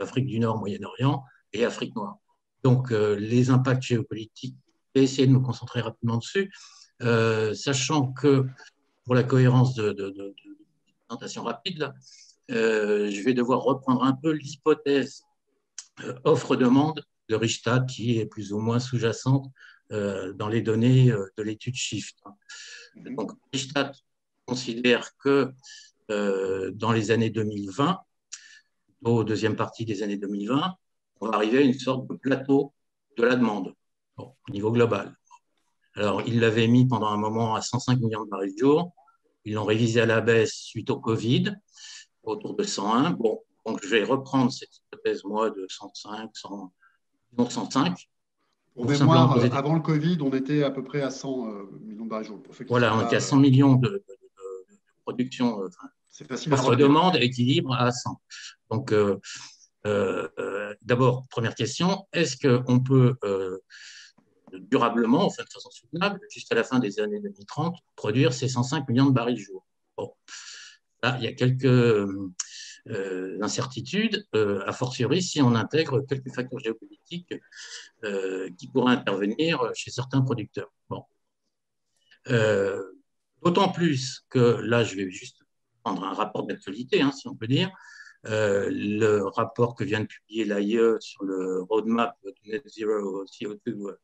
Afrique du Nord, Moyen-Orient, et Afrique noire. Donc, euh, les impacts géopolitiques, je vais essayer de me concentrer rapidement dessus, euh, sachant que pour la cohérence de, de, présentation rapide, euh, je vais devoir reprendre un peu l'hypothèse offre-demande de Richtad, qui est plus ou moins sous-jacente dans les données de l'étude Shift. Mhm. Donc, Richtad considère que dans les années 2020, au deuxième partie des années 2020, on va arriver à une sorte de plateau de la demande au niveau global. Alors, ils l'avaient mis pendant un moment à 105 millions de barils de jour. Ils l'ont révisé à la baisse suite au Covid, autour de 101. Bon, donc je vais reprendre cette hypothèse, moi, de 105, 100, 105. Pour mémoire, avant le Covid, on était à peu près à 100 euh, millions de barils de jour. Voilà, on était à 100 millions de, production, euh, c'est facile demande, équilibre à 100. Donc, euh, euh, euh, d'abord, première question, est-ce qu'on peut euh, durablement, enfin de façon soutenable, jusqu'à la fin des années 2030, produire ces 105 millions de barils jour? Bon. Là, il y a quelques incertitudes, a fortiori si on intègre quelques facteurs géopolitiques qui pourraient intervenir chez certains producteurs. Bon. D'autant plus que là, je vais juste prendre un rapport d'actualité, hein, si on peut dire, euh, le rapport que vient de publier l'AIE sur le roadmap de Net Zero CO2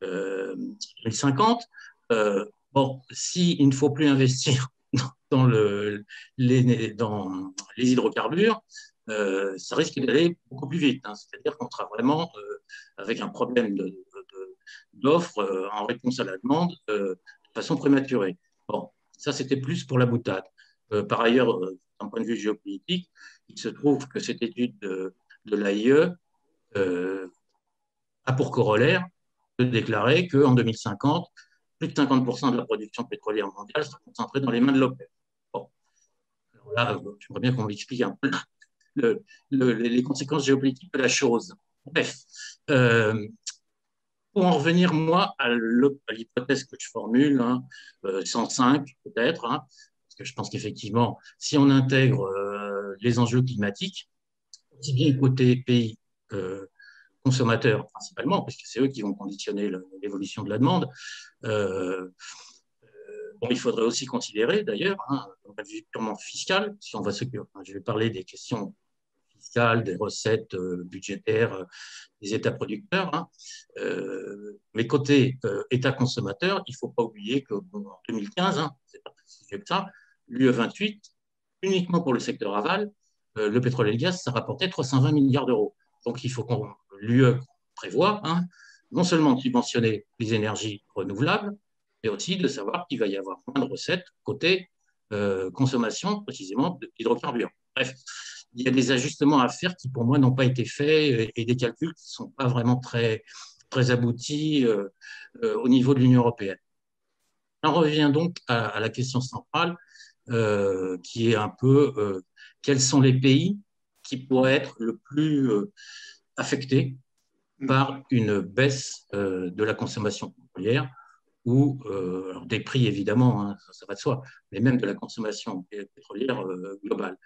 2050. Euh, bon, s'il ne faut plus investir dans, le, les, hydrocarbures, euh, ça risque d'aller beaucoup plus vite. Hein. C'est-à-dire qu'on sera vraiment avec un problème d'offre en réponse à la demande de façon prématurée. Bon, ça c'était plus pour la boutade. par ailleurs, d'un point de vue géopolitique, il se trouve que cette étude de, l'AIE euh, a pour corollaire de déclarer qu'en 2050, plus de 50% de la production pétrolière mondiale sera concentrée dans les mains de l'OPEP. Bon. Alors là, j'aimerais bien qu'on m'explique un peu les conséquences géopolitiques de la chose. Bref, euh, pour en revenir, moi, à l'hypothèse que je formule, 105 hein, euh, peut-être, hein, parce que je pense qu'effectivement, si on intègre euh, les enjeux climatiques, aussi bien côté pays que consommateurs principalement, parce que c'est eux qui vont conditionner l'évolution de la demande, euh, euh, bon, il faudrait aussi considérer d'ailleurs, hein, de vue purement fiscal, si on va se, je vais parler des questions fiscales, des recettes budgétaires des États producteurs, hein, mais côté État consommateur, il ne faut pas oublier qu'en 2015, hein, c'est pas précisé que ça, l'UE 28, uniquement pour le secteur aval, euh, le pétrole et le gaz, ça rapportait 320 milliards d'euros. Donc il faut qu'on l'UE prévoit hein, non seulement de subventionner les énergies renouvelables, mais aussi de savoir qu'il va y avoir moins de recettes côté euh, consommation précisément d'hydrocarbures. Bref, il y a des ajustements à faire qui pour moi n'ont pas été faits et des calculs qui ne sont pas vraiment très, très aboutis euh, au niveau de l'Union européenne. On revient donc à la question centrale, euh, qui est un peu euh, quels sont les pays qui pourraient être le plus euh, affectés par une baisse de la consommation pétrolière ou des prix évidemment, hein, ça, va de soi, mais même de la consommation pétrolière globale.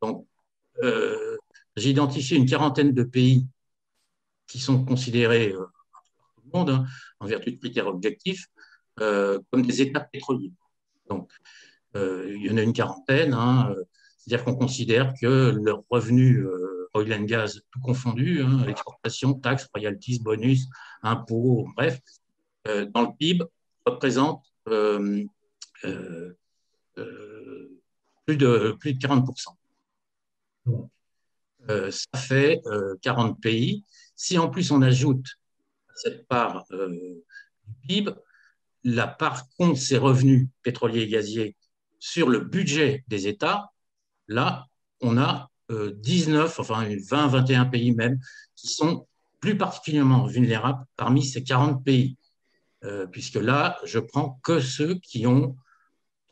Donc, j'ai identifié une quarantaine de pays qui sont considérés euh, par tout le monde, hein, en vertu de critères objectifs, comme des États pétroliers. Donc, il y en a une quarantaine. Hein, c'est-à-dire qu'on considère que leurs revenus oil and gas, tout confondu, hein, exportation, taxes, royalties, bonus, impôts, bref, dans le PIB, représentent plus, de, plus de 40%. Donc, ça fait 40 pays. Si en plus on ajoute cette part du PIB, la part compte ces revenus pétroliers et gaziers sur le budget des États, là, on a 19, enfin 20, 21 pays même, qui sont plus particulièrement vulnérables parmi ces 40 pays. Euh, puisque là, je prends que ceux qui ont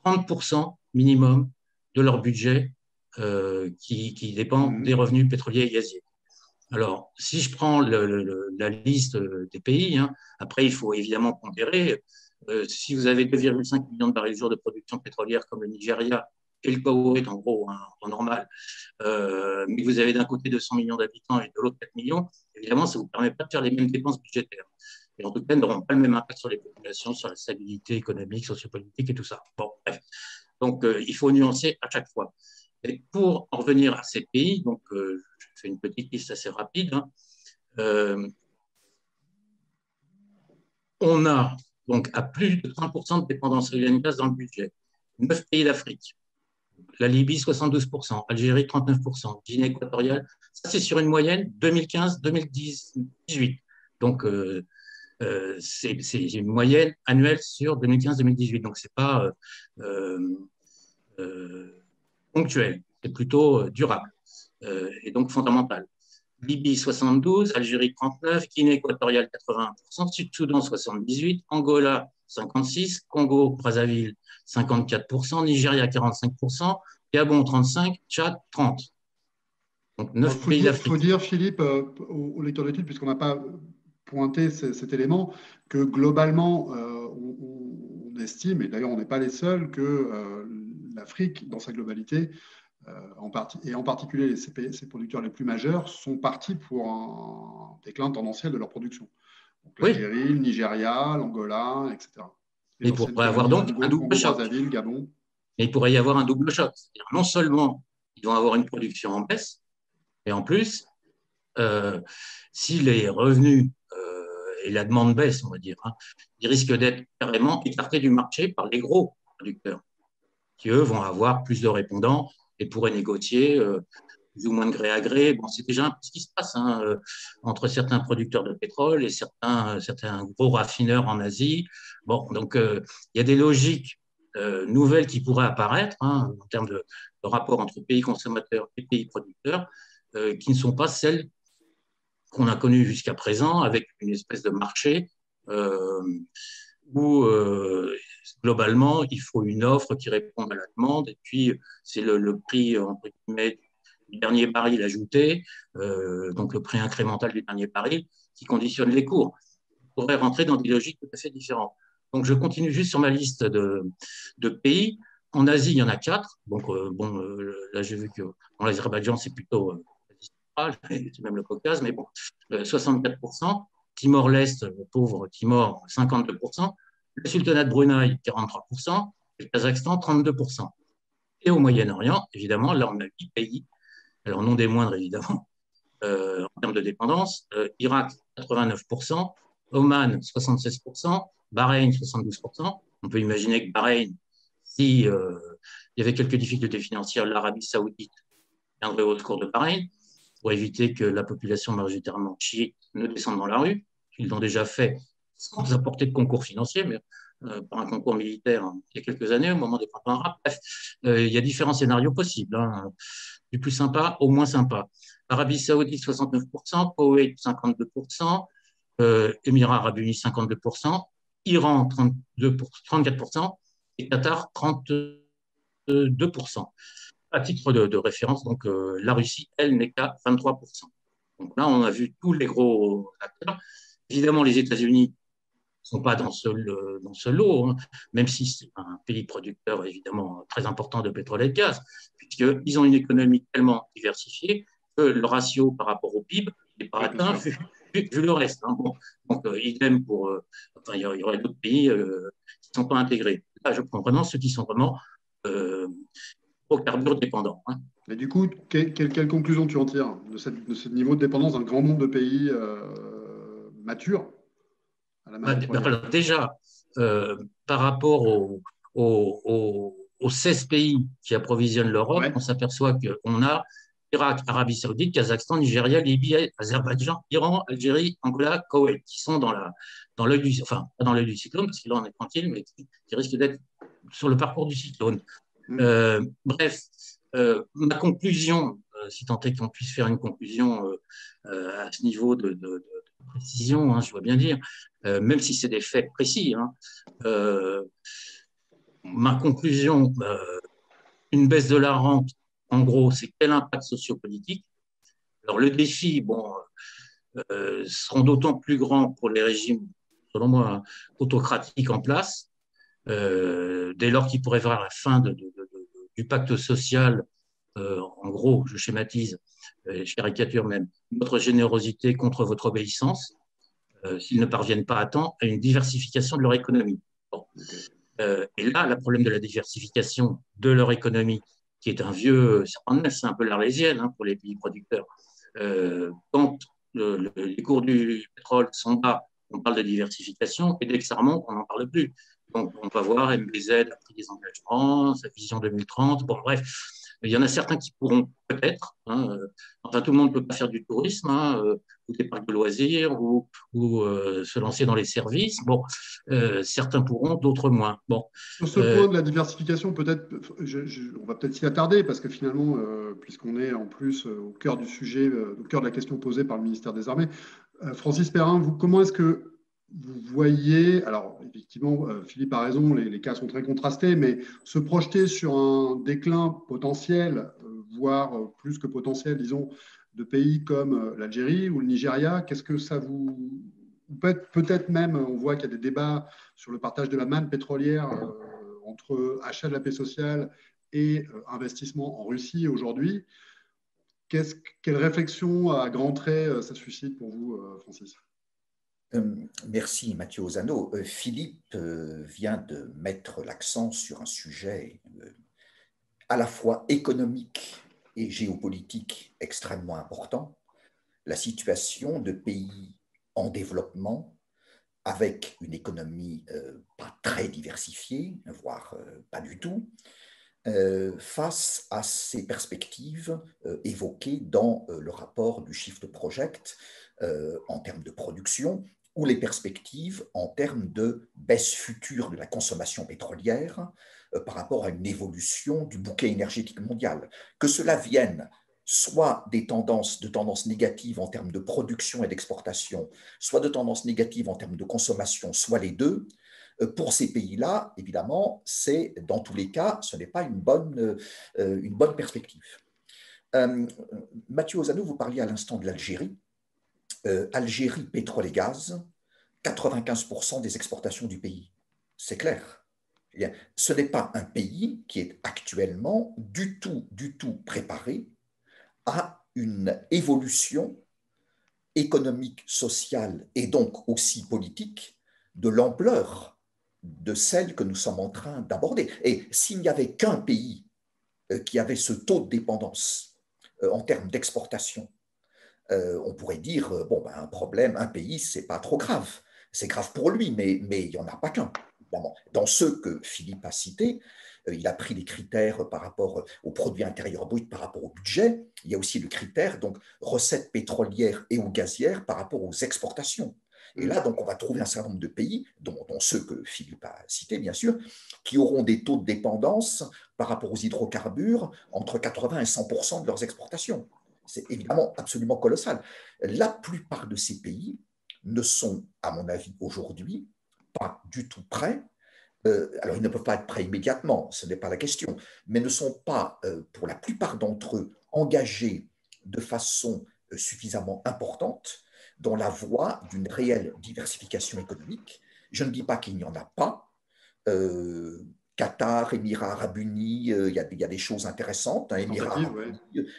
30% minimum de leur budget euh, qui, qui, dépend mmh. des revenus pétroliers et gaziers. Alors, si je prends la liste des pays, hein, après, il faut évidemment pondérer. Euh, si vous avez 2,5 millions de barils jour de production pétrolière comme le Nigeria et le Koweït, en gros, hein, en normal, mais vous avez d'un côté 200 millions d'habitants et de l'autre 4 millions, évidemment, ça ne vous permet pas de faire les mêmes dépenses budgétaires et en tout cas n'auront pas le même impact sur les populations, sur la stabilité économique, sociopolitique et tout ça. Donc, euh, il faut nuancer à chaque fois. Pour en revenir à ces pays, donc, euh, je fais une petite liste assez rapide. Hein. Euh, on a donc à plus de 30% de dépendance gas dans le budget. Neuf pays d'Afrique. La Libye, 72%, Algérie, 39%, Guinée équatoriale. Ça, c'est sur une moyenne 2015-2018. Donc, euh, c'est une moyenne annuelle sur 2015-2018. Donc, ce n'est pas euh, euh, ponctuel, c'est plutôt durable et donc fondamental. Libye 72, Algérie 39, Guinée équatoriale 81%, Sud-Soudan 78, Angola 56, Congo, Brazzaville 54%, Nigeria 45%, Gabon 35, Tchad 30. Donc 9 pays d'Afrique. Il faut dire, Philippe, au, lecteur d'études, puisqu'on n'a pas pointer cet élément que globalement, euh, on, estime, et d'ailleurs on n'est pas les seuls, que euh, l'Afrique, dans sa globalité, euh, et en particulier ses, producteurs les plus majeurs, sont partis pour un déclin tendanciel de leur production. Donc, l'Algérie, le Nigeria, l'Angola, etc. Et il pourrait avoir donc un double choc. Gabon. Et il pourrait y avoir un double choc. Non seulement ils vont avoir une production en baisse, et en plus, si les revenus et la demande baisse, on va dire, hein, ils risquent d'être carrément écartés du marché par les gros producteurs, qui eux vont avoir plus de répondants et pourraient négocier euh, plus ou moins de gré à gré. Bon, c'est déjà un peu ce qui se passe euh, entre certains producteurs de pétrole et certains, certains gros raffineurs en Asie. Bon, donc euh, il y a des logiques nouvelles qui pourraient apparaître hein, en termes de, rapport entre pays consommateurs et pays producteurs, qui ne sont pas celles qu'on a connu jusqu'à présent avec une espèce de marché euh, où euh, globalement il faut une offre qui réponde à la demande et puis c'est le, prix entre guillemets du dernier baril ajouté, euh, donc le prix incrémental du dernier baril qui conditionne les cours. On pourrait rentrer dans des logiques tout à fait différentes. Donc je continue juste sur ma liste de, pays. En Asie, il y en a quatre. Donc, bon, là, j'ai vu que dans l'Azerbaïdjan, c'est plutôt c'est même le Caucase, mais bon, 64%. Euh, Timor-Leste, pauvre Timor, 52%. Le sultanat de Brunei, 43%. le Kazakhstan, 32%. Et au Moyen-Orient, évidemment, là, on a 8 pays, alors non des moindres, évidemment, euh, en termes de dépendance. Euh, Irak, 89%. Oman, 76%. Bahreïn, 72%. On peut imaginer que Bahreïn, si il y avait quelques difficultés financières, l'Arabie saoudite viendrait au secours de Bahreïn pour éviter que la population majoritairement chiite ne descende dans la rue. Ils l'ont déjà fait sans apporter de concours financier, mais euh, par un concours militaire hein, il y a quelques années, au moment des printemps arabes. Bref, euh, il y a différents scénarios possibles, hein. du plus sympa au moins sympa. Arabie Saoudite, 69%, Koweït, 52%, euh, Émirats Arabes Unis, 52%, Iran, 32 34%, et Qatar, 32% à titre de, référence, donc la Russie, elle, n'est qu'à 23%. Donc là, on a vu tous les gros acteurs. Évidemment, les États-Unis ne sont pas dans ce, dans ce lot, hein, même si c'est un pays producteur évidemment très important de pétrole et de gaz, puisqu'ils ont une économie tellement diversifiée que le ratio par rapport au PIB n'est pas atteint, vu, le reste. Hein. Bon, donc, idem pour. enfin, il y aurait d'autres pays qui ne sont pas intégrés. Là, je prends vraiment ceux qui sont vraiment au carburant dépendants. Hein. Mais du coup, quelle, conclusion tu en tires de, ce niveau de dépendance d'un grand nombre de pays à la bah, alors, Déjà, par rapport aux, aux, 16 pays qui approvisionnent l'Europe, on s'aperçoit qu'on a Irak, Arabie Saoudite, Kazakhstan, Nigeria, Libye, Azerbaïdjan, Iran, Algérie, Angola, Koweït, qui sont dans la dans l'œil du enfin pas dans l'œil du cyclone parce que là on est tranquille, mais qui, risquent d'être sur le parcours du cyclone. Mm. Euh, bref, euh, ma conclusion, euh, si tant est qu'on puisse faire une conclusion à ce niveau de, précision, hein, je dois bien dire, même si c'est des faits précis. Hein, ma conclusion, une baisse de la rente en gros, c'est quel impact sociopolitique? Alors, le défi, bon, euh, seront d'autant plus grands pour les régimes, selon moi, autocratiques en place, euh, dès lors qu'ils pourraient voir la fin du pacte social. Euh, en gros, je schématise, je caricature même, votre générosité contre votre obéissance, s'ils ne parviennent pas à temps à une diversification de leur économie. et là, le problème de la diversification de leur économie, qui est un vieux c'est un peu l'arlésienne hein, pour les pays producteurs. Euh, quand les cours du pétrole sont bas, on parle de diversification, et dès que ça remonte, on n'en parle plus. Donc, on va voir MBZ a pris des engagements, sa vision 2030, bon, bref. Il y en a certains qui pourront peut-être, hein, euh, enfin tout le monde ne peut pas faire du tourisme, hein, euh, ou des parcs de loisirs, ou, ou euh, se lancer dans les services. Bon, certains pourront, d'autres moins. Bon. Sur ce point de la diversification, peut-être, on va peut-être s'y attarder, parce que finalement, puisqu'on est en plus au cœur du sujet, au cœur de la question posée par le ministère des Armées, Francis Perrin, vous, comment est-ce que vous voyez, alors effectivement, euh, Philippe a raison, les, cas sont très contrastés, mais se projeter sur un déclin potentiel, euh, voire euh, plus que potentiel, disons, de pays comme l'Algérie ou le Nigeria, qu'est-ce que ça vous... Peut-être même, on voit qu'il y a des débats sur le partage de la manne pétrolière entre achat de la paix sociale et investissement en Russie aujourd'hui. Quelle réflexion à grands traits ça suscite pour vous, Francis? Merci Mathieu Ozano. Euh, Philippe euh, vient de mettre l'accent sur un sujet à la fois économique et géopolitique extrêmement important, la situation de pays en développement avec une économie pas très diversifiée, voire pas du tout, face à ces perspectives évoquées dans le rapport du Shift Project en termes de production ou les perspectives en termes de baisse future de la consommation pétrolière euh, par rapport à une évolution du bouquet énergétique mondial. Que cela vienne soit des tendances de tendances négatives en termes de production et d'exportation, soit de tendances négatives en termes de consommation, soit les deux, euh, pour ces pays-là, évidemment, c'est dans tous les cas, ce n'est pas une bonne, euh, une bonne perspective. Mathieu Ozano, vous parliez à l'instant de l'Algérie. Euh, Algérie, pétrole et gaz, 95% des exportations du pays. C'est clair. Eh ce n'est pas un pays qui est actuellement du tout, du tout préparé à une évolution économique, sociale et donc aussi politique de l'ampleur de celle que nous sommes en train d'aborder. Et s'il n'y avait qu'un pays euh, qui avait ce taux de dépendance euh, en termes d'exportation euh, on pourrait dire, euh, bon, ben, un problème, un pays, c'est pas trop grave. C'est grave pour lui, mais, mais il n'y en a pas qu'un. Dans ceux que Philippe a cités, euh, il a pris les critères par rapport au produit intérieur brut, par rapport au budget. Il y a aussi le critère, donc, recettes pétrolières et ou gazières par rapport aux exportations. Et là, donc, on va trouver un certain nombre de pays, dont, dont, ceux que Philippe a cités, bien sûr, qui auront des taux de dépendance par rapport aux hydrocarbures entre 80 et 100% de leurs exportations. C'est évidemment absolument colossal. La plupart de ces pays ne sont, à mon avis, aujourd'hui, pas du tout prêts. Euh, alors, ils ne peuvent pas être prêts immédiatement, ce n'est pas la question, mais ne sont pas, euh, pour la plupart d'entre eux, engagés de façon euh, suffisamment importante dans la voie d'une réelle diversification économique. Je ne dis pas qu'il n'y en a pas. Qatar, Émirats arabes unis, il, y a, des choses intéressantes. Hein, Émirats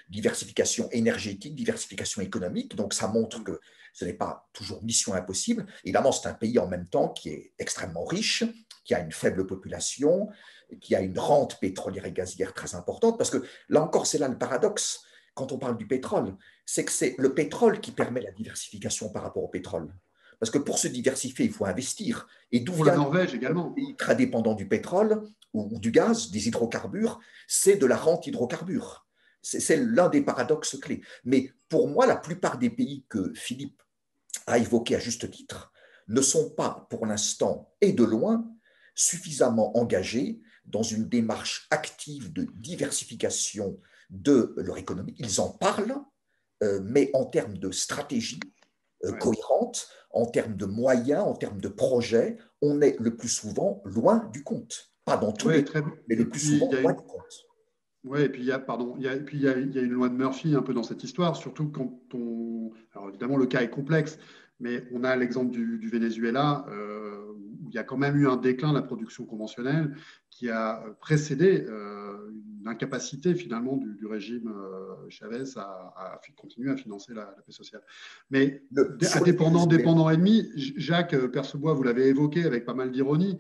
diversification énergétique, diversification économique. Donc ça montre que ce n'est pas toujours mission impossible. Évidemment, c'est un pays en même temps qui est extrêmement riche, qui a une faible population, qui a une rente pétrolière et gazière très importante, parce que là encore, c'est là le paradoxe quand on parle du pétrole, c'est que c'est le pétrole qui permet la diversification par rapport au pétrole. Parce que pour se diversifier, il faut investir. Et d'où vient la Norvège également Très dépendant du pétrole ou du gaz, des hydrocarbures, c'est de la rente hydrocarbures. C'est l'un des paradoxes clés. Mais pour moi, la plupart des pays que Philippe a évoqués à juste titre ne sont pas, pour l'instant et de loin, suffisamment engagés dans une démarche active de diversification de leur économie. Ils en parlent, euh, mais en termes de stratégie euh, cohérente, en termes de moyens, en termes de projets, on est le plus souvent loin du compte. Pas dans tous les cas, mais le plus souvent loin du compte. Oui, et puis il y a, pardon, il y a, puis il y, a, il y a une loi de Murphy un peu dans cette histoire, surtout quand on. Alors évidemment, le cas est complexe, mais on a l'exemple du, Venezuela, euh, où il y a quand même eu un déclin de la production conventionnelle qui a précédé euh, une incapacité finalement du, régime euh, Chavez à, continuer à financer la, paix sociale. Mais indépendant, dépendant ennemi, Jacques Percebois, vous l'avez évoqué avec pas mal d'ironie,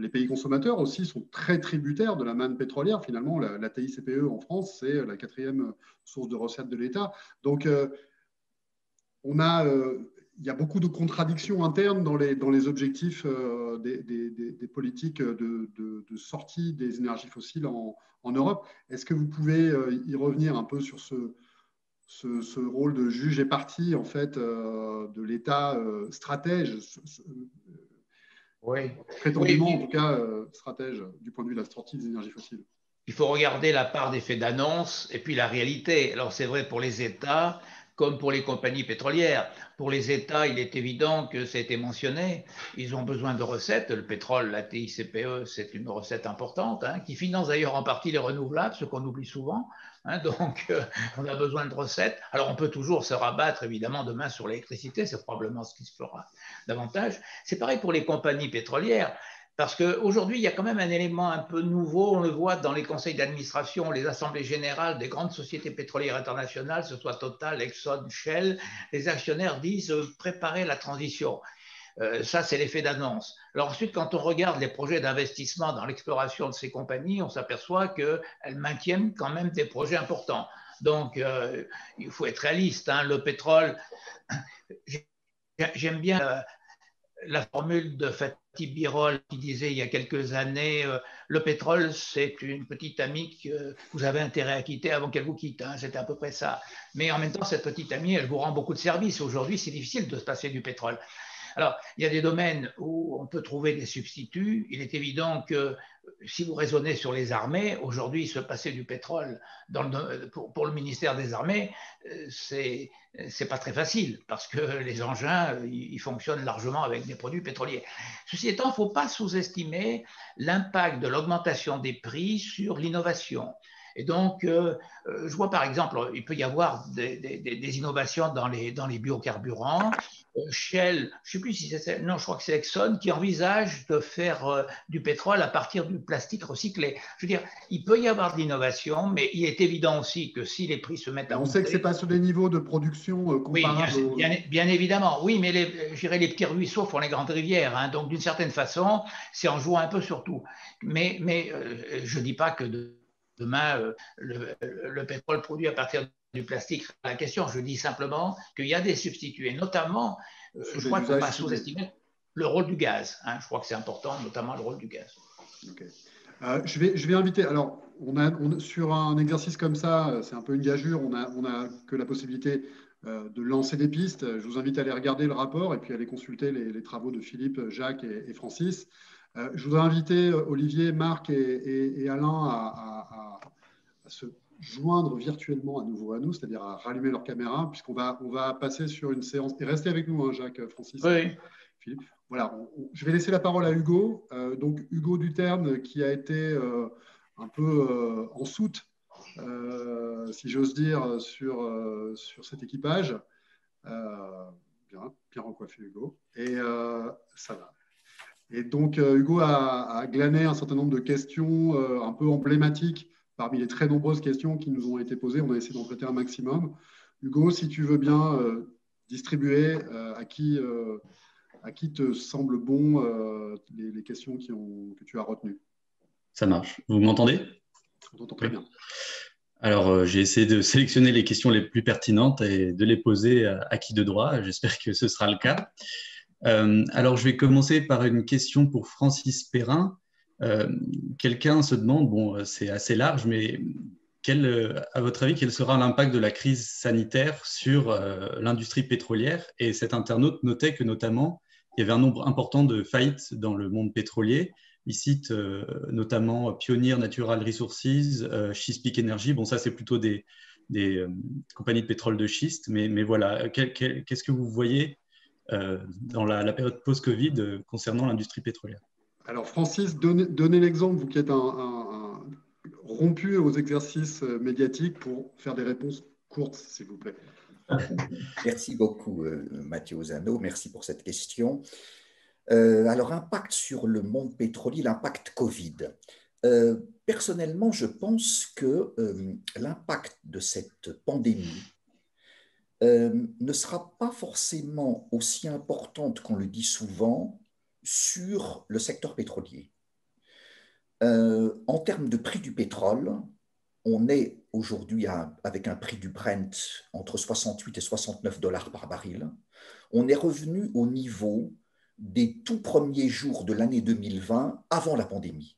les pays consommateurs aussi sont très tributaires de la manne pétrolière. Finalement, la, la TICPE en France, c'est la quatrième source de recettes de l'État. Donc, on a, euh, il y a beaucoup de contradictions internes dans les, dans les objectifs euh, des, politiques de, sortie des énergies fossiles en, Europe. Est-ce que vous pouvez euh, y revenir un peu sur ce, ce, rôle de juge et parti en fait de l'État stratège oui. Prétendument, en tout cas, stratège du point de vue de la sortie des énergies fossiles? Il faut regarder la part des faits d'annonce et puis la réalité. Alors, c'est vrai pour les États, comme pour les compagnies pétrolières. Pour les États, il est évident que ça a été mentionné, ils ont besoin de recettes. Le pétrole, la TICPE, c'est une recette importante, hein, qui finance d'ailleurs en partie les renouvelables, ce qu'on oublie souvent. Hein, donc, euh, on a besoin de recettes. Alors, on peut toujours se rabattre, évidemment, demain sur l'électricité, c'est probablement ce qui se fera davantage. C'est pareil pour les compagnies pétrolières. Parce qu'aujourd'hui, il y a quand même un élément un peu nouveau, on le voit dans les conseils d'administration, les assemblées générales des grandes sociétés pétrolières internationales, ce soit Total, Exxon, Shell, les actionnaires disent euh, préparer la transition. Euh, ça, c'est l'effet d'annonce. Ensuite, quand on regarde les projets d'investissement dans l'exploration de ces compagnies, on s'aperçoit qu'elles maintiennent quand même des projets importants. Donc, euh, il faut être réaliste. Hein. Le pétrole, j'aime bien la formule de Fatih Birol qui disait il y a quelques années euh, le pétrole, c'est une petite amie que vous avez intérêt à quitter avant qu'elle vous quitte. Hein, c'est à peu près ça. Mais en même temps, cette petite amie, elle vous rend beaucoup de services. Aujourd'hui, c'est difficile de se passer du pétrole. Alors, il y a des domaines où on peut trouver des substituts. Il est évident que si vous raisonnez sur les armées, aujourd'hui, se passer du pétrole pour, le ministère des Armées, euh, c'est pas très facile parce que les engins, ils fonctionnent largement avec des produits pétroliers. Ceci étant, il ne faut pas sous-estimer l'impact de l'augmentation des prix sur l'innovation. Et donc, euh, euh, je vois par exemple, il peut y avoir des, innovations dans les biocarburants. Euh, Shell, je ne sais plus si c'est, non, je crois que c'est Exxon qui envisage de faire du pétrole à partir du plastique recyclé. Je veux dire, il peut y avoir de l'innovation, mais il est évident aussi que si les prix se mettent à On sait que ce n'est pas sur des niveaux de production comparables. Oui, bien, évidemment. Oui, mais les, les petits ruisseaux font les grandes rivières. Hein. donc, d'une certaine façon, c'est en jouant un peu sur tout. Mais, mais je ne dis pas que de, demain euh, le, pétrole produit à partir du plastique. La question, je dis simplement qu'il y a des substituts, et notamment, euh, je crois faut pas sous-estimer le rôle du gaz. Hein. je crois que c'est important, notamment le rôle du gaz. Euh, je, vais, je vais inviter, alors, on a, sur un exercice comme ça, c'est un peu une gageure, on n'a on a que la possibilité de lancer des pistes. Je vous invite à aller regarder le rapport et puis à aller consulter les, travaux de Philippe, Jacques et, Francis. je voudrais inviter Olivier, Marc et, Alain à se joindre virtuellement à nouveau à nous, c'est-à-dire à rallumer leur caméra, puisqu'on va, on va passer sur une séance. Et restez avec nous, hein, Jacques, Francis, oui. Philippe. Voilà, je vais laisser la parole à Hugo. Euh, donc, Hugo Duterne, qui a été euh, un peu euh, en soute, si j'ose dire, sur, sur cet équipage. bien, bien recoiffé, Hugo. Et ça va. Et donc, Hugo a, glané un certain nombre de questions un peu emblématiques parmi les très nombreuses questions qui nous ont été posées. On a essayé d'en traiter un maximum. Hugo, si tu veux bien distribuer à qui à qui te semble bon les, questions qui ont, que tu as retenues Ça marche. Vous m'entendez? On t'entend très bien. Alors, euh, j'ai essayé de sélectionner les questions les plus pertinentes et de les poser à, qui de droit. J'espère que ce sera le cas. Euh, alors, je vais commencer par une question pour Francis Perrin. Euh, quelqu'un se demande, bon, c'est assez large, mais quel, à votre avis, quel sera l'impact de la crise sanitaire sur l'industrie pétrolière? Et cet internaute notait que notamment, il y avait un nombre important de faillites dans le monde pétrolier il cite euh, notamment Pioneer Natural Resources, euh, Energy. Bon, ça, c'est plutôt des, euh, compagnies de pétrole de schiste. Mais voilà, qu'est-ce que vous voyez dans la, période post-Covid concernant l'industrie pétrolière? Alors, Francis, donnez, l'exemple, vous qui êtes un, rompu aux exercices médiatiques pour faire des réponses courtes, s'il vous plaît. Merci beaucoup, Mathieu Ozano. Merci pour cette question. Euh, alors, impact sur le monde pétrolier, l'impact Covid. Euh, personnellement, je pense que euh, l'impact de cette pandémie ne sera pas forcément aussi importante qu'on le dit souvent sur le secteur pétrolier. en termes de prix du pétrole, on est aujourd'hui avec un prix du Brent entre 68 et 69 dollars par baril. On est revenu au niveau des tout premiers jours de l'année 2020 avant la pandémie.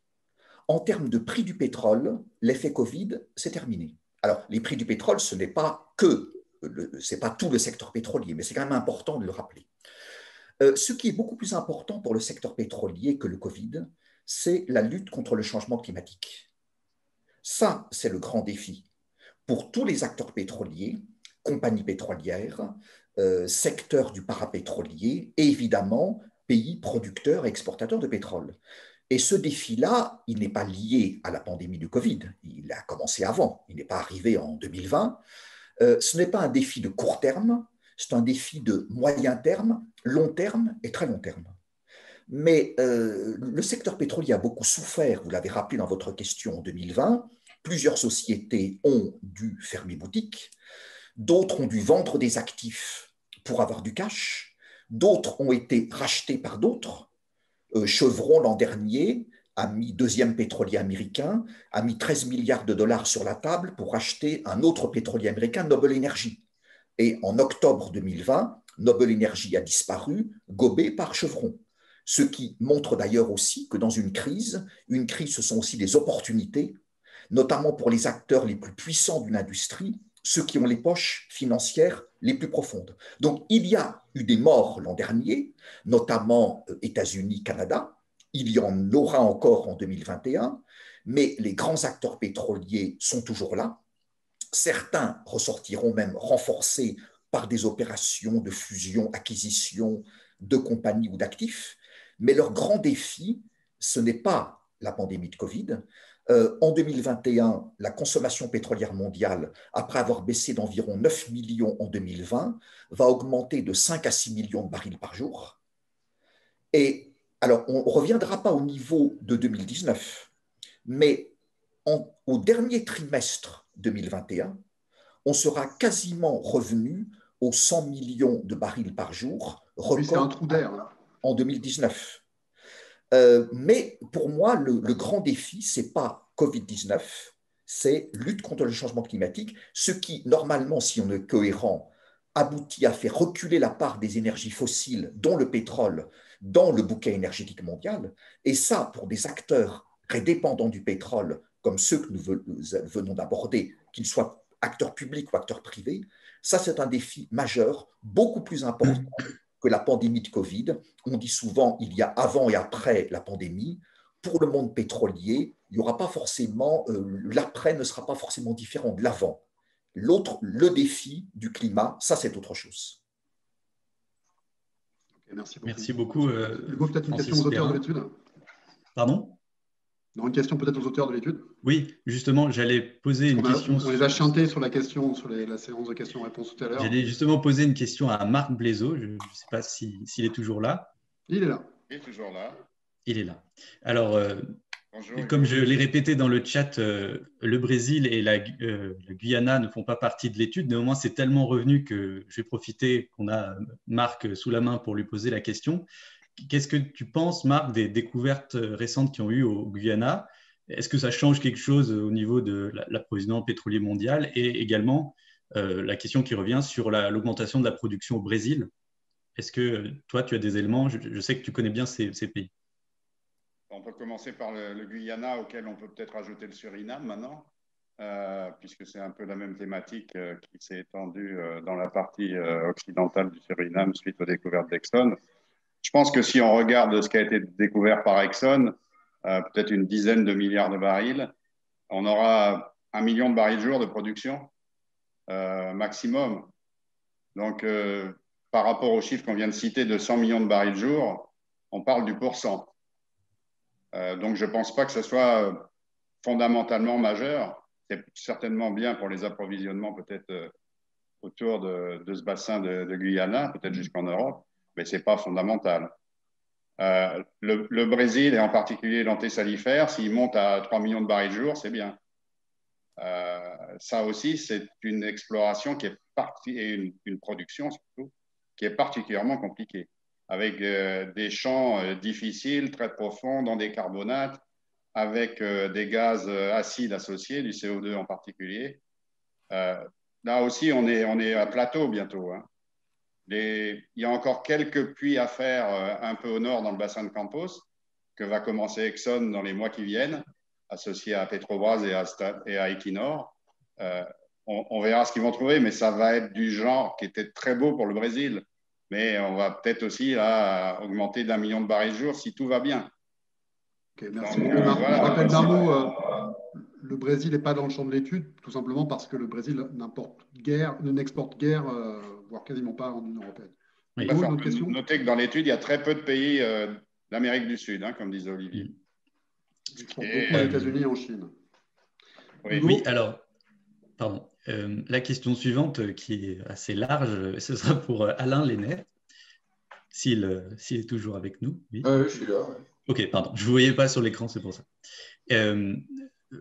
En termes de prix du pétrole, l'effet Covid, s'est terminé. Alors, les prix du pétrole, ce n'est pas que, ce n'est pas tout le secteur pétrolier, mais c'est quand même important de le rappeler. Euh, ce qui est beaucoup plus important pour le secteur pétrolier que le Covid, c'est la lutte contre le changement climatique. Ça, c'est le grand défi pour tous les acteurs pétroliers, compagnies pétrolières, euh, secteur du parapétrolier et évidemment pays producteurs et exportateurs de pétrole. Et ce défi-là, il n'est pas lié à la pandémie du Covid. Il a commencé avant. Il n'est pas arrivé en 2020. Euh, ce n'est pas un défi de court terme, c'est un défi de moyen terme, long terme et très long terme. Mais euh, le secteur pétrolier a beaucoup souffert, vous l'avez rappelé dans votre question en 2020. Plusieurs sociétés ont dû fermer boutique, d'autres ont dû vendre des actifs pour avoir du cash, D'autres ont été rachetés par d'autres. Euh, Chevron, l'an dernier, a mis, deuxième pétrolier américain, a mis 13 milliards de dollars sur la table pour acheter un autre pétrolier américain, Noble Energy. Et en octobre 2020, Noble Energy a disparu, gobé par Chevron. Ce qui montre d'ailleurs aussi que dans une crise, une crise, ce sont aussi des opportunités, notamment pour les acteurs les plus puissants d'une industrie, ceux qui ont les poches financières les plus profondes. Donc il y a eu des morts l'an dernier, notamment euh, États-Unis, Canada. Il y en aura encore en 2021, mais les grands acteurs pétroliers sont toujours là. Certains ressortiront même renforcés par des opérations de fusion, acquisition de compagnies ou d'actifs. Mais leur grand défi, ce n'est pas la pandémie de Covid, euh, en 2021, la consommation pétrolière mondiale, après avoir baissé d'environ 9 millions en 2020, va augmenter de 5 à 6 millions de barils par jour. Et alors, on ne reviendra pas au niveau de 2019, mais au dernier trimestre 2021, on sera quasiment revenu aux 100 millions de barils par jour, record un trou d'air, en 2019. Euh, mais pour moi, le, grand défi, c'est pas Covid-19, c'est lutte contre le changement climatique, ce qui, normalement, si on est cohérent, aboutit à faire reculer la part des énergies fossiles, dont le pétrole, dans le bouquet énergétique mondial. Et ça, pour des acteurs très dépendants du pétrole, comme ceux que nous venons d'aborder, qu'ils soient acteurs publics ou acteurs privés, ça, c'est un défi majeur, beaucoup plus important que la pandémie de Covid. On dit souvent il y a avant et après la pandémie. Pour le monde pétrolier, il y aura pas forcément euh, l'après ne sera pas forcément différent de l'avant. L'autre, le défi du climat, ça c'est autre chose. merci beaucoup. Merci beaucoup. Euh, peut-être une question aux auteurs de l'étude. Pardon? Une question peut-être aux auteurs de l'étude? Oui, justement, j'allais poser une question. On les a chantés sur la question, sur la séance de questions-réponses tout à l'heure. J'allais justement poser une question à Marc Blaiseau. Je ne sais pas s'il est toujours là. Il est là. Il est toujours là. Il est là. Alors, comme je l'ai répété dans le chat, le Brésil et la, Guyana ne font pas partie de l'étude. Néanmoins, c'est tellement revenu que je vais profiter qu'on a Marc sous la main pour lui poser la question. Qu'est-ce que tu penses, Marc, des découvertes récentes qui ont eu au Guyana? Est-ce que ça change quelque chose au niveau de l'approvisionnement pétrolier mondial? Et également, euh, la question qui revient sur l'augmentation de la production au Brésil. Est-ce que toi, tu as des éléments? Je, sais que tu connais bien ces, pays. On peut commencer par le, Guyana, auquel on peut peut-être ajouter le Suriname maintenant, euh, puisque c'est un peu la même thématique euh, qui s'est étendue dans la partie occidentale du Suriname suite aux découvertes d'Exxon. Je pense que si on regarde ce qui a été découvert par Exxon, peut-être une dizaine de milliards de barils, on aura un million de barils jour de production euh, maximum. Donc, euh, par rapport au chiffre qu'on vient de citer de 100 millions de barils jour, on parle du pourcent. Euh, donc, je ne pense pas que ce soit fondamentalement majeur. C'est certainement bien pour les approvisionnements peut-être autour de, ce bassin de, Guyana, peut-être jusqu'en Europe, mais ce n'est pas fondamental. le, Brésil, et en particulier l'antésalifère, s'il monte à 3 millions de barils jour, c'est bien. Euh, ça aussi, c'est une exploration qui est et une, production surtout, qui est particulièrement compliquée, avec euh, des champs euh, difficiles, très profonds, dans des carbonates, avec des gaz acides associés, du CO2 en particulier. là aussi, on est, on est à plateau bientôt. Hein. Il y a encore quelques puits à faire un peu au nord dans le bassin de Campos, que va commencer Exxon dans les mois qui viennent associés à Petrobras et à, et à Equinor. Euh, on, verra ce qu'ils vont trouver, mais ça va être du genre qui était très beau pour le Brésil. Mais on va peut-être aussi là, augmenter d'un million de barils jour si tout va bien. merci beaucoup. Euh, je rappelle d'un mot, euh, le Brésil n'est pas dans le champ de l'étude, tout simplement parce que le Brésil n'exporte guère, voire quasiment pas en Union européenne. Oui. Notez que dans l'étude, il y a très peu de pays d'Amérique du Sud, hein, comme disait Olivier. Ils beaucoup aux États-Unis et en Chine. Oui, alors, pardon. Euh, la question suivante, euh, qui est assez large, ce sera pour euh, Alain Lennet, s'il est toujours avec nous. Oui. je suis là. Ok, pardon. Je ne vous voyais pas sur l'écran, c'est pour ça.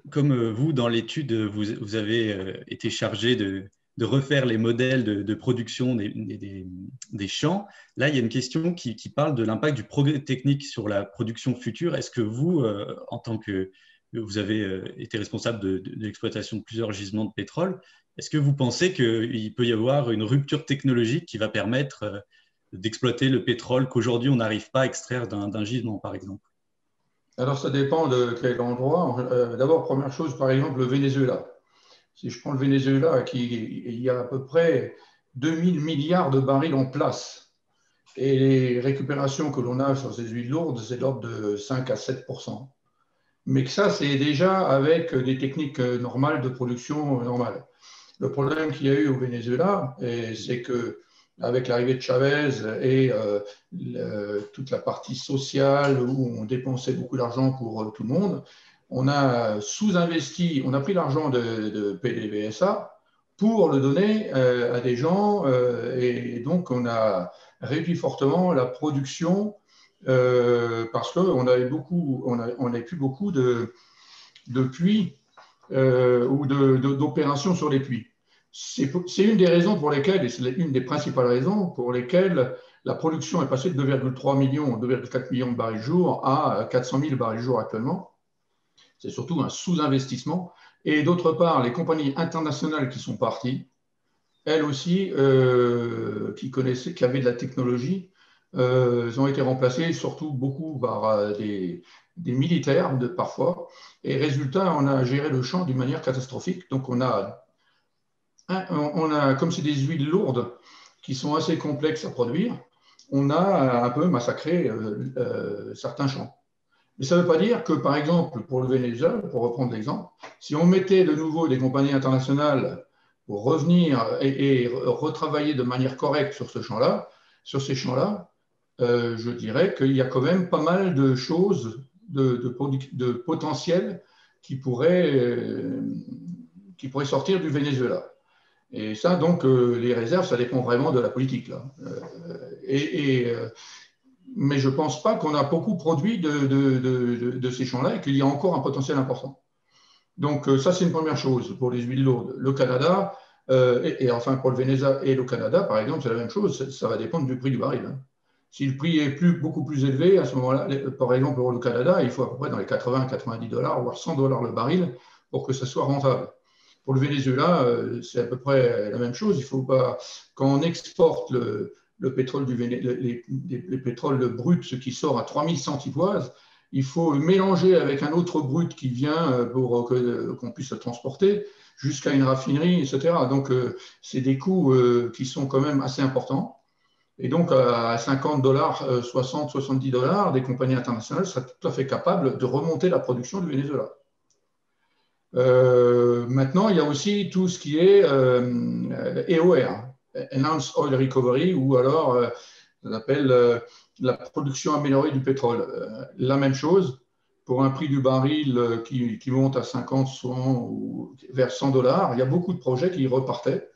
comme vous, dans l'étude, vous, vous, avez été chargé de, de refaire les modèles de, production des, champs. Là, il y a une question qui, parle de l'impact du progrès technique sur la production future. Est-ce que vous, euh, en tant que vous avez euh, été responsable de, l'exploitation de plusieurs gisements de pétrole, est-ce que vous pensez qu'il peut y avoir une rupture technologique qui va permettre euh, d'exploiter le pétrole qu'aujourd'hui on n'arrive pas à extraire d'un gisement, par exemple? Alors, ça dépend de quel endroit. D'abord, première chose, par exemple, le Venezuela. Si je prends le Venezuela, qui, il y a à peu près 2000 milliards de barils en place. Et les récupérations que l'on a sur ces huiles lourdes, c'est l'ordre de 5 à 7 Mais que ça, c'est déjà avec des techniques normales de production normale. Le problème qu'il y a eu au Venezuela, c'est que avec l'arrivée de Chavez et euh, toute la partie sociale où on dépensait beaucoup d'argent pour euh, tout le monde, on a sous-investi, on a pris l'argent de, PDVSA pour le donner euh, à des gens euh, et donc on a réduit fortement la production euh, parce qu'on avait beaucoup, on, a, plus beaucoup de, puits ou d'opérations sur les puits. C'est une des raisons pour lesquelles, et c'est une des principales raisons pour lesquelles la production est passée de 2,3 millions, 2,4 millions de barils jour à 400 000 barils jour actuellement. C'est surtout un sous-investissement. Et d'autre part, les compagnies internationales qui sont parties, elles aussi, euh, qui connaissaient, qui avaient de la technologie, euh, ont été remplacées surtout beaucoup par euh, des, militaires parfois. Et résultat, on a géré le champ d'une manière catastrophique. Donc on a comme c'est des huiles lourdes qui sont assez complexes à produire, on a un peu massacré certains champs. Mais ça ne veut pas dire que, par exemple, pour le Venezuela, pour reprendre l'exemple, si on mettait de nouveau des compagnies internationales pour revenir et, retravailler de manière correcte sur ce champ-là, sur ces champs-là, euh, je dirais qu'il y a quand même pas mal de choses, de, potentiel qui pourraient, euh, qui pourraient sortir du Venezuela. Et ça, donc, euh, les réserves, ça dépend vraiment de la politique. Et mais je ne pense pas qu'on a beaucoup produit de, ces champs-là et qu'il y a encore un potentiel important. Donc euh, ça, c'est une première chose pour les huiles lourdes. Le Canada, euh, et, enfin pour le Venezuela et le Canada, par exemple, c'est la même chose, ça va dépendre du prix du baril. Hein. Si le prix est plus, beaucoup plus élevé, à ce moment-là, par exemple pour le Canada, il faut à peu près dans les 80-90 dollars, voire 100 dollars le baril pour que ça soit rentable. Pour le Venezuela, euh, c'est à peu près la même chose. Il faut pas, quand on exporte le, le pétrole bruts, ce qui sort à 3000 centipoises, il faut mélanger avec un autre brut qui vient euh, pour qu'on puisse le transporter jusqu'à une raffinerie, etc. Donc, euh, c'est des coûts euh, qui sont quand même assez importants. Et donc, à 50 dollars, 60, 70 dollars, des compagnies internationales seraient tout à fait capables de remonter la production du Venezuela. maintenant, il y a aussi tout ce qui est EOR, Enhanced Oil Recovery, ou alors, euh, on appelle euh, la production améliorée du pétrole. Euh, la même chose, pour un prix du baril qui, monte à 50, 100 ou vers 100 dollars, il y a beaucoup de projets qui repartaient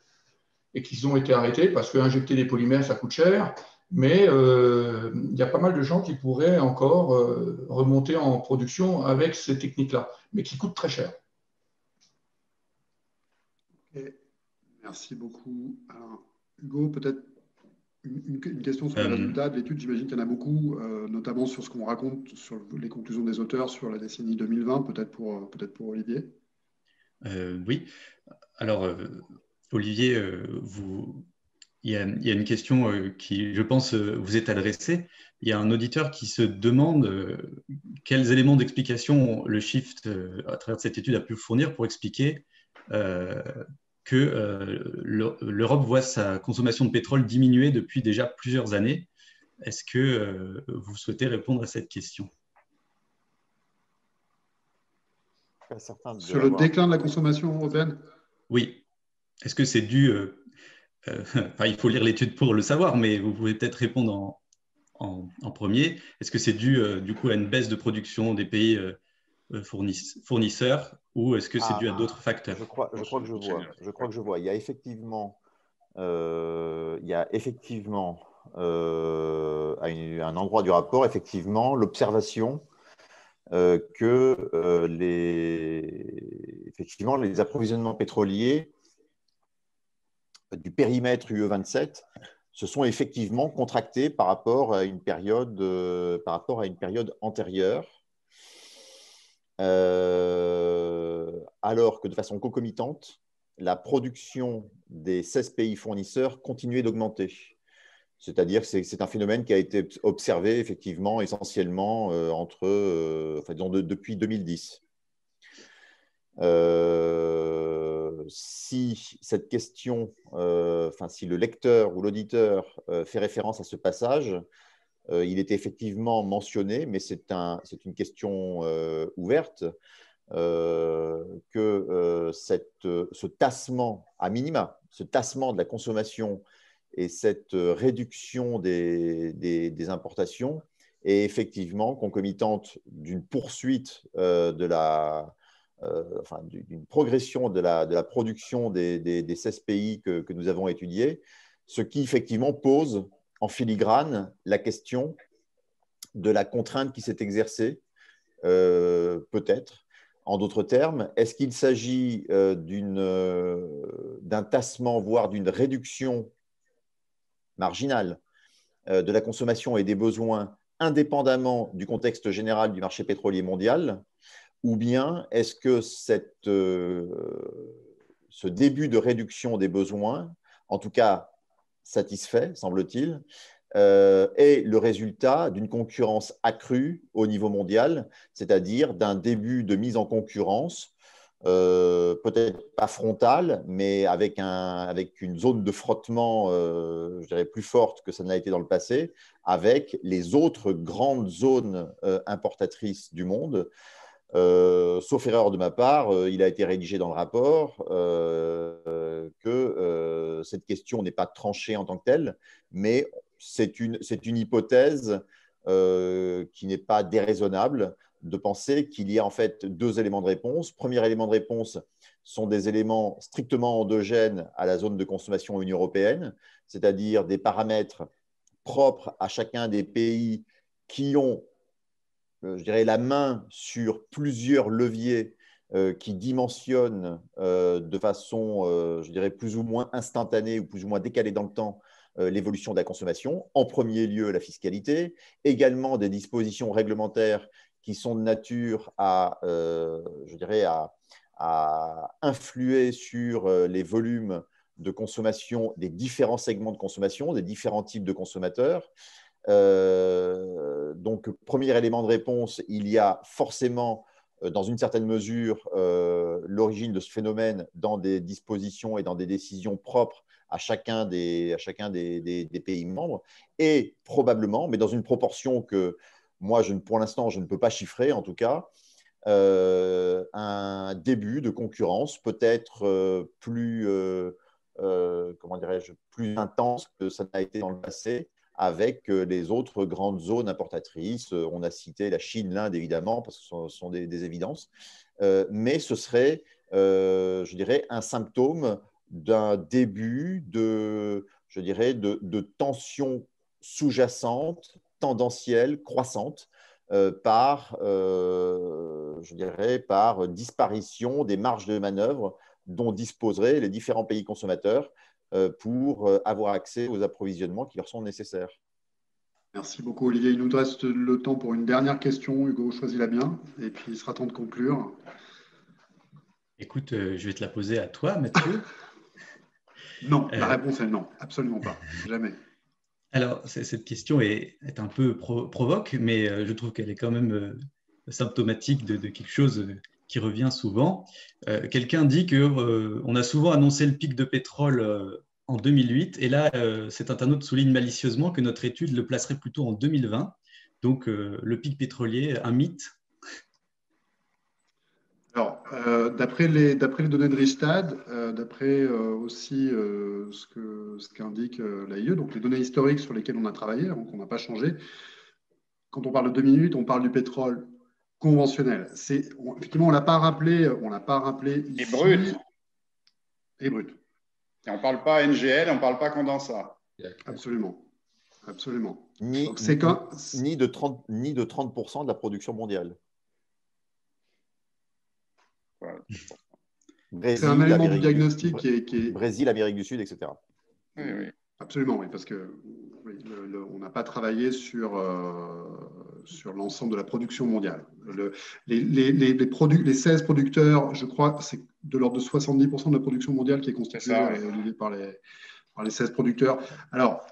et qui ont été arrêtés parce qu'injecter des polymères, ça coûte cher. Mais il y a pas mal de gens qui pourraient encore remonter en production avec ces techniques-là, mais qui coûtent très cher. Merci beaucoup. Alors, Hugo, peut-être une, question sur le euh, résultat de l'étude. J'imagine qu'il y en a beaucoup, euh, notamment sur ce qu'on raconte, sur les conclusions des auteurs sur la décennie 2020, peut-être pour, peut pour Olivier. Euh, oui. Alors, Olivier, vous, il y, a, il y, a, une question qui, je pense, vous est adressée. Il y a un auditeur qui se demande quels éléments d'explication le Shift, à travers cette étude, a pu fournir pour expliquer que euh, l'Europe voit sa consommation de pétrole diminuer depuis déjà plusieurs années. Est-ce que euh, vous souhaitez répondre à cette question? Sur le déclin de la consommation européenne? Oui. Est-ce que c'est dû... Euh, enfin, il faut lire l'étude pour le savoir, mais vous pouvez peut-être répondre en, en, premier. Est-ce que c'est dû du coup à une baisse de production des pays fournisseurs ou est-ce que c'est dû à ah, d'autres facteurs? je crois, je crois, que je vois. Je crois que je vois. Il y a effectivement, euh, il y a effectivement euh, à, un endroit du rapport, effectivement, l'observation euh, que les, effectivement, les approvisionnements pétroliers du périmètre UE27 se sont effectivement contractés par rapport à une période, par rapport à une période antérieure. Euh, alors que de façon concomitante, la production des 16 pays fournisseurs continuait d'augmenter. C'est-à-dire que c'est un phénomène qui a été observé effectivement essentiellement euh, entre, euh, enfin, depuis 2010. si cette question, enfin, si le lecteur ou l'auditeur fait référence à ce passage, euh, il est effectivement mentionné, mais c'est un, une question euh, ouverte, euh, que cette, ce tassement, à minima, ce tassement de la consommation et cette réduction des, des, importations est effectivement concomitante d'une poursuite de la, enfin, d'une progression de la, de la production des, des, 16 pays que, que, nous avons étudiés, ce qui effectivement pose en filigrane la question de la contrainte qui s'est exercée, euh, peut-être. En d'autres termes, est-ce qu'il s'agit euh, euh, d'un tassement, voire d'une réduction marginale de la consommation et des besoins indépendamment du contexte général du marché pétrolier mondial Ou bien est-ce que cette, ce début de réduction des besoins, en tout cas satisfait, semble-t-il, euh, est le résultat d'une concurrence accrue au niveau mondial, c'est-à-dire d'un début de mise en concurrence, euh, peut-être pas frontale, mais avec, un, avec une zone de frottement, euh, je dirais, plus forte que ça n'a été dans le passé, avec les autres grandes zones importatrices du monde. Euh, sauf erreur de ma part, euh, il a été rédigé dans le rapport euh, que cette question n'est pas tranchée en tant que telle, mais c'est une, hypothèse qui n'est pas déraisonnable de penser qu'il y a en fait deux éléments de réponse. Premier élément de réponse sont des éléments strictement endogènes à la zone de consommation Union européenne, c'est-à-dire des paramètres propre à chacun des pays qui ont, je dirais, la main sur plusieurs leviers qui dimensionnent de façon, je dirais, plus ou moins instantanée ou plus ou moins décalée dans le temps l'évolution de la consommation. En premier lieu, la fiscalité, également des dispositions réglementaires qui sont de nature à, je dirais, à, à influer sur euh, les volumes de consommation des différents segments de consommation, des différents types de consommateurs. Euh, donc, premier élément de réponse, il y a forcément, euh, dans une certaine mesure, l'origine de ce phénomène dans des dispositions et dans des décisions propres à chacun des, pays membres, et probablement, mais dans une proportion que moi, pour l'instant, je ne peux pas chiffrer en tout cas, euh, un début de concurrence peut-être euh, plus, euh, comment dirais-je, plus intense que ça n'a été dans le passé avec les autres grandes zones importatrices. On a cité la Chine, l'Inde, évidemment, parce que ce sont, des, évidences. mais ce serait, je dirais, un symptôme d'un début de, je dirais, de, tension sous-jacente, tendancielle, croissante, euh, par, euh, je dirais, par disparition des marges de manœuvre dont disposeraient les différents pays consommateurs euh, pour avoir accès aux approvisionnements qui leur sont nécessaires. Merci beaucoup Olivier. Il nous reste le temps pour une dernière question. Hugo, choisis la bien et puis il sera temps de conclure. Écoute, je vais te la poser à toi, Mathieu. non, la réponse est non, absolument pas, jamais. Alors, cette question est, un peu provoque, mais euh, je trouve qu'elle est quand même euh, symptomatique de, quelque chose euh, qui revient souvent. Quelqu'un dit qu'on a souvent annoncé le pic de pétrole en 2008, et là, cet internaute souligne malicieusement que notre étude le placerait plutôt en 2020. Donc, le pic pétrolier, un mythe alors, euh, d'après les, données de Ristad, euh, d'après euh, aussi ce qu'indique l'AIE, donc les données historiques sur lesquelles on a travaillé, donc on n'a pas changé, quand on parle de 2 minutes, on parle du pétrole conventionnel. effectivement, on ne l'a pas rappelé. On l'a pas rappelé Et brut. Et brut. Et on ne parle pas NGL, on ne parle pas condensat. Absolument. Absolument. Ni, ni, de 30, ni de 30% de la production mondiale. C'est un élément du diagnostic qui est, Brésil, Amérique du Sud, etc. Oui, oui. Absolument, oui, parce que on n'a pas travaillé sur, euh, sur l'ensemble de la production mondiale. les, les, les, les, 16 producteurs, je crois, c'est de l'ordre de 70% de la production mondiale qui est constituée euh, par, les, par les 16 producteurs. Alors,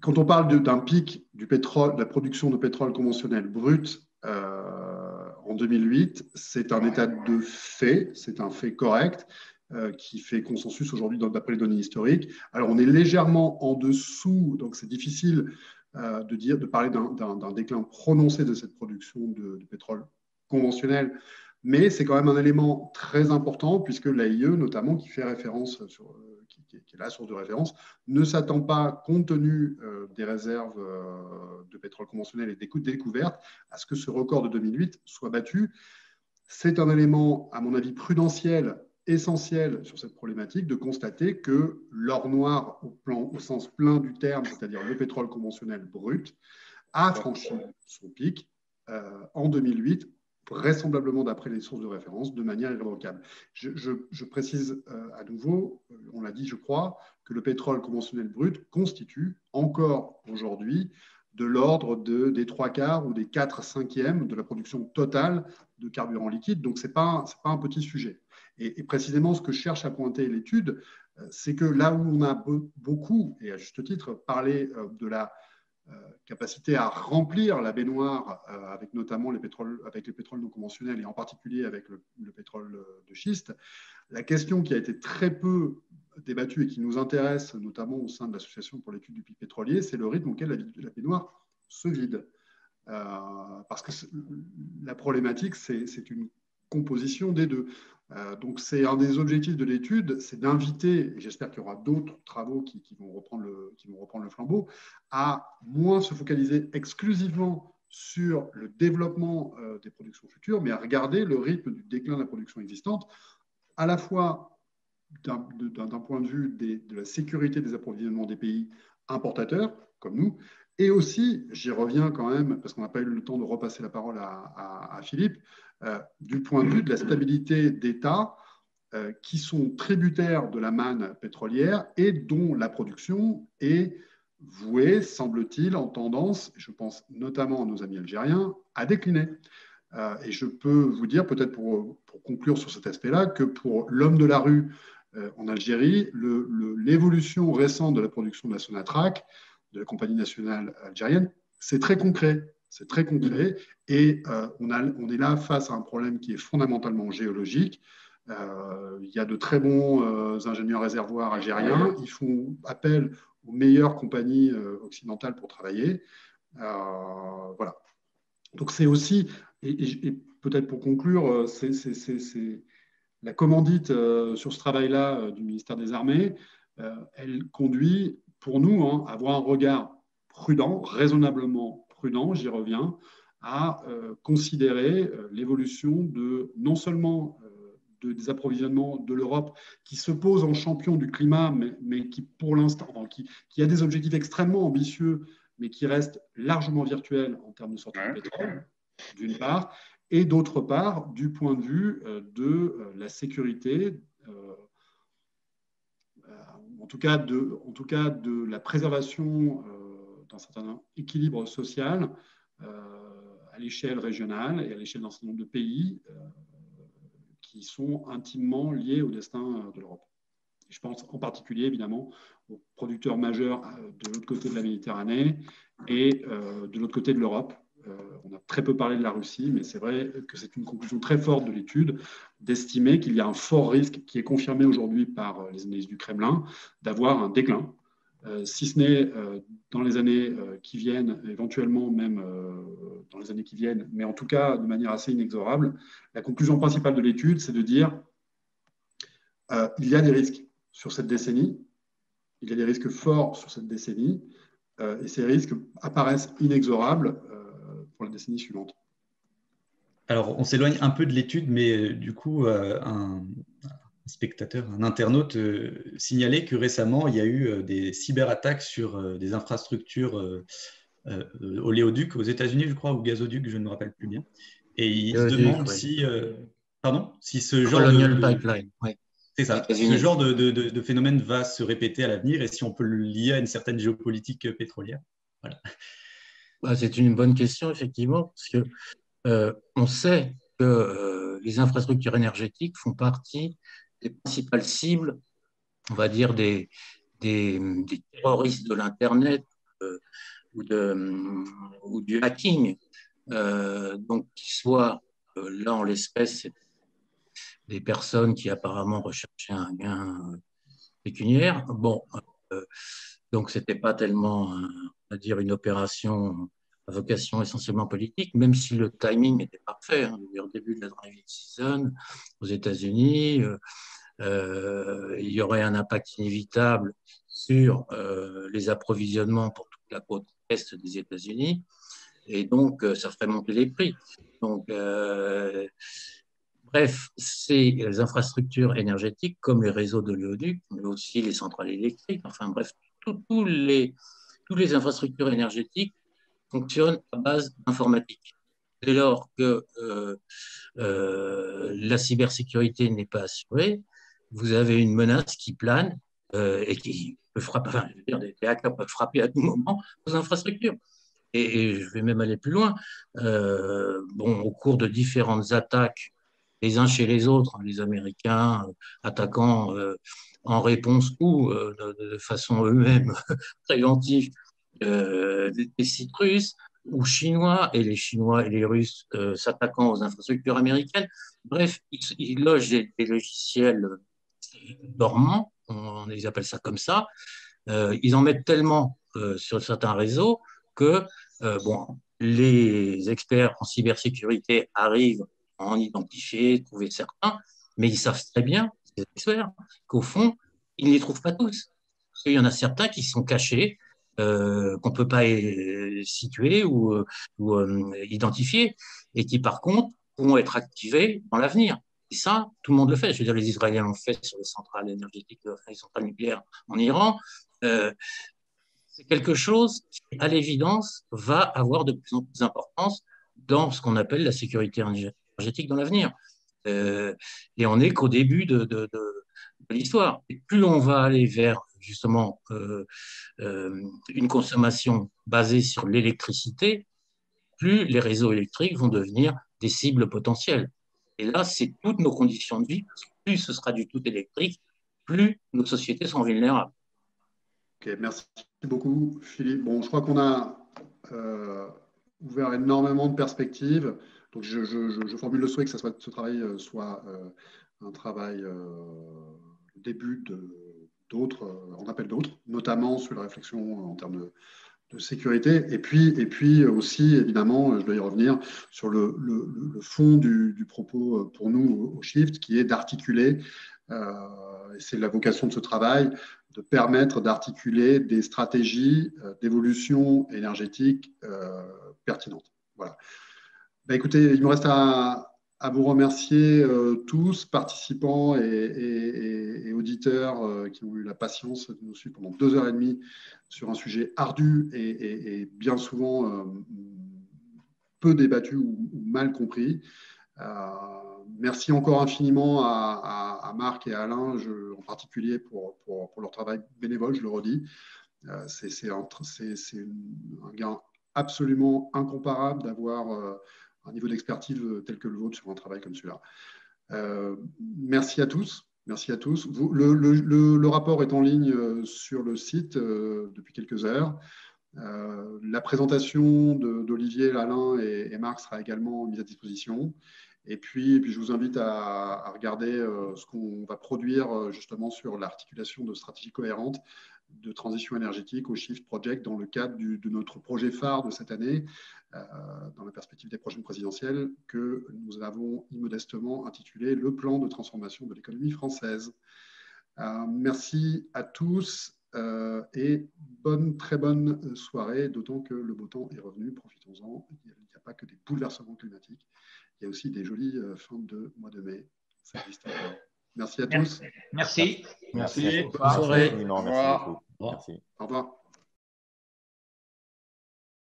quand on parle d'un pic du pétrole, de la production de pétrole conventionnel brut, euh, en 2008. C'est un état de fait, c'est un fait correct euh, qui fait consensus aujourd'hui d'après les données historiques. Alors on est légèrement en dessous, donc c'est difficile euh, de dire, de parler d'un déclin prononcé de cette production de, pétrole conventionnel, mais c'est quand même un élément très important puisque l'AIE, notamment, qui fait référence sur qui, est la source de référence, ne s'attend pas, compte tenu euh, des réserves euh, de pétrole conventionnel et des coûts de découverte, à ce que ce record de 2008 soit battu. C'est un élément, à mon avis, prudentiel essentiel sur cette problématique de constater que l'or noir au, plan, au sens plein du terme, c'est-à-dire le pétrole conventionnel brut, a franchi son pic euh, en 2008 vraisemblablement d'après les sources de référence, de manière irrévocable. Je, précise euh, à nouveau, on l'a dit, je crois, que le pétrole conventionnel brut constitue encore aujourd'hui de l'ordre de, des trois quarts ou des quatre cinquièmes de la production totale de carburant liquide. Donc, ce n'est pas, pas, un petit sujet. Et, précisément, ce que cherche à pointer l'étude, euh, c'est que là où on a beaucoup, et à juste titre, parlé de la euh, capacité à remplir la baignoire euh, avec notamment les pétroles, avec les pétroles non conventionnels et en particulier avec le, pétrole de schiste. La question qui a été très peu débattue et qui nous intéresse notamment au sein de l'Association pour l'étude du pic pétrolier, c'est le rythme auquel la, baignoire se vide. Euh, parce que la problématique, c'est une composition des deux. Euh, donc, c'est un des objectifs de l'étude, c'est d'inviter, et j'espère qu'il y aura d'autres travaux qui, vont reprendre le, qui vont reprendre le flambeau, à moins se focaliser exclusivement sur le développement euh, des productions futures, mais à regarder le rythme du déclin de la production existante, à la fois d'un point de vue de la sécurité des approvisionnements des pays importateurs, comme nous, et aussi, j'y reviens quand même, parce qu'on n'a pas eu le temps de repasser la parole à, Philippe, du point de vue de la stabilité d'États euh, qui sont tributaires de la manne pétrolière et dont la production est vouée, semble-t-il, en tendance, je pense notamment à nos amis algériens, à décliner. Euh, et je peux vous dire, peut-être pour, conclure sur cet aspect-là, que pour l'homme de la rue en Algérie, l'évolution récente de la production de la Sonatrach de la compagnie nationale algérienne, c'est très concret. C'est très concret. Et euh, on, est là face à un problème qui est fondamentalement géologique. Euh, il y a de très bons euh, ingénieurs réservoirs algériens. Ils font appel aux meilleures compagnies occidentales pour travailler. voilà. Donc c'est aussi, et, peut-être pour conclure, c'est la commandite sur ce travail-là du ministère des Armées. elle conduit pour nous, hein, avoir un regard prudent, raisonnablement prudent, j'y reviens, à euh, considérer euh, l'évolution de non seulement euh, des approvisionnements de l'Europe qui se pose en champion du climat, mais, qui pour l'instant, qui, qui, a des objectifs extrêmement ambitieux, mais qui reste largement virtuel en termes de sortie de pétrole, d'une part, et d'autre part, du point de vue de la sécurité en tout cas de, en tout cas de la préservation d'un certain équilibre social euh, à l'échelle régionale et à l'échelle d'un certain nombre de pays euh, qui sont intimement liés au destin de l'Europe. Je pense en particulier, évidemment, aux producteurs majeurs de l'autre côté de la Méditerranée et de l'autre côté de l'Europe, euh, on a très peu parlé de la Russie, mais c'est vrai que c'est une conclusion très forte de l'étude d'estimer qu'il y a un fort risque qui est confirmé aujourd'hui par euh, les analyses du Kremlin d'avoir un déclin, euh, si ce n'est dans les années qui viennent, éventuellement même dans les années qui viennent, mais en tout cas de manière assez inexorable. La conclusion principale de l'étude, c'est de dire il y a des risques sur cette décennie, il y a des risques forts sur cette décennie, et ces risques apparaissent inexorables pour la décennie suivante. Alors, on s'éloigne un peu de l'étude, mais euh, du coup, euh, un, spectateur, un internaute euh, signalait que récemment, il y a eu des cyberattaques sur des infrastructures oléoducs aux États-Unis, je crois, ou gazoducs, je ne me rappelle plus bien. Et il se demande si, pardon, si ce genre de, pipeline, C'est ça. Ce genre de, de, phénomène va se répéter à l'avenir et si on peut le lier à une certaine géopolitique pétrolière. Voilà. Bah, c'est une bonne question, effectivement, parce que euh, on sait que euh, les infrastructures énergétiques font partie des principales cibles, on va dire, des, des, terroristes de l'Internet euh, ou, ou, du hacking. donc, qui soit là, en l'espèce, des personnes qui apparemment recherchaient un gain pécuniaire. Bon, donc, ce n'était pas tellement, on va dire, une opération vocation essentiellement politique, même si le timing était parfait. Hein, au début de la driving season aux États-Unis, euh, euh, il y aurait un impact inévitable sur euh, les approvisionnements pour toute la côte est des États-Unis, et donc ça ferait monter les prix. Donc, bref, ces infrastructures énergétiques, comme les réseaux de l'éoduc, mais aussi les centrales électriques, enfin bref, toutes les infrastructures énergétiques fonctionne à base d'informatique. Dès lors que euh, euh, la cybersécurité n'est pas assurée, vous avez une menace qui plane euh, et qui peut frapper, enfin, je peuvent frapper à tout moment vos infrastructures. Et, je vais même aller plus loin. bon, au cours de différentes attaques, les uns chez les autres, hein, les Américains attaquant en réponse ou de, façon eux-mêmes préventive euh, des russes ou chinois, et les Chinois et les Russes euh, s'attaquant aux infrastructures américaines. Bref, ils, logent des, logiciels dormants, on, les appelle ça comme ça. Euh, ils en mettent tellement sur certains réseaux que bon, les experts en cybersécurité arrivent à en identifier, trouver certains, mais ils savent très bien, ces experts, qu'au fond, ils ne les trouvent pas tous. Il y en a certains qui sont cachés euh, qu'on ne peut pas euh, situer ou, euh, identifier, et qui par contre pourront être activés dans l'avenir. Et ça, tout le monde le fait. Je veux dire, les Israéliens l'ont fait sur les centrales énergétiques, les centrales nucléaires en Iran. c'est quelque chose qui, à l'évidence, va avoir de plus en plus d'importance dans ce qu'on appelle la sécurité énergétique dans l'avenir. Et on n'est qu'au début de, l'histoire. Et plus on va aller vers justement euh, euh, une consommation basée sur l'électricité, plus les réseaux électriques vont devenir des cibles potentielles. Et là, c'est toutes nos conditions de vie, plus ce sera du tout électrique, plus nos sociétés sont vulnérables. Ok, merci beaucoup, Philippe. Bon, je crois qu'on a ouvert énormément de perspectives. Donc, je, formule le souhait que ce travail euh, soit euh, un travail euh, début d'autres, on appelle d'autres, notamment sur la réflexion en termes de, sécurité. Et puis, puis aussi, évidemment, je dois y revenir, sur le, fond du, propos pour nous au Shift, qui est d'articuler, et c'est la vocation de ce travail, de permettre d'articuler des stratégies d'évolution énergétique pertinentes. Voilà. Bah, écoutez, il me reste à, vous remercier euh, tous, participants et, auditeurs euh, qui ont eu la patience de nous suivre pendant deux heures et demie sur un sujet ardu et, bien souvent euh, peu débattu ou, mal compris. merci encore infiniment à, Marc et à Alain, en particulier pour, leur travail bénévole, je le redis. C'est un, gain absolument incomparable d'avoir un niveau d'expertise euh, tel que le vôtre sur un travail comme celui-là. Euh, merci à tous. Merci à tous. le, rapport est en ligne euh, sur le site depuis quelques heures. la présentation d'Olivier, Alain et, Marc sera également mise à disposition. Et puis, puis je vous invite à, regarder ce qu'on va produire justement sur l'articulation de stratégies cohérentes de transition énergétique au Shift Project dans le cadre de notre projet phare de cette année, euh, dans la perspective des prochaines présidentielles, que nous avons immodestement intitulé Le plan de transformation de l'économie française. Euh, merci à tous euh, et bonne, très bonne soirée, d'autant que le beau temps est revenu, profitons-en. Il n'y a, pas que des bouleversements climatiques, il y a aussi des jolies fins de mois de mai. Merci à tous. Merci. Merci. Bonne soirée. Merci beaucoup. Merci. Au revoir.